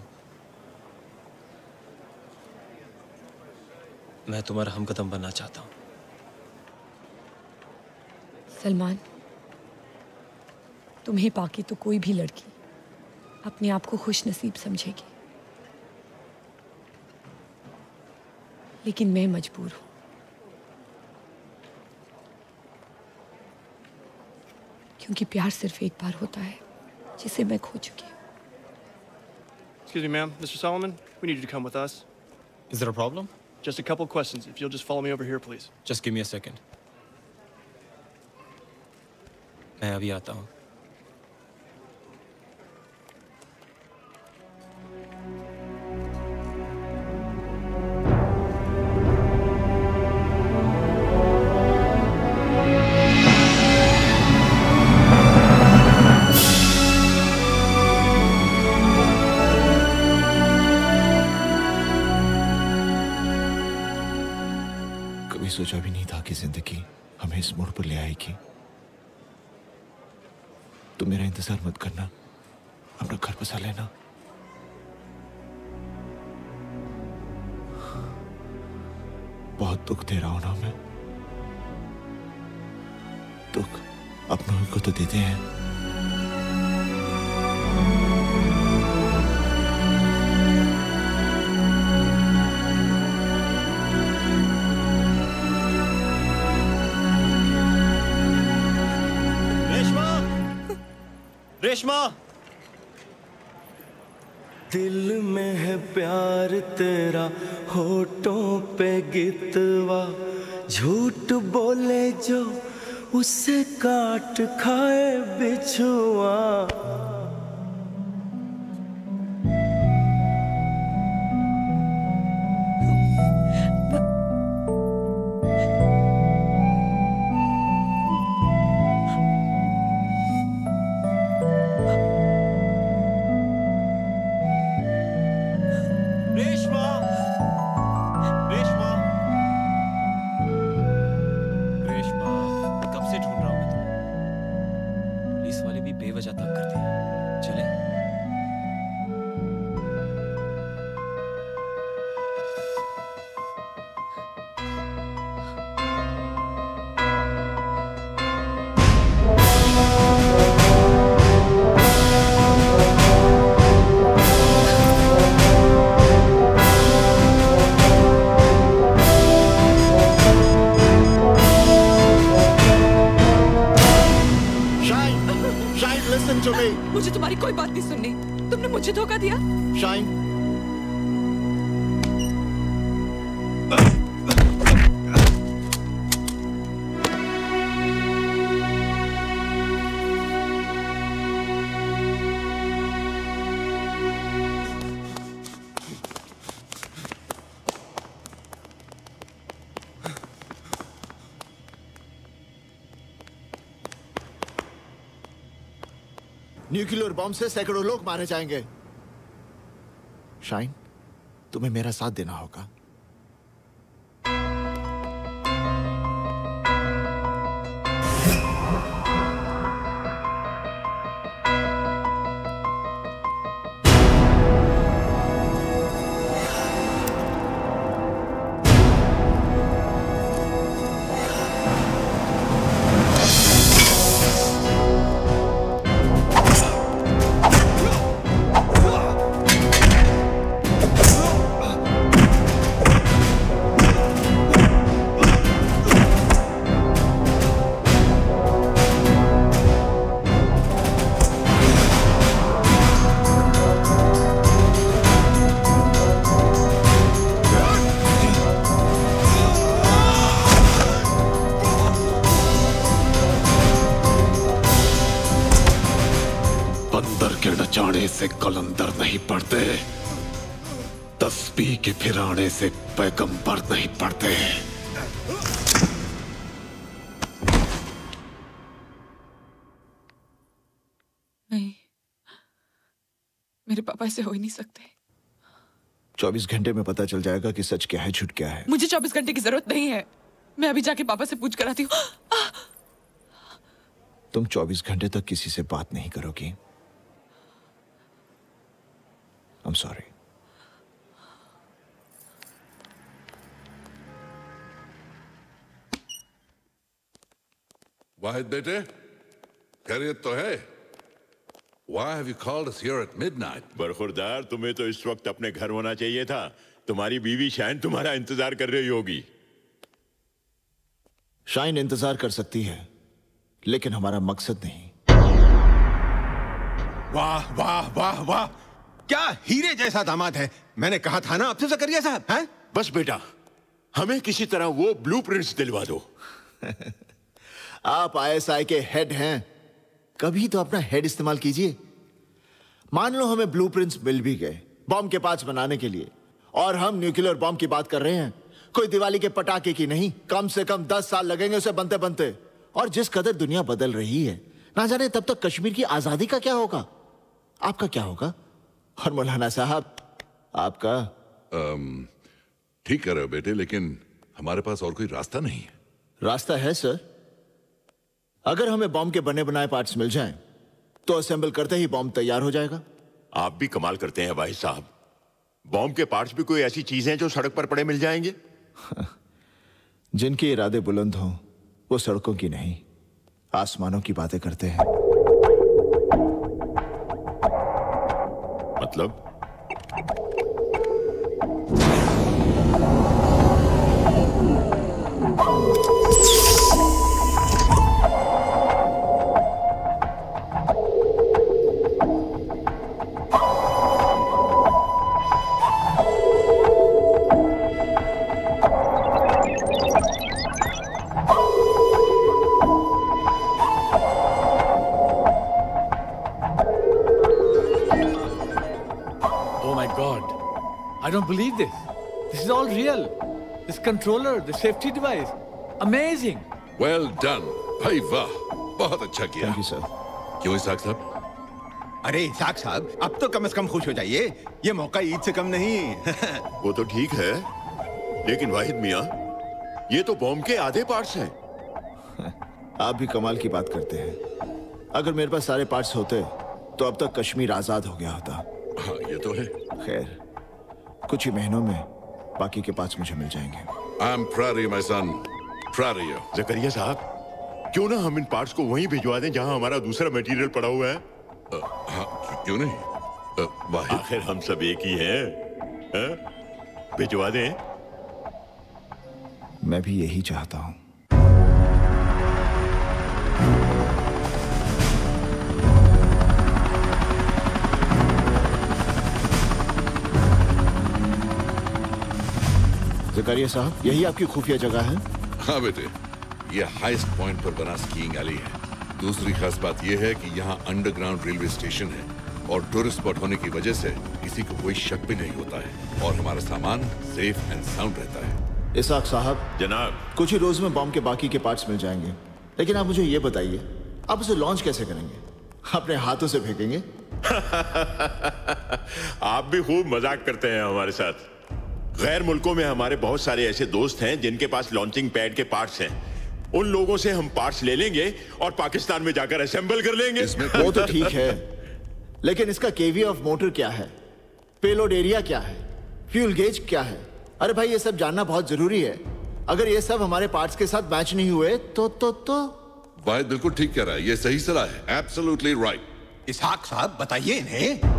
मैं तुम्हारा हमकदम बनना चाहता हूँ। सलमान, तुम्हें पाके तो कोई भी लड़की अपने आप को खुश नसीब समझेगी लेकिन मैं मजबूर हूँ क्योंकि प्यार सिर्फ़ एक बार होता है जिसे मैं खो चुकी हूँ Excuse me, ma'am. Mr. Solomon, we need you to come with us. Is there a problem? Just a couple questions. If you'll just follow me over here, please. Just give me a second. मैं अभी आता हूँ रेशमा दिल में है प्यार तेरा, होठों पे गितवा। झूठ बोले जो, उसे काट खाए न्यूक्लियर बॉम्ब से सैकड़ों लोग मारे जाएँगे। शाइन तुम्हें मेरा साथ देना होगा। चौबीस घंटे में पता चल जाएगा कि सच क्या है झूठ क्या है। मुझे चौबीस घंटे की ज़रूरत नहीं है। मैं अभी जाके पापा से पूछ कर आती हूँ। तुम चौबीस घंटे तक किसी से बात नहीं करोगी। I'm sorry. वाहिद बेटे खैरियत तो है? Why have you called us here at midnight? बरखुरदार तुम्हें तो इस वक्त अपने घर होना चाहिए था। तुम्हारी बीवी शायद तुम्हारा इंतज़ार कर रही होगी। शाइन इंतज़ार कर सकती है लेकिन हमारा मकसद नहीं। वाह वाह वाह वाह। क्या हीरे जैसा दामाद है। मैंने कहा था ना आपसे जकरिया साहब हैं? बस बेटा हमें किसी तरह वो ब्लूप्रिंट्स दिलवा दो। आप आईएसआई के हेड हैं। कभी तो अपना हेड इस्तेमाल कीजिए। मान लो हमें ब्लूप्रिंट्स मिल भी गए बॉम्ब के पार्ट्स बनाने के लिए और हम न्यूक्लियर बॉम्ब की बात कर रहे हैं। कोई दिवाली के पटाखे की नहीं कम से कम दस साल लगेंगे उसे बनते बनते। और जिस कदर दुनिया बदल रही है ना जाने तब तक कश्मीर की आज़ादी का क्या होगा? आपका क्या होगा? और मौलाना साहब आपका? ठीक कर रहे हो बेटे लेकिन हमारे पास और कोई रास्ता नहीं है। रास्ता है सर अगर हमें बॉम्ब के बने बनाए पार्ट्स मिल जाएँ, तो असेंबल करते ही बॉम्ब तैयार हो जाएगा। आप भी कमाल करते हैं भाई साहब। बॉम्ब के पार्ट्स भी कोई ऐसी चीज़ हैं जो सड़क पर पड़े मिल जाएँगे? जिनके इरादे बुलंद हों वो सड़कों की नहीं आसमानों की बातें करते हैं। मतलब? I don't believe this. This is all real. This controller, the safety device. Amazing. Well done. भाई वाह बहुत अच्छा किया। थैंक यू सर क्यों इसाक साहब? अरे इसाक साहब अब तो कम से कम खुश हो जाइए। ये मौका ईद से कम नहीं। वो तो ठीक है। लेकिन वाहिद मियाँ ये तो बॉम्ब के आधे पार्ट्स हैं। आप भी कमाल की बात करते हैं। अगर मेरे पास सारे पार्ट्स होते तो अब तक कश्मीर आज़ाद हो गया होता। हाँ ये तो है। खैर कुछ ही महीनों में बाकी के पास मुझे मिल जाएँगे। I am. जकरिया साहब क्यों ना हम इन पार्ट्स को वहीं भिजवा दें जहाँ हमारा दूसरा मटेरियल पड़ा हुआ है? हाँ, क्यों नहीं? आखिर हम सब एक ही हैं हैं? भिजवा दें? मैं भी यही चाहता हूँ। जकारिया साहब यही आपकी खुफिया जगह है? हाँ बेटे ये हाईएस्ट पॉइंट पर बना स्कीइंग एली है। दूसरी खास बात यह है कि यहाँ अंडरग्राउंड रेलवे स्टेशन है और टूरिस्ट स्पॉट होने की वजह से किसी को कोई शक भी नहीं होता है और हमारा सामान सेफ़ एंड साउंड रहता है। इसाक साहब जनाब। कुछ ही रोज में बॉम्ब के बाकी के पार्ट्स मिल जाएँगे। लेकिन आप मुझे ये बताइए आप उसे लॉन्च कैसे करेंगे? अपने हाथों से फेंकेंगे? आप भी खूब मज़ाक करते हैं हमारे साथ। गैर मुल्कों में हमारे बहुत सारे ऐसे दोस्त हैं जिनके पास लॉन्चिंग पैड के पार्ट्स हैं। उन लोगों से हम पार्ट्स ले लेंगे और पाकिस्तान में जाकर असेंबल कर लेंगे। इसमें वो तो ठीक है। लेकिन इसका केवी ऑफ़ मोटर क्या है? पेलोड एरिया क्या है? फ्यूल गेज क्या है? अरे भाई ये सब जानना बहुत ज़रूरी है। अगर ये सब हमारे पार्ट्स के साथ मैच नहीं हुए तो तो तो। वाहिद बिल्कुल ठीक कह रहा है। ये सही सलाह है। एब्सोल्युटली राइट इसहाक साहब बताइए इन्हें।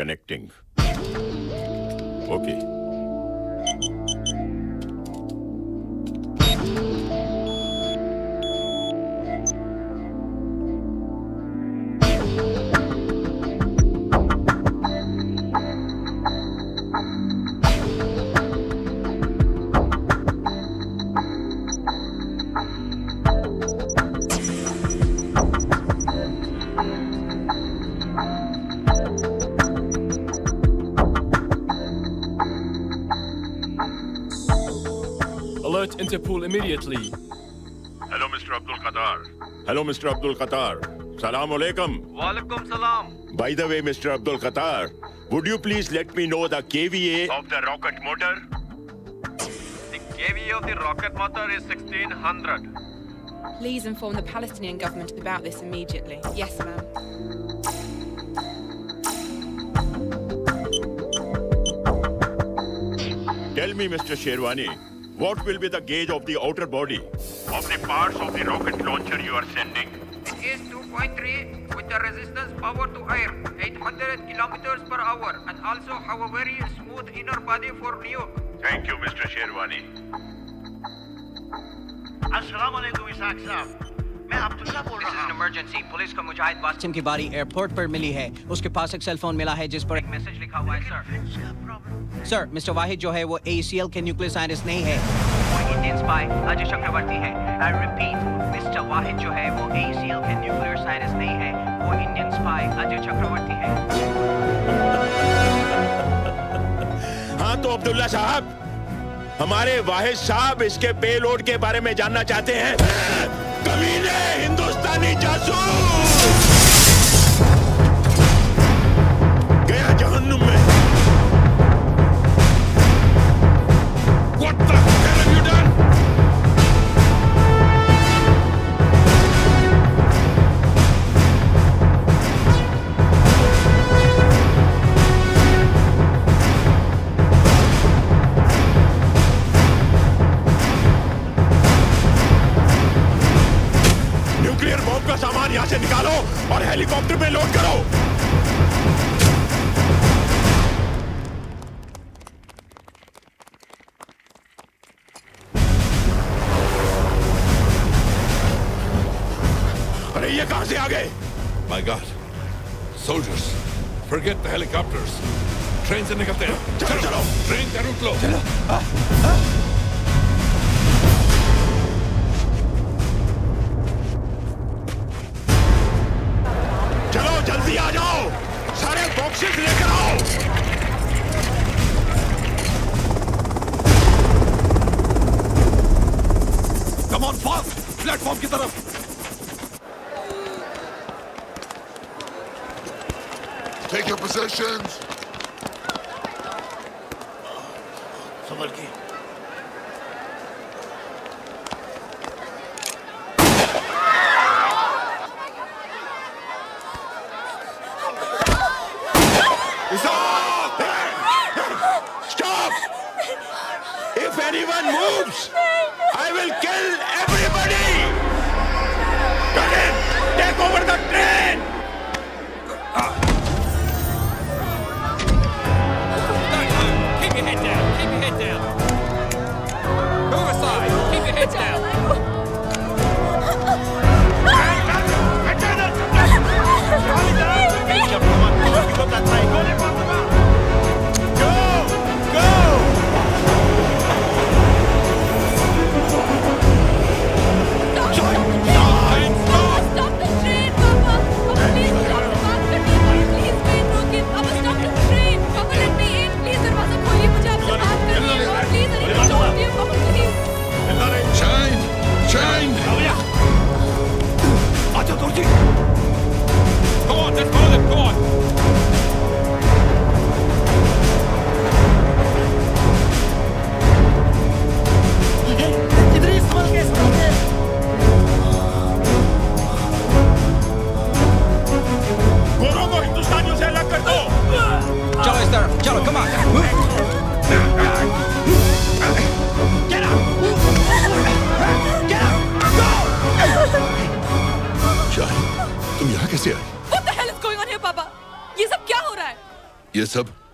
Connecting okay Hello, Mr. Abdul Qatar. Salam alaikum. Walaikum salam. By the way, Mr. Abdul Qatar, would you please let me know the KVA of the rocket motor? The KVA of the rocket motor is 1600. Please inform the Palestinian government about this immediately. Yes, ma'am. Tell me, Mr. Sherwani, what will be the gauge of the outer body? Of the parts of the rocket launcher you are sending? It is 2.3 with a resistance power to air, 800 kilometers per hour, and also have a very smooth inner body for New York. Thank you, Mr. Sherwani. Assalamu alaikum, Isaac मैं अब्दुल्ला बोल रहा हूँ? Emergency police को मुजाहिद वासिम की बारी airport पर मिली है। उसके पास एक सेल फ़ोन मिला है जिस पर एक मैसेज लिखा हुआ है सर सर मिस्टर वाहिद जो है वो एसीएल के न्यूक्लियर साइंटिस्ट नहीं है। इंडियन स्पाई अजय चक्रवर्ती है। आई रिपीट मिस्टर वाहिद जो है वो एसीएल के न्यूक्लियर साइंटिस्ट नहीं है। वो इंडियन स्पाई अजय चक्रवर्ती है। हाँ तो अब्दुल्ला साहब हमारे वाहिद साहब इसके पेलोड के बारे में जानना चाहते हैं। कमीने हिंदुस्तानी जासूस हेलीकॉप्टर में लोड करो। अरे ये कहाँ से आ गए? My God. Soldiers, forget the helicopters. Train से निकलते हैं चलो चलो ट्रेन का रूट लो चलो चलो। anos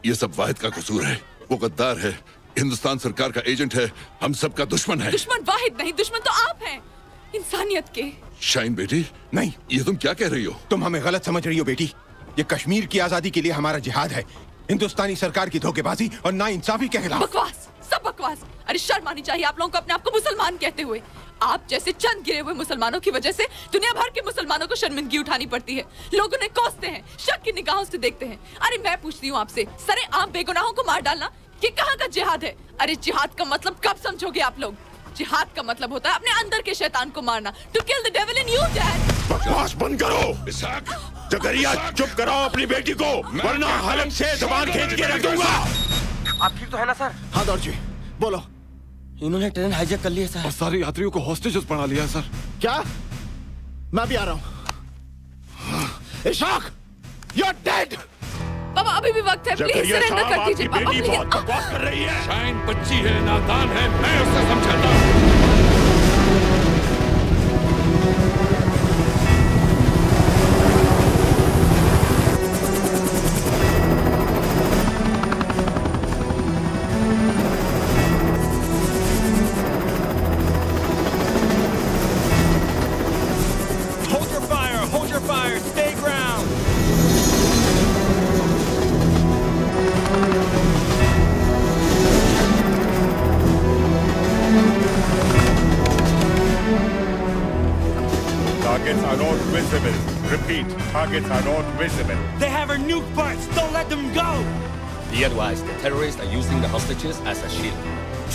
ये सब वाहिद का कसूर है। वो गद्दार है। हिंदुस्तान सरकार का एजेंट है। हम सबका दुश्मन है। दुश्मन वाहिद नहीं, दुश्मन तो आप हैं। इंसानियत के। शाइन बेटी नहीं। ये तुम क्या कह रही हो? तुम हमें गलत समझ रही हो बेटी। ये कश्मीर की आज़ादी के लिए हमारा जिहाद है। हिंदुस्तानी सरकार की धोखेबाजी और ना इंसाफी के खिलाफ बकवास, सब बकवास। अरे शर्म आनी चाहिए आप लोगों को अपने आप को मुसलमान कहते हुए। आप जैसे चंद गिरे हुए मुसलमानों की वजह से दुनिया भर के मुसलमानों को शर्मिंदगी उठानी पड़ती है। लोग उन्हें कोसते हैं शक की निगाहों से देखते हैं। अरे मैं पूछती हूँ आपसे सरे आप बेगुनाहों को मार डालना ये कहाँ का जिहाद है? अरे जिहाद का मतलब कब समझोगे आप लोग? जिहाद का मतलब होता है अपने अंदर के शैतान को मारना। To kill the devil in you dad बकवास बंद करो। जकरिया चुप कराओ अपनी बेटी को वरना हलक से जबान खींच के रख दूँगा। आप ठीक तो है ना सर? हाँ दौड़ जी बोलो। इन्होंने ट्रेन हाईजैक कर लिया सर। और सारे यात्रियों को हॉस्टेज बना लिया है, सर। क्या? मैं भी आ रहा हूँ। इशाक यू डेड पापा अभी भी वक्त है। प्लीज़ सरेंडर कर दीजिए पापा प्लीज़ बहुत बकवास कर रही है। शाइन बच्ची है नादान है मैं उससे समझाता हूँ।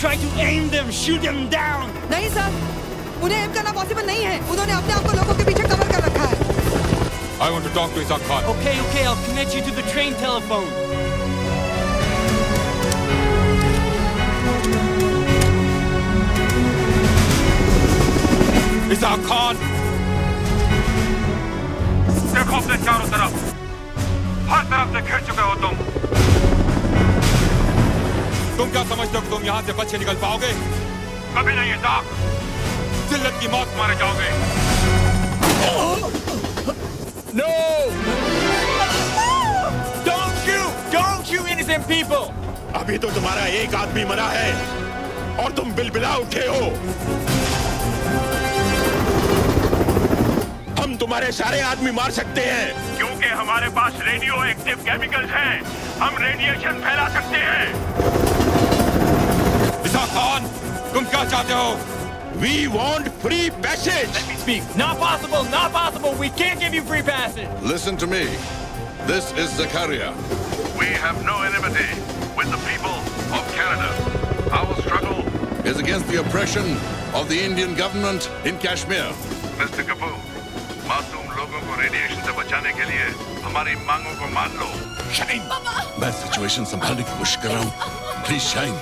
Try to aim them. Shoot them down. नहीं सर उन्हें एम करना पॉसिबल नहीं है उन्होंने अपने आप को लोगों के पीछे कवर कर रखा है I want to talk to Isaac Khan. Okay, okay. I'll connect you to the train telephone. Isaac Khan! देखो अपने चारों तरफ हर तरफ से घिर चुके हो तुम तुम क्या समझते हो तुम यहाँ से बच के निकल पाओगे कभी नहीं इसाक जिल्लत की मौत मारे जाओगे No! Don't shoot! Don't shoot innocent people! अभी तो तुम्हारा एक आदमी मरा है और तुम बिलबिला उठे हो हम तुम्हारे सारे आदमी मार सकते हैं क्योंकि हमारे पास रेडियो एक्टिव केमिकल्स हैं हम रेडिएशन फैला सकते हैं इसाक खान तुम क्या चाहते हो We want free passage. Let me speak. Not possible. Not possible. We can't give you free passage. Listen to me. This is Zakaria. We have no enmity with the people of Canada. Our struggle Is against the oppression of the Indian government in Kashmir. Mister Kapoor मासूम लोगों को radiation से बचाने के लिए हमारी मांगों को मान लो मैं सिचुएशन संभालने की कोशिश कर रहा हूँ please shine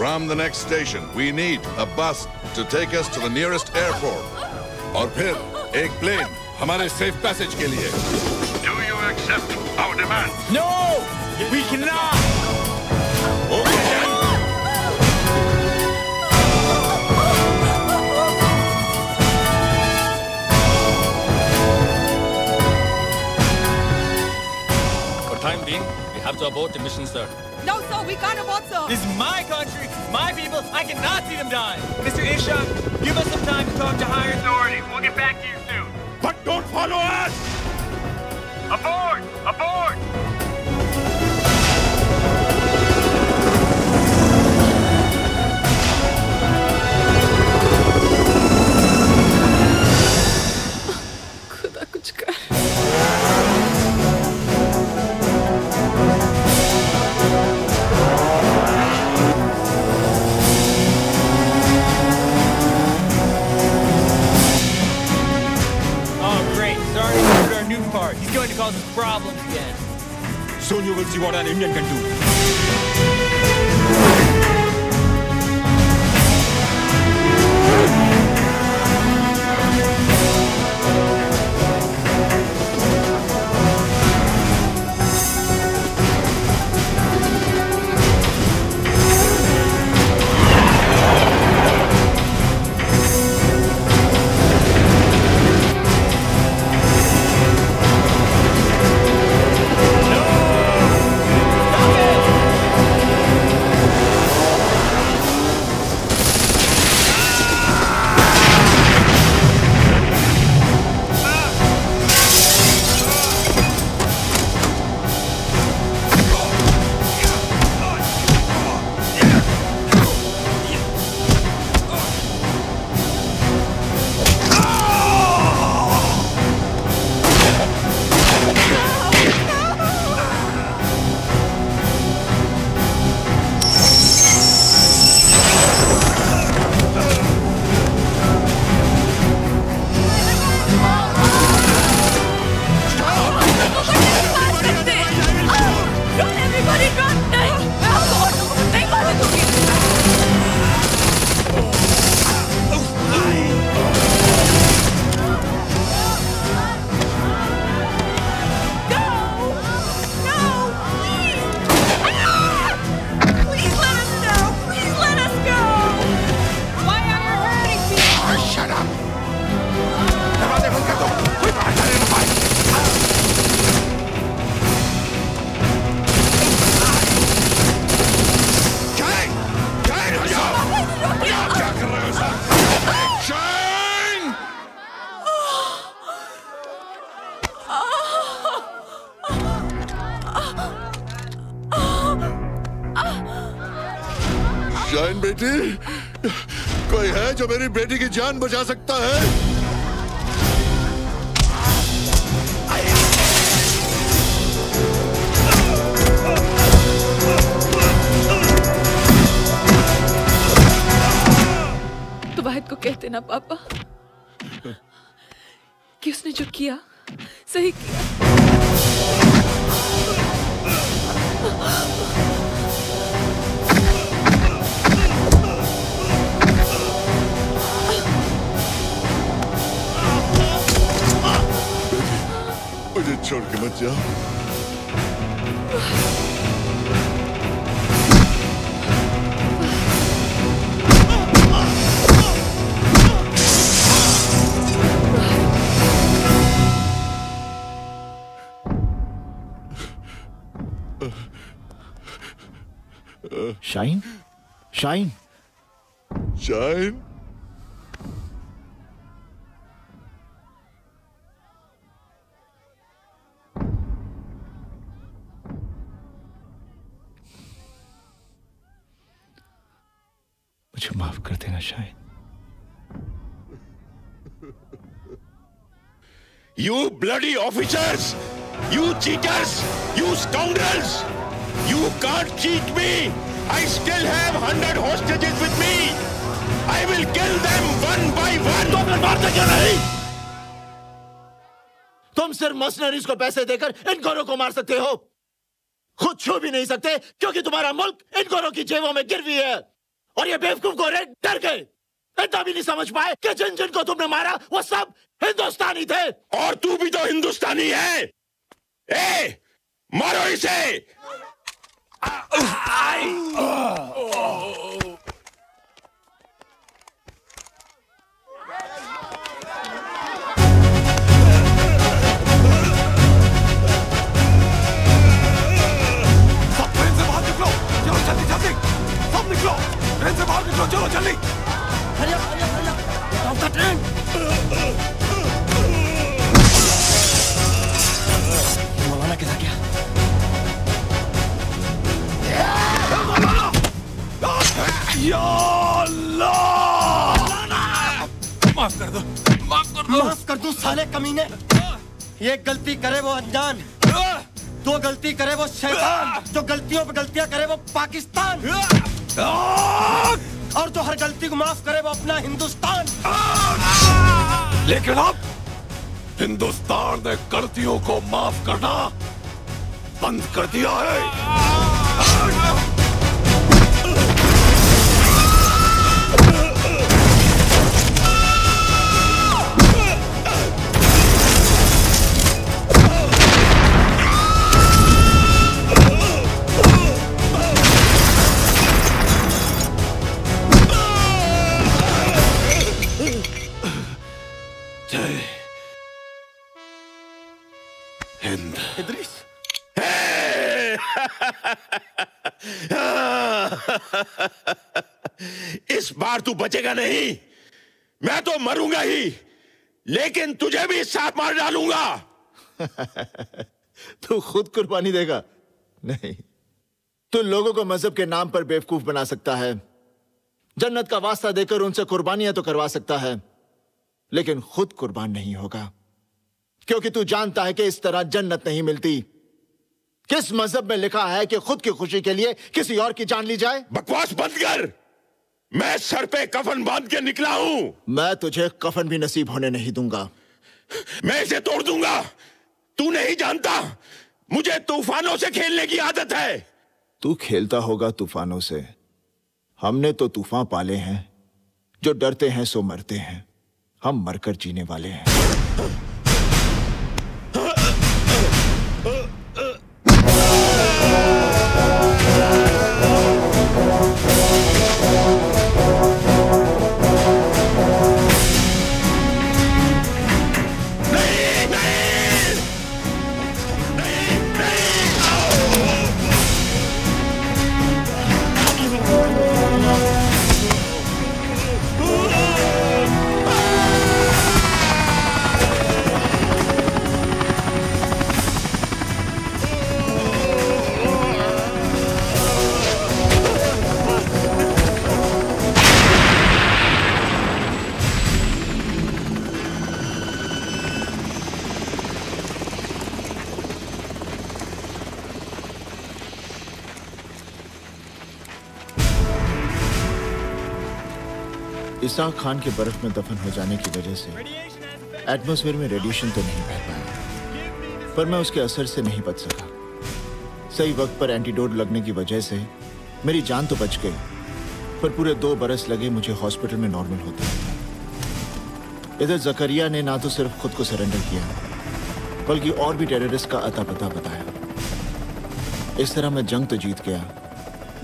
From the next station, we need a bus to take us to the nearest airport. और फिर एक प्लेन हमारे सेफ पैसेज के लिए Do you accept our demand? No! We cannot! For time being, we have to abort the mission, sir. No sir we can't abort sir This is my country, my people. I cannot see them die. Mr. Ishak, give us some time to talk to higher authority. We'll get back to you soon. But don't follow us! Aboard! Aboard! खुदा कुछ कर He's going to cause us problems again. Soon you will see what an Indian can do. बचा सकता bloody officers! You cheaters! You scoundrels! You can't cheat me! I still have hundred hostages with me! I will kill them one by one! तुम लोग मारते क्यों नहीं तुम सिर्फ़ मसनरीज को पैसे देकर इन गोरों को मार सकते हो खुद छू भी नहीं सकते क्योंकि तुम्हारा मुल्क इन गोरों की जेबों में गिरवी है और ये बेवकूफ़ गोरे डर गए इतना भी नहीं समझ पाए कि जिन जिन को तुमने मारा वो सब हिंदुस्तानी थे। और तू भी तो हिंदुस्तानी है। ए मारो इसे। सब ट्रेन से बाहर निकलो। चलो जल्दी जल्दी। सब निकलो। ट्रेन से बाहर निकलो। चलो जल्दी। अल्लाह माफ़ कर दो माफ़ कमीने। ये गलती करे वो अनजान। दो गलती करे वो शैतान। जो गलतियों पे गलतियाँ करे वो पाकिस्तान। और जो हर गलती को माफ़ करे वो अपना हिंदुस्तान। लेकिन अब हिंदुस्तान ने गलतियों को माफ़ करना बंद कर दिया है। बार तू बचेगा नहीं। मैं तो मरूँगा ही लेकिन तुझे भी साथ मार डालूँगा। तू खुद कुर्बानी देगा। नहीं तू लोगों को मज़हब के नाम पर बेवकूफ़ बना सकता है। जन्नत का वास्ता देकर उनसे कुर्बानियाँ तो करवा सकता है लेकिन खुद कुर्बान नहीं होगा। क्योंकि तू जानता है कि इस तरह जन्नत नहीं मिलती। किस मज़हब में लिखा है कि खुद की खुशी के लिए किसी और की जान ली जाए? बकवास बंद कर। मैं सर पे कफन बाँध के निकला हूँ। मैं तुझे कफन भी नसीब होने नहीं दूँगा। मैं इसे तोड़ दूँगा। तू नहीं जानता। मुझे तूफानों से खेलने की आदत है। तू खेलता होगा तूफानों से। हमने तो तूफ़ान पाले हैं। जो डरते हैं सो मरते हैं। हम मरकर जीने वाले हैं। इसाक खान के बर्फ़ में दफन हो जाने की वजह से एटमॉस्फेयर में रेडिएशन तो नहीं फैल पाया। पर मैं उसके असर से नहीं बच सका। सही वक्त पर एंटीडोट लगने की वजह से मेरी जान तो बच गई, पर पूरे दो बरस लगे मुझे हॉस्पिटल में नॉर्मल होते इधर जकरिया ने ना तो सिर्फ़ खुद को सरेंडर किया, बल्कि और भी टेररिस्ट का अता पता बताया। इस तरह मैं जंग तो जीत गया,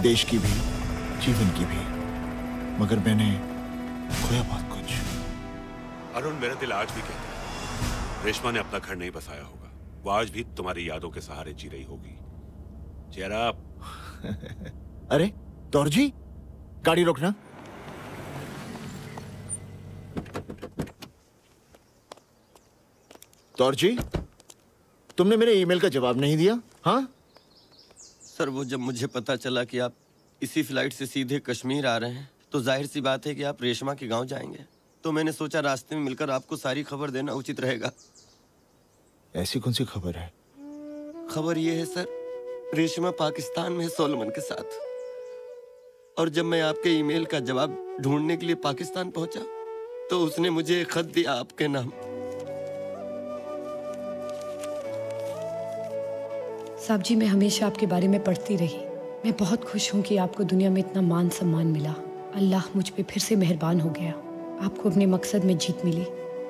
देश की भी, जीवन की भी। मगर मैंने खोया बहुत कुछ। अरुण मेरा दिल आज भी कहता है। रेशमा ने अपना घर नहीं बसाया होगा। वो आज भी तुम्हारी यादों के सहारे जी रही होगी। चेहरा अरे दौरजी गाड़ी रोकना। दौरजी तुमने मेरे ईमेल का जवाब नहीं दिया हाँ? सर वो जब मुझे पता चला कि आप इसी फ़्लाइट से सीधे कश्मीर आ रहे हैं तो ज़ाहिर सी बात है कि आप रेशमा के गाँव जाएँगे। तो मैंने सोचा रास्ते में मिलकर आपको सारी खबर देना उचित रहेगा। ऐसी कौन सी खबर है? खबर यह है सर रेशमा पाकिस्तान में है सोलमन के साथ। और जब मैं आपके ईमेल का जवाब ढूँढने के लिए पाकिस्तान पहुँचा तो उसने मुझे एक खत दिया आपके नाम। साहब जी मैं हमेशा आपके बारे में पढ़ती रही। मैं बहुत खुश हूँ कि आपको दुनिया में इतना मान सम्मान मिला। अल्लाह मुझ पे फिर से मेहरबान हो गया। आपको अपने मकसद में जीत मिली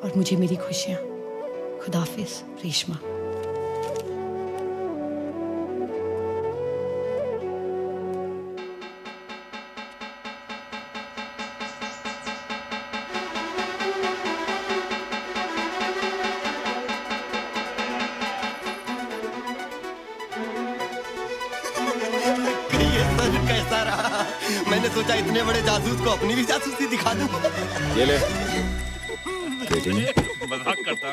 और मुझे मेरी खुशियाँ। खुदाफिज, रेशमा। बड़े जासूस को अपनी भी जासूसी दिखा दूँ। ये ले। मज़ाक करता